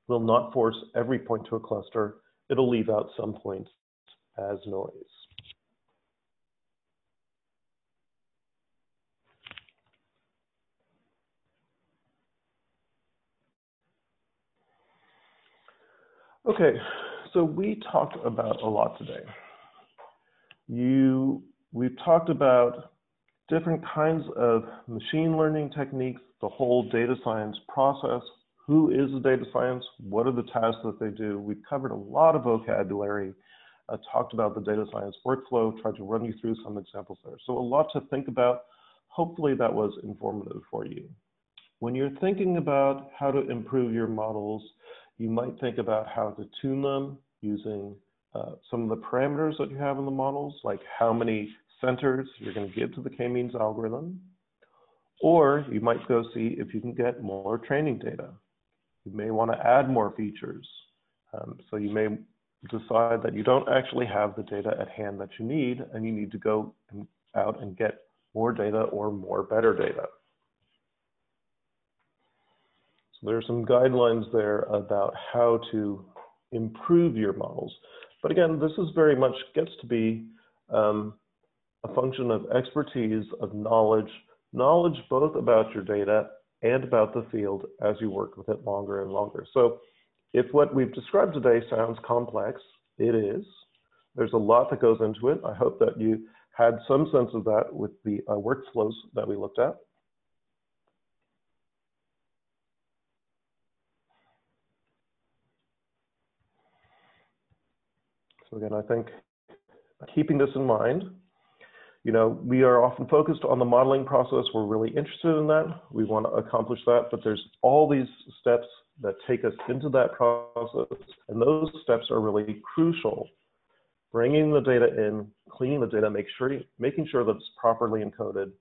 B: will not force every point to a cluster. It'll leave out some points as noise. Okay, so we talked about a lot today. You, we've talked about different kinds of machine learning techniques, the whole data science process, who is the data science, what are the tasks that they do. We've covered a lot of vocabulary, uh, talked about the data science workflow, tried to run you through some examples there. So a lot to think about. Hopefully that was informative for you. When you're thinking about how to improve your models, you might think about how to tune them using uh, some of the parameters that you have in the models, like how many centers you're going to give to the k-means algorithm. Or you might go see if you can get more training data. You may want to add more features. Um, so you may decide that you don't actually have the data at hand that you need, and you need to go out and get more data or more better data So there are some guidelines there about how to improve your models. But again, this is very much gets to be um, a function of expertise, of knowledge, knowledge both about your data and about the field as you work with it longer and longer. So if what we've described today sounds complex, it is. There's a lot that goes into it. I hope that you had some sense of that with the uh, workflows that we looked at. So again, I think keeping this in mind, you know, we are often focused on the modeling process. We're really interested in that. We want to accomplish that, but there's all these steps that take us into that process. And those steps are really crucial. Bringing the data in, cleaning the data, make sure, making sure that it's properly encoded.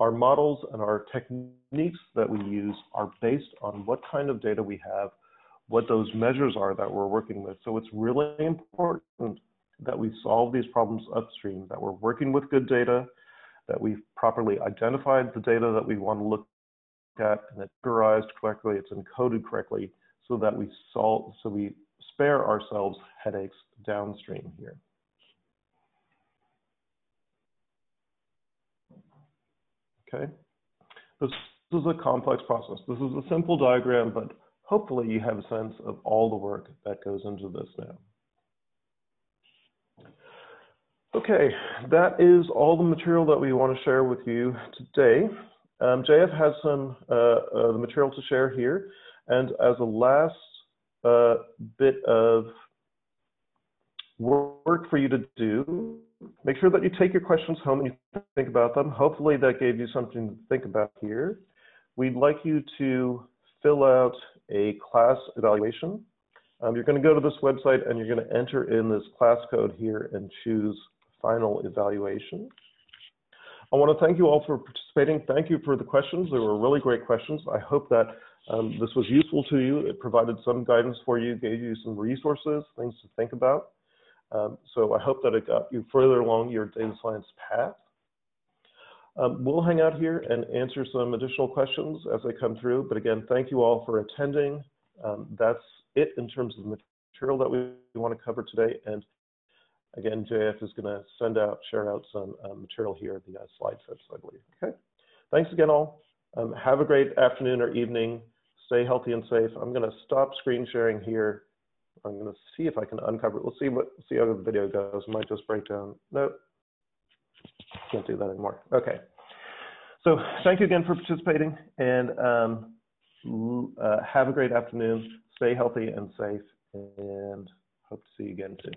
B: Our models and our techniques that we use are based on what kind of data we have, what those measures are that we're working with. So it's really important that we solve these problems upstream, that we're working with good data, that we've properly identified the data that we want to look at and it's categorized correctly, it's encoded correctly, so that we solve, so we spare ourselves headaches downstream here. Okay, this is a complex process. This is a simple diagram, but hopefully you have a sense of all the work that goes into this now. Okay, that is all the material that we want to share with you today. Um, JF has some uh, uh, the material to share here. And as a last uh, bit of work for you to do, make sure that you take your questions home and you think about them. Hopefully that gave you something to think about here. We'd like you to fill out a class evaluation. Um, you're going to go to this website and you're going to enter in this class code here and choose final evaluation. I want to thank you all for participating. Thank you for the questions. They were really great questions. I hope that um, this was useful to you. It provided some guidance for you, gave you some resources, things to think about. Um, so I hope that it got you further along your data science path. Um, we'll hang out here and answer some additional questions as they come through. But again, thank you all for attending. Um, that's it in terms of the material that we want to cover today. And again, JF is going to send out, share out some uh, material here, the uh, slide sets, I believe. Okay. Thanks again, all. Um, have a great afternoon or evening. Stay healthy and safe. I'm going to stop screen sharing here. I'm going to see if I can uncover it. We'll see what see how the video goes. Might just break down. Nope. Can't do that anymore. Okay. So thank you again for participating and um, uh, have a great afternoon. Stay healthy and safe and hope to see you again soon.